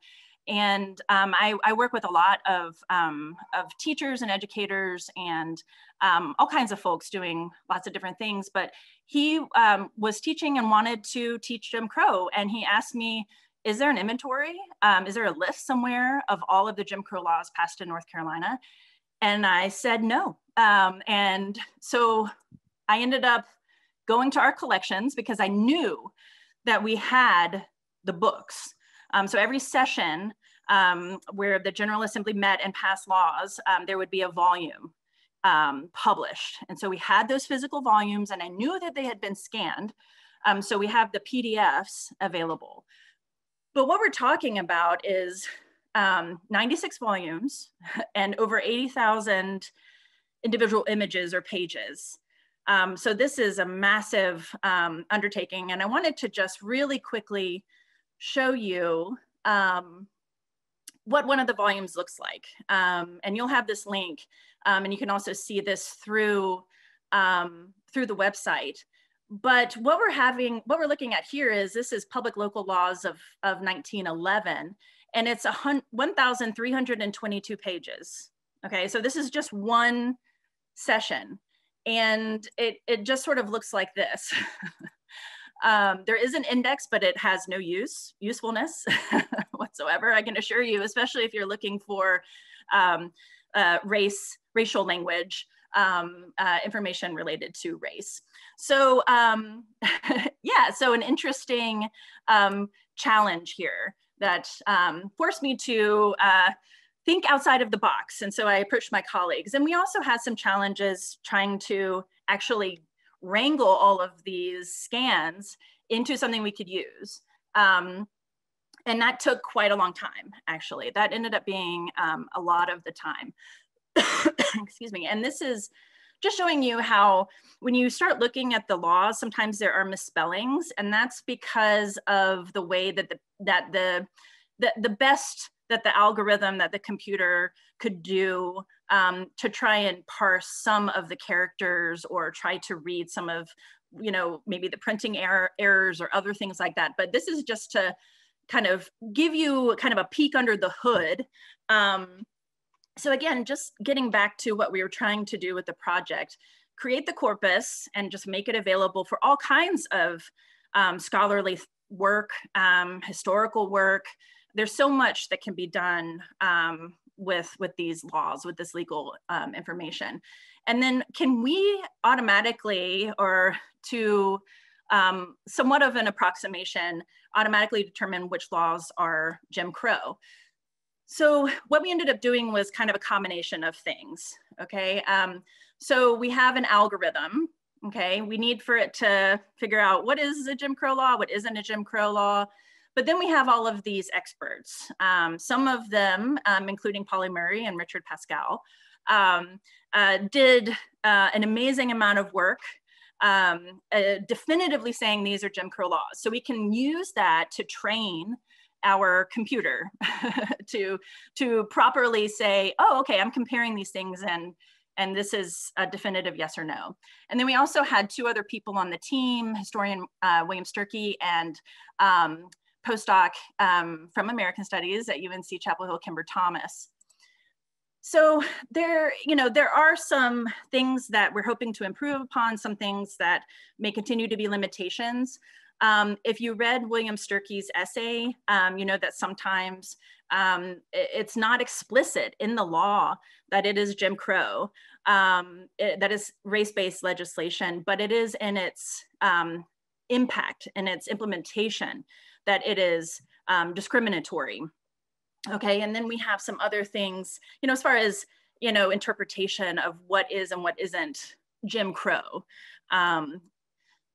And um, I, I, work with a lot of, um, of teachers and educators and um, all kinds of folks doing lots of different things. But he um, was teaching and wanted to teach Jim Crow. And he asked me, is there an inventory? is there a list somewhere of all of the Jim Crow laws passed in North Carolina? And I said no. Um, and so I ended up going to our collections because I knew that we had the books. Um, so every session um, where the General Assembly met and passed laws, um, there would be a volume um, published. And so we had those physical volumes and I knew that they had been scanned. Um, so we have the PDFs available. But what we're talking about is um, 96 volumes [LAUGHS] and over 80,000 individual images or pages. Um, so this is a massive um, undertaking. And I wanted to just really quickly show you um, what one of the volumes looks like. Um, and you'll have this link um, and you can also see this through, through the website but what we're having, what we're looking at here is this is public local laws of, of 1911 and it's 1,322 pages. Okay, so this is just one session. and it, it just sort of looks like this. [LAUGHS] um, there is an index, but it has no use, usefulness [LAUGHS] whatsoever, I can assure you, especially if you're looking for um, uh, race, racial language, um, uh, information related to race. So um, [LAUGHS] yeah, so an interesting um, challenge here that um, forced me to uh, think outside of the box. And so I approached my colleagues. And we also had some challenges trying to actually wrangle all of these scans into something we could use. Um, and that took quite a long time, actually. That ended up being um, a lot of the time. [COUGHS] Excuse me. And this is just showing you how when you start looking at the laws, sometimes there are misspellings, and that's because of the way that the that the the, the best that the algorithm that the computer could do um, to try and parse some of the characters or try to read some of, you know, maybe the printing error, errors or other things like that. But this is just to kind of give you kind of a peek under the hood. Um, so again, just getting back to what we were trying to do with the project, create the corpus and just make it available for all kinds of um, scholarly work, um, historical work, there's so much that can be done um, with with these laws, with this legal um, information. And then can we automatically or to um, somewhat of an approximation automatically determine which laws are Jim Crow? So what we ended up doing was kind of a combination of things, okay? Um, so we have an algorithm, okay? We need for it to figure out what is a Jim Crow law, what isn't a Jim Crow law, but then we have all of these experts, um, some of them, um, including Pauli Murray and Richard Paschal, um, uh, did uh, an amazing amount of work um, uh, definitively saying these are Jim Crow laws. So we can use that to train our computer [LAUGHS] to, to properly say, oh, okay, I'm comparing these things and and this is a definitive yes or no. And then we also had two other people on the team, historian uh, William Sturkey and um, postdoc um, from American Studies at UNC Chapel Hill, Kimber Thomas. So there, you know, there are some things that we're hoping to improve upon, some things that may continue to be limitations. Um, if you read William Sturkey's essay, um, you know that sometimes um, it's not explicit in the law that it is Jim Crow, um, it, that is race-based legislation, but it is in its um, impact and its implementation that it is um, discriminatory. Okay, and then we have some other things, you know, as far as, you know, interpretation of what is and what isn't Jim Crow. Um,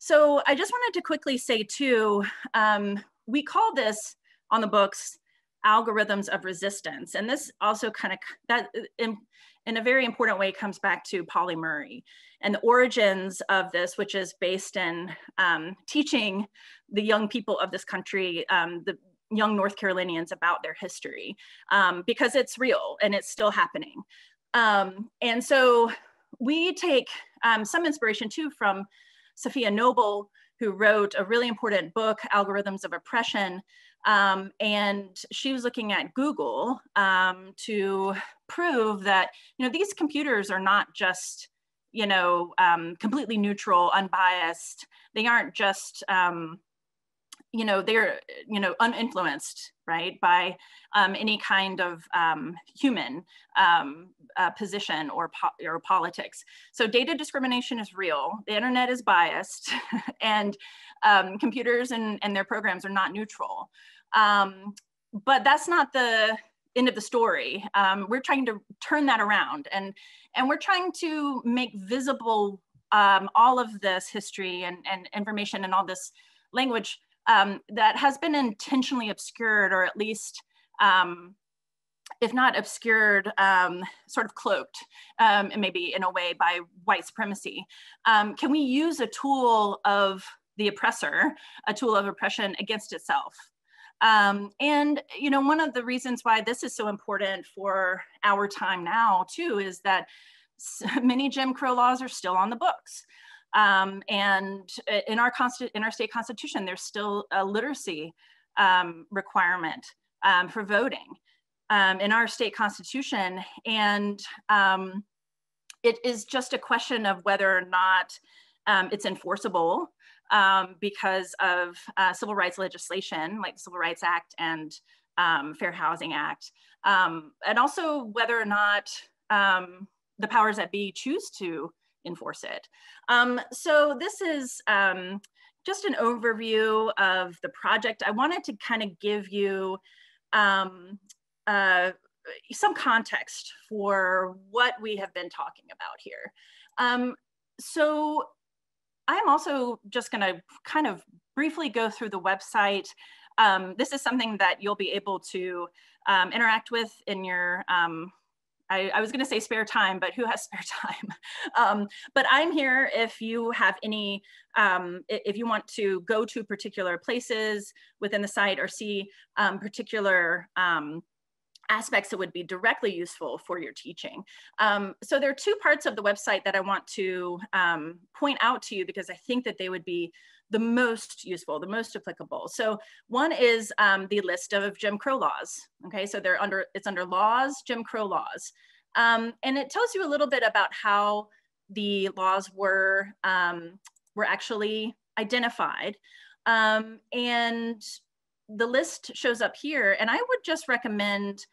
so I just wanted to quickly say too, um, we call this on the books algorithms of resistance. And this also kind of, that in, in a very important way comes back to Pauli Murray and the origins of this, which is based in um, teaching the young people of this country, um, the young North Carolinians about their history, um, because it's real and it's still happening. Um, and so we take um, some inspiration too from Safiya Noble, who wrote a really important book, Algorithms of Oppression, um, and she was looking at Google um, to prove that you know these computers are not just you know um, completely neutral, unbiased. They aren't just um, you know they're you know uninfluenced right by um, any kind of um, human um, uh, position or po- or politics. So data discrimination is real. The internet is biased [LAUGHS] and um, computers and, and their programs are not neutral. Um, but that's not the end of the story. Um, we're trying to turn that around and, and we're trying to make visible all of this history and, and information and all this language um, that has been intentionally obscured or at least um, if not obscured, um, sort of cloaked, um, and maybe in a way by white supremacy. Um, can we use a tool of the oppressor, a tool of oppression against itself? Um, and, you know, one of the reasons why this is so important for our time now, too, is that [LAUGHS] many Jim Crow laws are still on the books. Um, and in our, in our state constitution, there's still a literacy um, requirement um, for voting um, in our state constitution. And um, it is just a question of whether or not um, it's enforceable because of uh, civil rights legislation like the Civil Rights Act and Fair Housing Act, and also whether or not the powers that be choose to enforce it. Um, so this is um, just an overview of the project. I wanted to kind of give you um, uh, some context for what we have been talking about here. Um, so I'm also just gonna kind of briefly go through the website. Um, this is something that you'll be able to um, interact with in your I, I was going to say spare time, but who has [LAUGHS] spare time? Um, but I'm here if you have any, um, if you want to go to particular places within the site or see um, particular um, aspects that would be directly useful for your teaching. Um, so there are two parts of the website that I want to um, point out to you because I think that they would be the most useful, the most applicable. So one is um, the list of Jim Crow laws. Okay, so they're under, it's under laws, Jim Crow laws. Um, and it tells you a little bit about how the laws were, um, were actually identified. Um, and the list shows up here and I would just recommend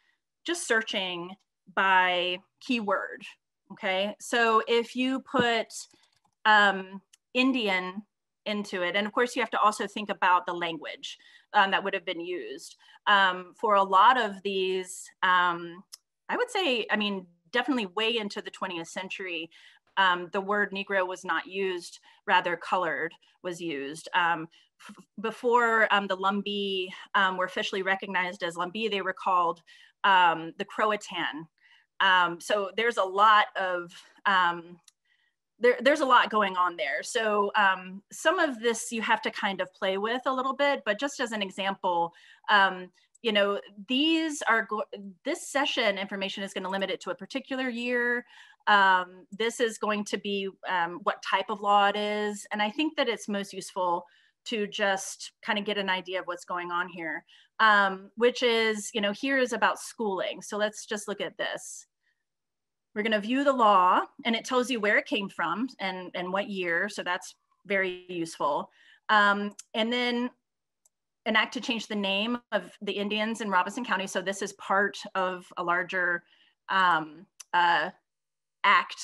just searching by keyword, okay? So if you put um, Indian into it. And of course, you have to also think about the language um, that would have been used. Um, for a lot of these, um, I would say, I mean, definitely way into the 20th century, um, the word Negro was not used, rather colored was used. Um, before um, the Lumbee were officially recognized as Lumbee, they were called the Croatan. so there's a lot of there, there's a lot going on there. So um, some of this you have to kind of play with a little bit, but just as an example, um, you know, these are, this session information is gonna limit it to a particular year. Um, this is going to be um, what type of law it is. And I think that it's most useful to just kind of get an idea of what's going on here, um, which is, you know, here is about schooling. So let's just look at this. We're going to view the law and it tells you where it came from and, and what year. So that's very useful. Um, and then an act to change the name of the Indians in Robeson County. So this is part of a larger um, uh, act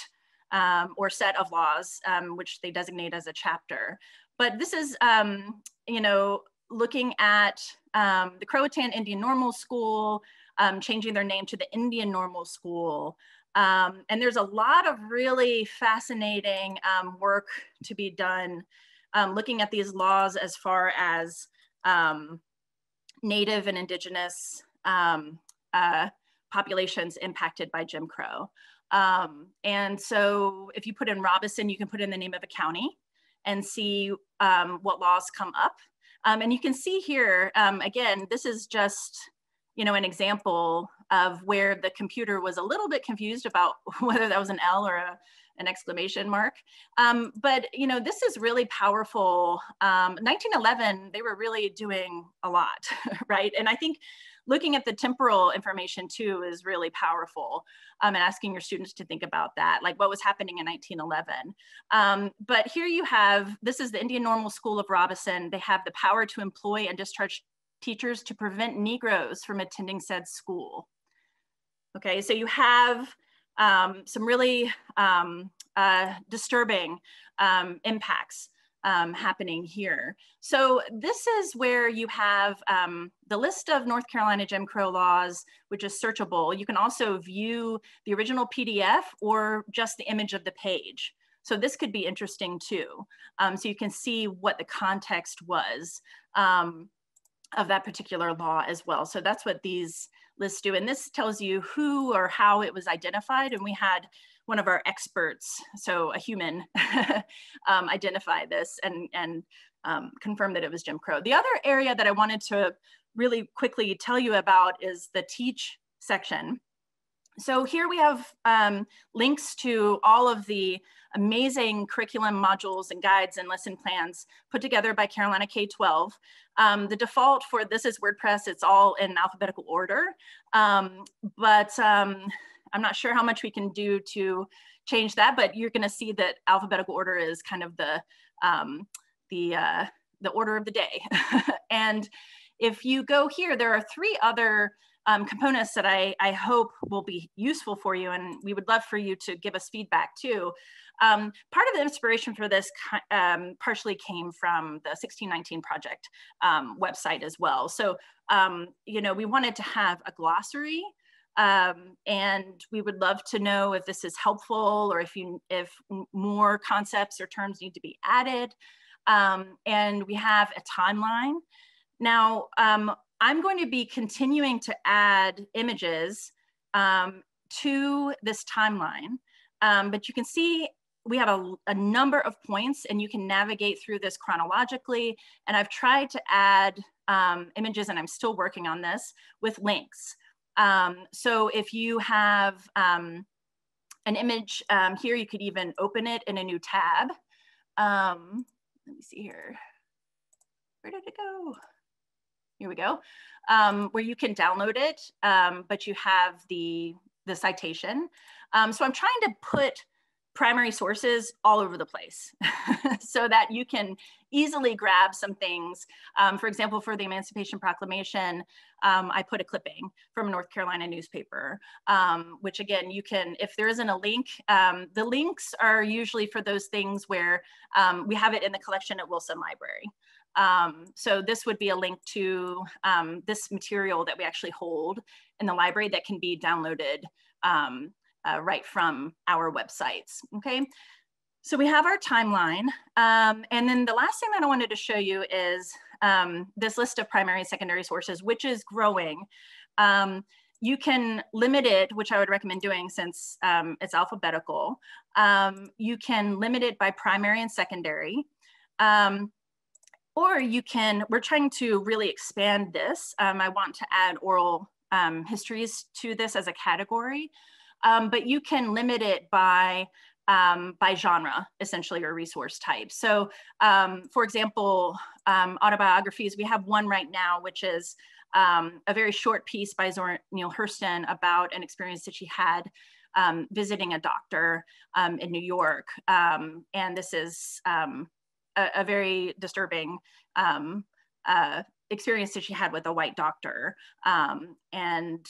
um, or set of laws, um, which they designate as a chapter. But this is, um, you know, looking at um, the Croatan Indian Normal School, um, changing their name to the Indian Normal School, um, and there's a lot of really fascinating um, work to be done um, looking at these laws as far as um, Native and Indigenous um, uh, populations impacted by Jim Crow. And so if you put in Robeson, you can put in the name of a county and see what laws come up. and you can see here, again, this is just you know, an example of where the computer was a little bit confused about [LAUGHS] whether that was an L or a, an exclamation mark. Um, but, you know, this is really powerful. Um, 1911, they were really doing a lot, [LAUGHS] right? And I think looking at the temporal information too is really powerful um, and asking your students to think about that, like what was happening in 1911. Um, but here you have, this is the Indian Normal School of Robeson. They have the power to employ and discharge teachers to prevent Negroes from attending said school. Okay, so you have um, some really um, uh, disturbing um, impacts um, happening here. So this is where you have um, the list of North Carolina Jim Crow laws, which is searchable. You can also view the original PDF or just the image of the page. So this could be interesting too. Um, so you can see what the context was. Um, of that particular law as well. So that's what these lists do. And this tells you who or how it was identified. And we had one of our experts, so a human, [LAUGHS] um, identify this and, and um, confirm that it was Jim Crow. The other area that I wanted to really quickly tell you about is the teach section. So here we have um, links to all of the amazing curriculum modules and guides and lesson plans put together by Carolina K-12. Um, the default for this is WordPress, it's all in alphabetical order, um, but um, I'm not sure how much we can do to change that, but you're gonna see that alphabetical order is kind of the, um, the, uh, the order of the day. [LAUGHS] and if you go here, there are three other um, components that I, I hope will be useful for you and we would love for you to give us feedback too. Um, part of the inspiration for this um, partially came from the 1619 Project um, website as well. So, um, you know, we wanted to have a glossary um, and we would love to know if this is helpful or if you if more concepts or terms need to be added. Um, and we have a timeline. Now, um, I'm going to be continuing to add images um, to this timeline, um, but you can see we have a, a, number of points and you can navigate through this chronologically. And I've tried to add um, images and I'm still working on this with links. Um, so if you have um, an image um, here, you could even open it in a new tab. Let me see here. Where did it go? Here we go. Um, where you can download it, um, but you have the, the citation. so I'm trying to put primary sources all over the place [LAUGHS] so that you can easily grab some things. Um, for example, for the Emancipation Proclamation, um, I put a clipping from a North Carolina newspaper, um, which again, you can, if there isn't a link, um, the links are usually for those things where um, we have it in the collection at Wilson Library. Um, so this would be a link to this material that we actually hold in the library that can be downloaded um, uh, right from our websites, okay? So we have our timeline. Um, and then the last thing that I wanted to show you is um, this list of primary and secondary sources, which is growing. Um, you can limit it, which I would recommend doing since um, it's alphabetical. Um, you can limit it by primary and secondary. Um, or you can, we're trying to really expand this. I want to add oral histories to this as a category um, but you can limit it by um, by genre, essentially, or resource type. So, um, for example, um, autobiographies, we have one right now, which is um, a very short piece by Zora Neale Hurston about an experience that she had um, visiting a doctor um, in New York. and this is a, a, very disturbing uh, experience that she had with a white doctor. and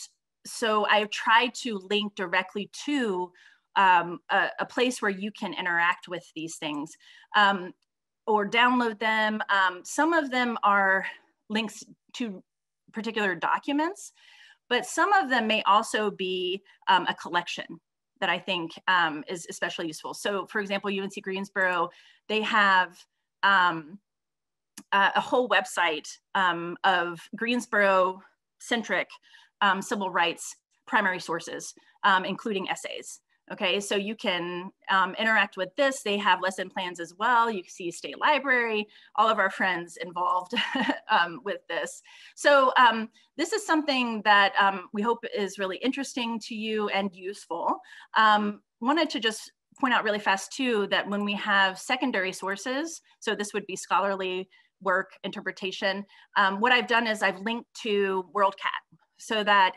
so I've tried to link directly to um, a, a, place where you can interact with these things um, or download them. Um, some of them are links to particular documents, but some of them may also be um, a collection that I think um, is especially useful. So for example, UNC Greensboro, they have um, a, a whole website um, of Greensboro centric um, civil rights primary sources, um, including essays. Okay, so you can um, interact with this. They have lesson plans as well. You can see State Library, all of our friends involved [LAUGHS] um, with this. So um, this is something that um, we hope is really interesting to you and useful. Um, wanted to just point out really fast too, that when we have secondary sources, so this would be scholarly work, interpretation, um, what I've done is I've linked to WorldCat so that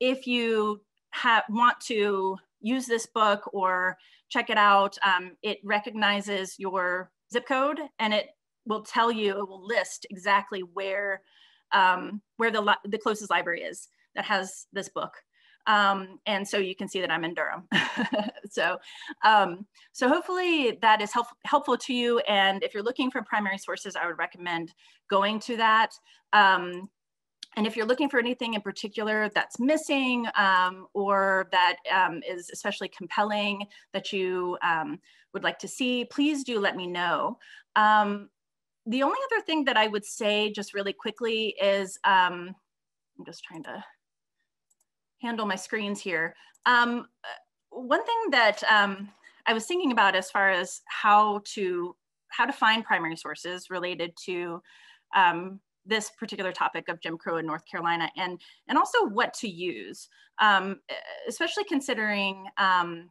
if you have, want to use this book or check it out, um, it recognizes your zip code and it will tell you, it will list exactly where, um, where the, the closest library is that has this book. Um, and so you can see that I'm in Durham. [LAUGHS] so, um, so hopefully that is help, helpful to you. And if you're looking for primary sources, I would recommend going to that. Um, and if you're looking for anything in particular that's missing um, or that um, is especially compelling that you um, would like to see, please do let me know. The only other thing that I would say just really quickly is, I'm just trying to handle my screens here. Um, one thing that I was thinking about as far as how to how to find primary sources related to um, this particular topic of Jim Crow in North Carolina and, and also what to use, um, especially considering um,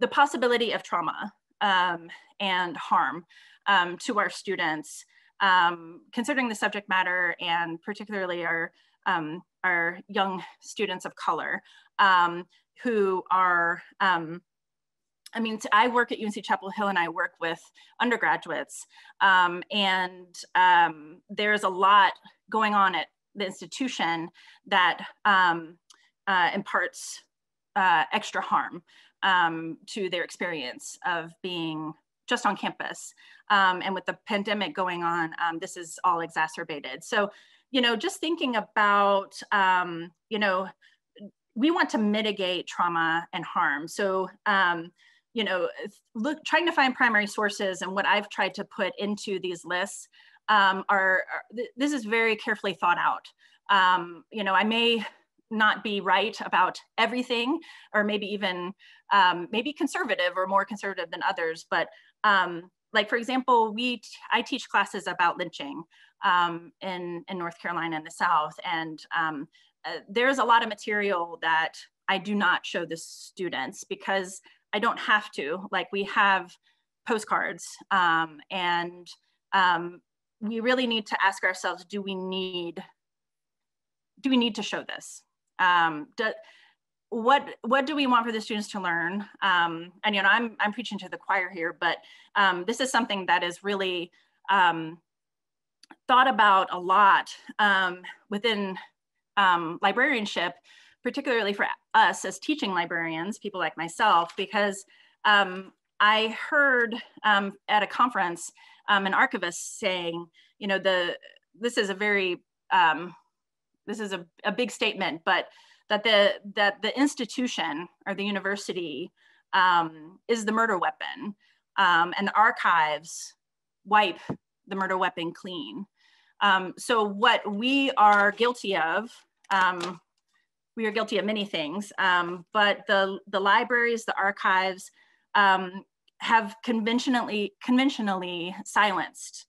the possibility of trauma um, and harm um, to our students, um, considering the subject matter and particularly our, um, our young students of color who are I mean, I work at UNC Chapel Hill and I work with undergraduates. Um, and um, there's a lot going on at the institution that um, uh, imparts uh, extra harm um, to their experience of being just on campus. Um, and with the pandemic going on, um, this is all exacerbated. So, you know, just thinking about, um, you know, we want to mitigate trauma and harm. So, um, you know, look, trying to find primary sources and what I've tried to put into these lists um, are, are th this is very carefully thought out. Um, you know, I may not be right about everything, or maybe even um, maybe conservative or more conservative than others. But um, like for example, we I teach classes about lynching um, in in North Carolina in the South, and um, uh, there's a lot of material that I do not show the students because I don't have to. Like we have postcards um, and um, we really need to ask ourselves, do we need, do we need to show this? Um, do, what what do we want for the students to learn? Um, and you know, I'm I'm preaching to the choir here, but um, this is something that is really um, thought about a lot um, within um, librarianship particularly for us as teaching librarians, people like myself, because um, I heard um, at a conference um, an archivist saying, you know, the this is a very um, this is a, a big statement, but that the that the institution or the university um, is the murder weapon, um, and the archives wipe the murder weapon clean. so what we are guilty of um, we are guilty of many things, um, but the, the libraries, the archives um, have conventionally, conventionally silenced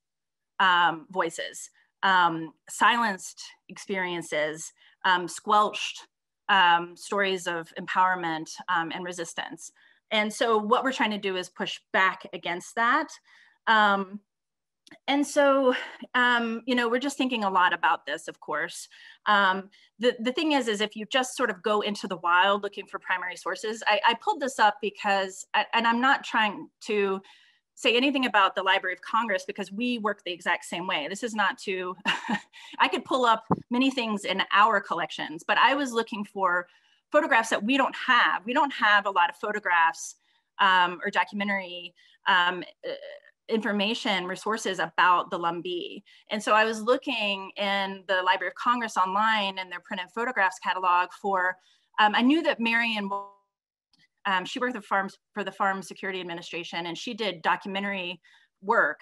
um, voices, um, silenced experiences, um, squelched um, stories of empowerment and resistance. And so what we're trying to do is push back against that. Um, and so, um, you know, we're just thinking a lot about this, of course. Um, the, the thing is, is if you just sort of go into the wild looking for primary sources, I, I pulled this up because, and I'm not trying to say anything about the Library of Congress because we work the exact same way. This is not to, [LAUGHS] I could pull up many things in our collections, but I was looking for photographs that we don't have. We don't have a lot of photographs um, or documentary um, information resources about the Lumbee. And so I was looking in the Library of Congress online and their printed photographs catalog for, um, I knew that Marion, um, she worked farms for the Farm Security Administration and she did documentary work.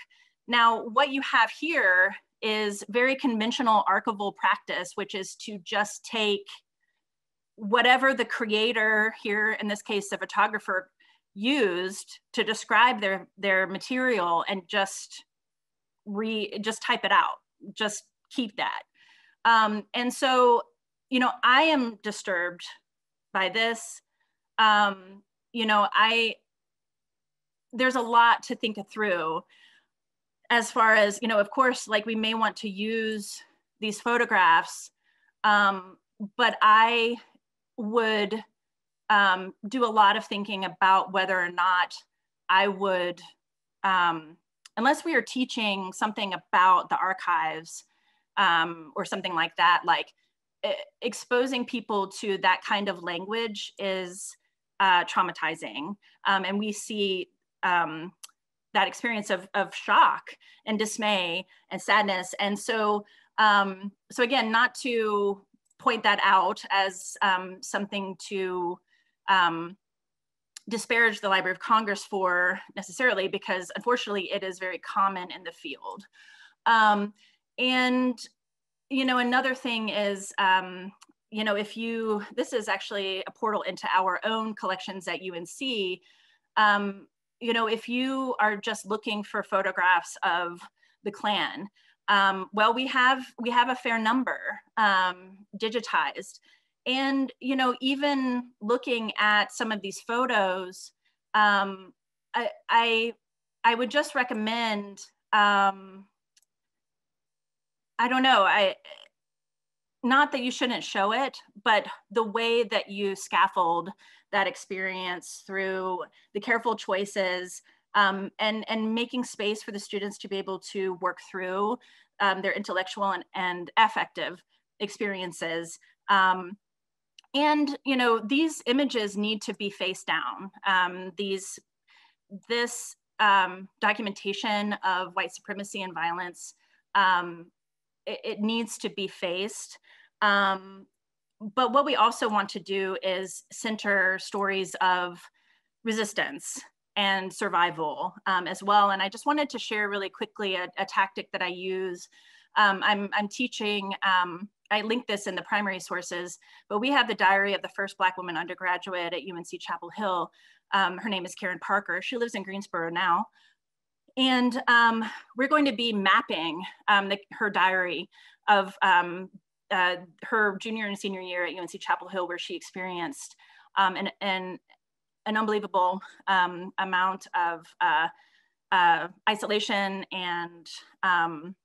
Now, what you have here is very conventional archival practice, which is to just take whatever the creator here, in this case, the photographer used to describe their their material and just re just type it out just keep that um, and so you know i am disturbed by this um, you know i there's a lot to think through as far as you know of course like we may want to use these photographs um, but i would um, do a lot of thinking about whether or not I would, um, unless we are teaching something about the archives um, or something like that, like exposing people to that kind of language is uh, traumatizing. Um, and we see um, that experience of, of shock and dismay and sadness. And so, um, so again, not to point that out as something to um, disparage the Library of Congress for necessarily because unfortunately it is very common in the field. Um, and, you know, another thing is, um, you know, if you, this is actually a portal into our own collections at UNC, um, you know, if you are just looking for photographs of the Klan, um, well, we have we have a fair number um, digitized, and you know even looking at some of these photos um, I, I, I would just recommend um, i don't know i not that you shouldn't show it, but the way that you scaffold that experience through the careful choices um, and, and making space for the students to be able to work through um, their intellectual and, and affective experiences. Um, and you know these images need to be face down. Um, these this um, documentation of white supremacy and violence um, it, it, needs to be faced. Um, but what we also want to do is center stories of resistance and survival um, as well. And I just wanted to share really quickly a, a tactic that I use. Um, I'm, I'm teaching, um, I link this in the primary sources, but we have the diary of the first Black woman undergraduate at UNC Chapel Hill. Um, her name is Karen Parker. She lives in Greensboro now. And um, we're going to be mapping um, the, her diary of uh, her junior and senior year at UNC Chapel Hill, where she experienced um, an, an, an unbelievable um, amount of uh, uh, isolation and um,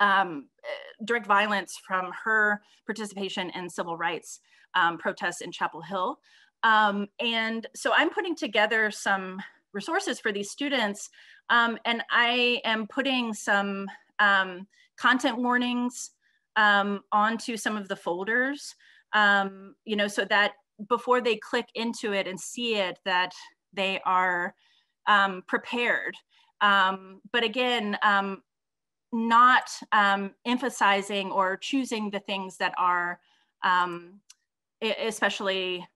um, direct violence from her participation in civil rights um, protests in Chapel Hill. Um, and so I'm putting together some resources for these students um, and I am putting some um, content warnings um, onto some of the folders, you know, so that before they click into it and see it that they are um, prepared. Um, but again, um, not um, emphasizing or choosing the things that are um, especially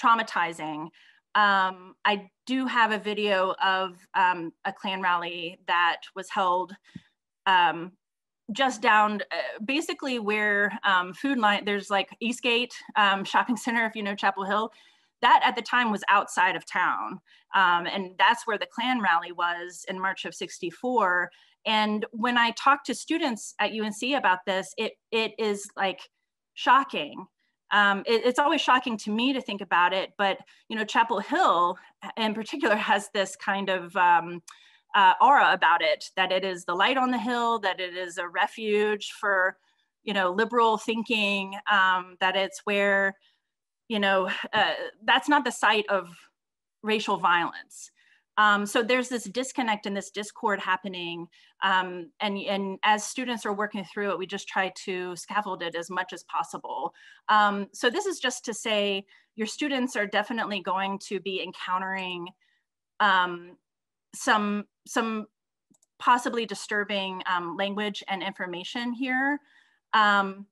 traumatizing. Um, I do have a video of a Klan rally that was held just down uh, basically where um, Food Lion, there's like Eastgate um, Shopping Center, if you know Chapel Hill. That at the time was outside of town. Um, and that's where the Klan rally was in March of 64. And when I talk to students at UNC about this, it, it is like shocking. Um, it, it's always shocking to me to think about it, but you know, Chapel Hill in particular has this kind of um, uh, aura about it, that it is the light on the hill, that it is a refuge for, you know, liberal thinking, um, that it's where, you know, uh, that's not the site of racial violence. Um, so there's this disconnect and this discord happening. Um, and, and as students are working through it, we just try to scaffold it as much as possible. Um, so this is just to say your students are definitely going to be encountering um, some some possibly disturbing um, language and information here. Um,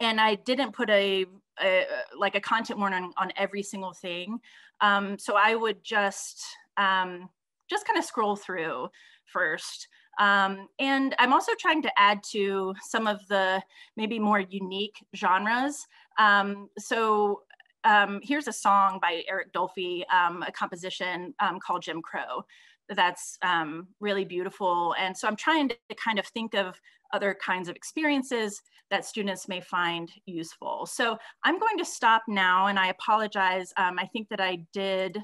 and I didn't put a, a, like a content warning on, every single thing. Um, so I would just um, just kind of scroll through first. Um, and I'm also trying to add to some of the maybe more unique genres. Um, so um, here's a song by Eric Dolphy, um, a composition um, called Jim Crow that's um, really beautiful. And so I'm trying to kind of think of other kinds of experiences that students may find useful. So I'm going to stop now and I apologize. I think that I did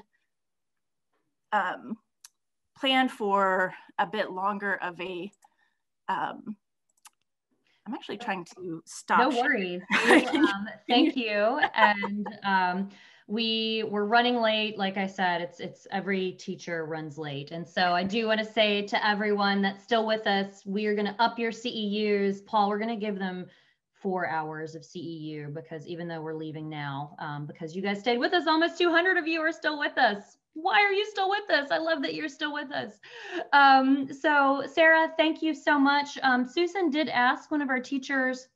um, plan for a bit longer of a, um, I'm actually trying to stop. No worries. [LAUGHS] Um, thank you. And um, we were running late like i said it's it's every teacher runs late and so i do want to say to everyone that's still with us we are going to up your ceus paul we're going to give them four hours of ceu because even though we're leaving now um, because you guys stayed with us almost 200 of you are still with us why are you still with us? I love that you're still with us. Um, so Sarah, thank you so much. Um, Susan did ask one of our teachers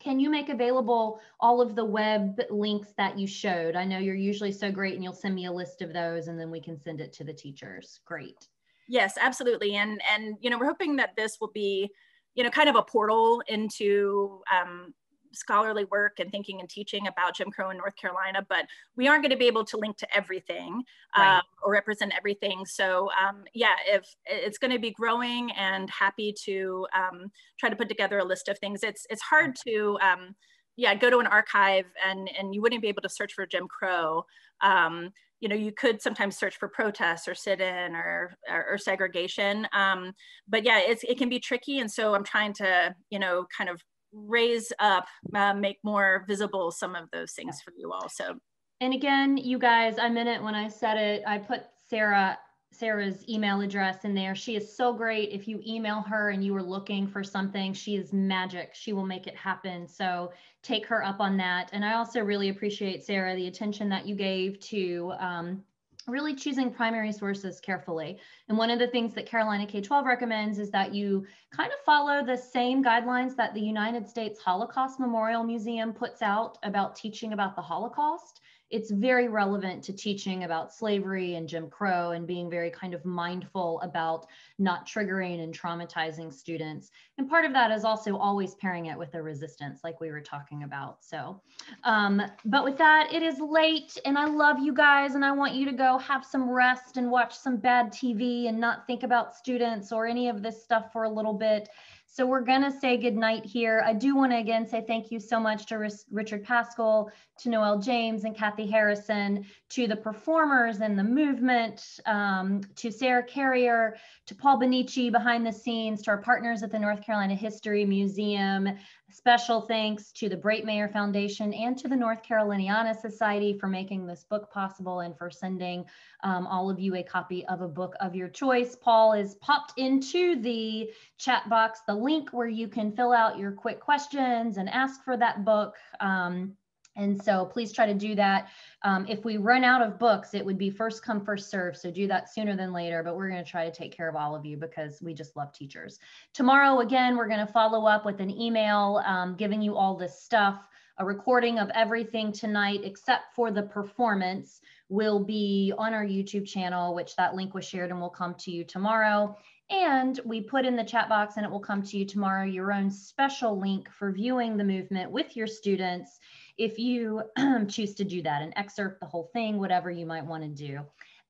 can you make available all of the web links that you showed? I know you're usually so great and you'll send me a list of those and then we can send it to the teachers. Great. Yes, absolutely. And, and you know, we're hoping that this will be, you know, kind of a portal into um, scholarly work and thinking and teaching about Jim Crow in North Carolina, but we aren't going to be able to link to everything right. um, or represent everything. So um, yeah, if it's going to be growing and happy to um, try to put together a list of things. It's it's hard to um, yeah go to an archive and and you wouldn't be able to search for Jim Crow. Um, you know, you could sometimes search for protests or sit-in or, or, or, segregation. Um, but yeah, it's, it can be tricky. And so I'm trying to, you know, kind of raise up, uh, make more visible some of those things for you all. So, and again, you guys, I meant it when I said it. I put Sarah Sarah's email address in there. She is so great. If you email her and you are looking for something, she is magic. She will make it happen. So take her up on that. And I also really appreciate, Sarah, the attention that you gave to um, really choosing primary sources carefully. And one of the things that Carolina K-12 recommends is that you kind of follow the same guidelines that the United States Holocaust Memorial Museum puts out about teaching about the Holocaust it's very relevant to teaching about slavery and Jim Crow and being very kind of mindful about not triggering and traumatizing students. And part of that is also always pairing it with a resistance like we were talking about. So, um, but with that, it is late and I love you guys and I want you to go have some rest and watch some bad TV and not think about students or any of this stuff for a little bit. So we're going to say goodnight here. I do want to again say thank you so much to Richard Paschal, to Noel James and Kathy Harrison, to the performers and the movement, um, to Sarah Carrier, to Paul Benici behind the scenes, to our partners at the North Carolina History Museum, Special thanks to the Braitmayer Foundation and to the North Caroliniana Society for making this book possible and for sending um, all of you a copy of a book of your choice. Paul is popped into the chat box the link where you can fill out your quick questions and ask for that book. Um, and so please try to do that. Um, if we run out of books, it would be first come, first serve. So do that sooner than later, but we're going to try to take care of all of you because we just love teachers. Tomorrow, again, we're going to follow up with an email um, giving you all this stuff. A recording of everything tonight except for the performance will be on our YouTube channel, which that link was shared and will come to you tomorrow. And we put in the chat box and it will come to you tomorrow, your own special link for viewing the movement with your students if you [CLEARS THROAT] choose to do that and excerpt the whole thing, whatever you might want to do.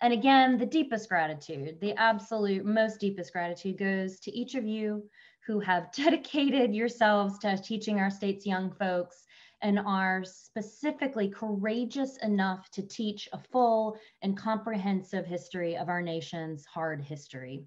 And again, the deepest gratitude, the absolute most deepest gratitude goes to each of you who have [LAUGHS] dedicated yourselves to teaching our state's young folks and are specifically courageous enough to teach a full and comprehensive history of our nation's hard history,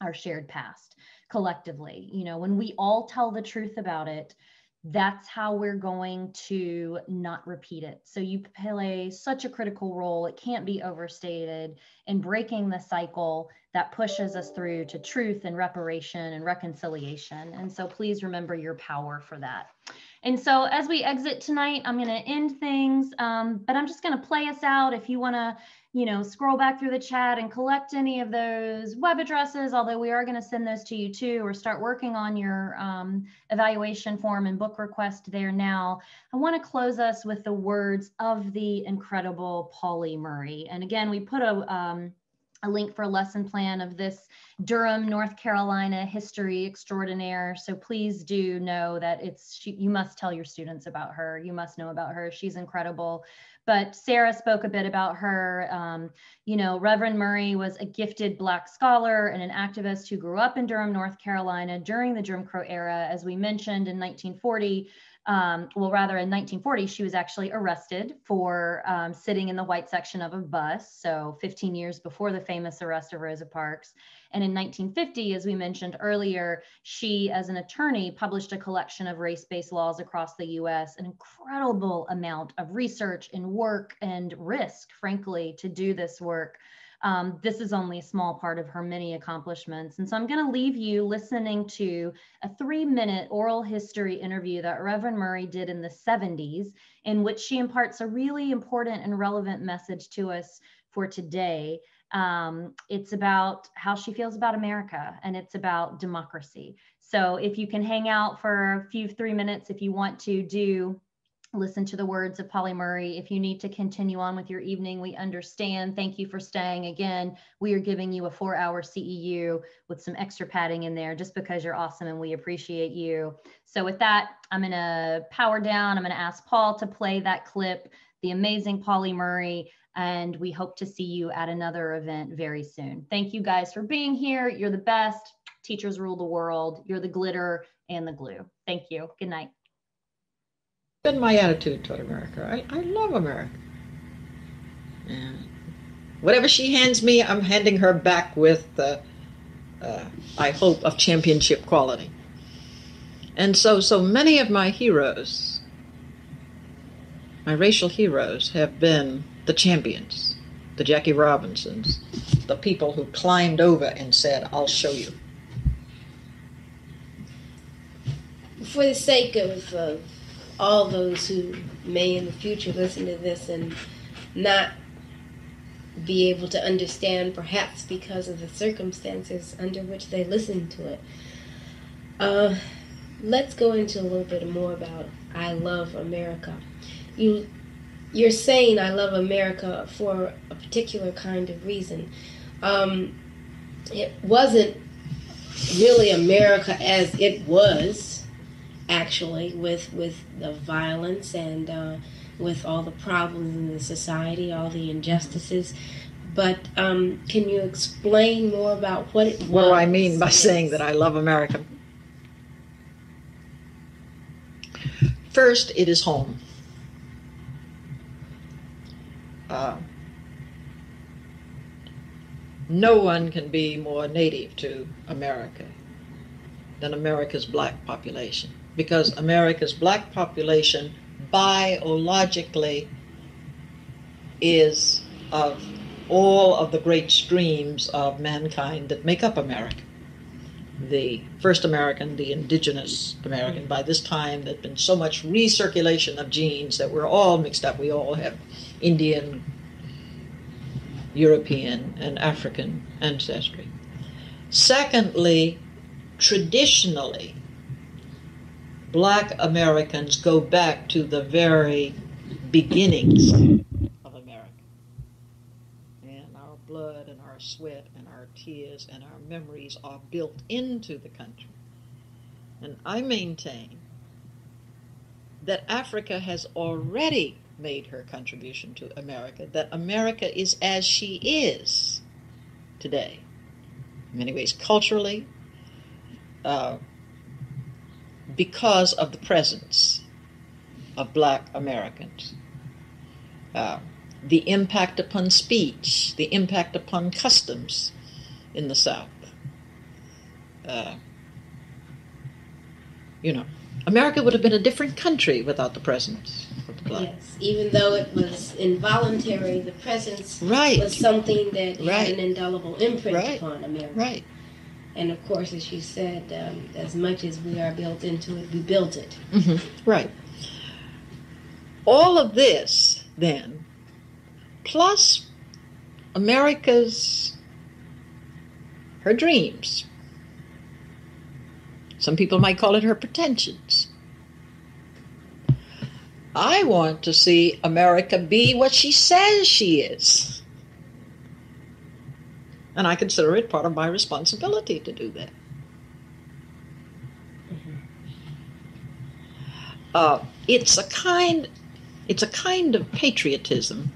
our shared past collectively. You know, when we all tell the truth about it, that's how we're going to not repeat it. So you play such a critical role. It can't be overstated in breaking the cycle that pushes us through to truth and reparation and reconciliation. And so please remember your power for that. And so as we exit tonight, I'm going to end things, um, but I'm just going to play us out. If you want to you know, scroll back through the chat and collect any of those web addresses, although we are going to send those to you too, or start working on your um, evaluation form and book request there now. I want to close us with the words of the incredible Pauli Murray. And again, we put a, um, a link for a lesson plan of this Durham, North Carolina history extraordinaire. So please do know that it's, she, you must tell your students about her. You must know about her. She's incredible. But Sarah spoke a bit about her. Um, you know, Reverend Murray was a gifted Black scholar and an activist who grew up in Durham, North Carolina during the Jim Crow era. As we mentioned in 1940, um, well, rather in 1940, she was actually arrested for um, sitting in the white section of a bus. So 15 years before the famous arrest of Rosa Parks. And in 1950, as we mentioned earlier, she, as an attorney, published a collection of race based laws across the US, an incredible amount of research and work and risk, frankly, to do this work. Um, this is only a small part of her many accomplishments. And so I'm going to leave you listening to a three minute oral history interview that Reverend Murray did in the 70s, in which she imparts a really important and relevant message to us for today. Um, it's about how she feels about America and it's about democracy. So if you can hang out for a few three minutes, if you want to do listen to the words of Pauli Murray. If you need to continue on with your evening, we understand. Thank you for staying. Again, we are giving you a four hour CEU with some extra padding in there just because you're awesome and we appreciate you. So with that, I'm gonna power down. I'm gonna ask Paul to play that clip, the amazing Pauli Murray and we hope to see you at another event very soon. Thank you guys for being here. You're the best. Teachers rule the world. You're the glitter and the glue. Thank you. Good night. Been my attitude toward America. I, I love America. And whatever she hands me, I'm handing her back with, uh, uh, I hope, of championship quality. And so, so many of my heroes, my racial heroes, have been the champions, the Jackie Robinsons, the people who climbed over and said, I'll show you. For the sake of uh, all those who may in the future listen to this and not be able to understand, perhaps because of the circumstances under which they listen to it, uh, let's go into a little bit more about I love America. You you're saying I love America for a particular kind of reason. Um, it wasn't really America as it was, actually, with with the violence and uh, with all the problems in the society, all the injustices. But um, can you explain more about what it What do I mean by saying that I love America? First, it is home. Uh, no one can be more native to America than America's black population because America's black population biologically is of all of the great streams of mankind that make up America the first American, the indigenous American. By this time, there'd been so much recirculation of genes that we're all mixed up. We all have Indian, European, and African ancestry. Secondly, traditionally, Black Americans go back to the very beginnings of America. And our blood and our sweat and our tears and our memories are built into the country. And I maintain that Africa has already made her contribution to America, that America is as she is today, in many ways, culturally, uh, because of the presence of Black Americans. Uh, the impact upon speech, the impact upon customs in the South. Uh, you know, America would have been a different country without the presence of the black. Yes, even though it was involuntary, the presence right. was something that right. had an indelible imprint right. upon America. Right. And of course, as you said, um, as much as we are built into it, we built it. Mm-hmm. Right. All of this, then, plus America's her dreams. Some people might call it her pretensions. I want to see America be what she says she is. And I consider it part of my responsibility to do that. Uh, it's a kind it's a kind of patriotism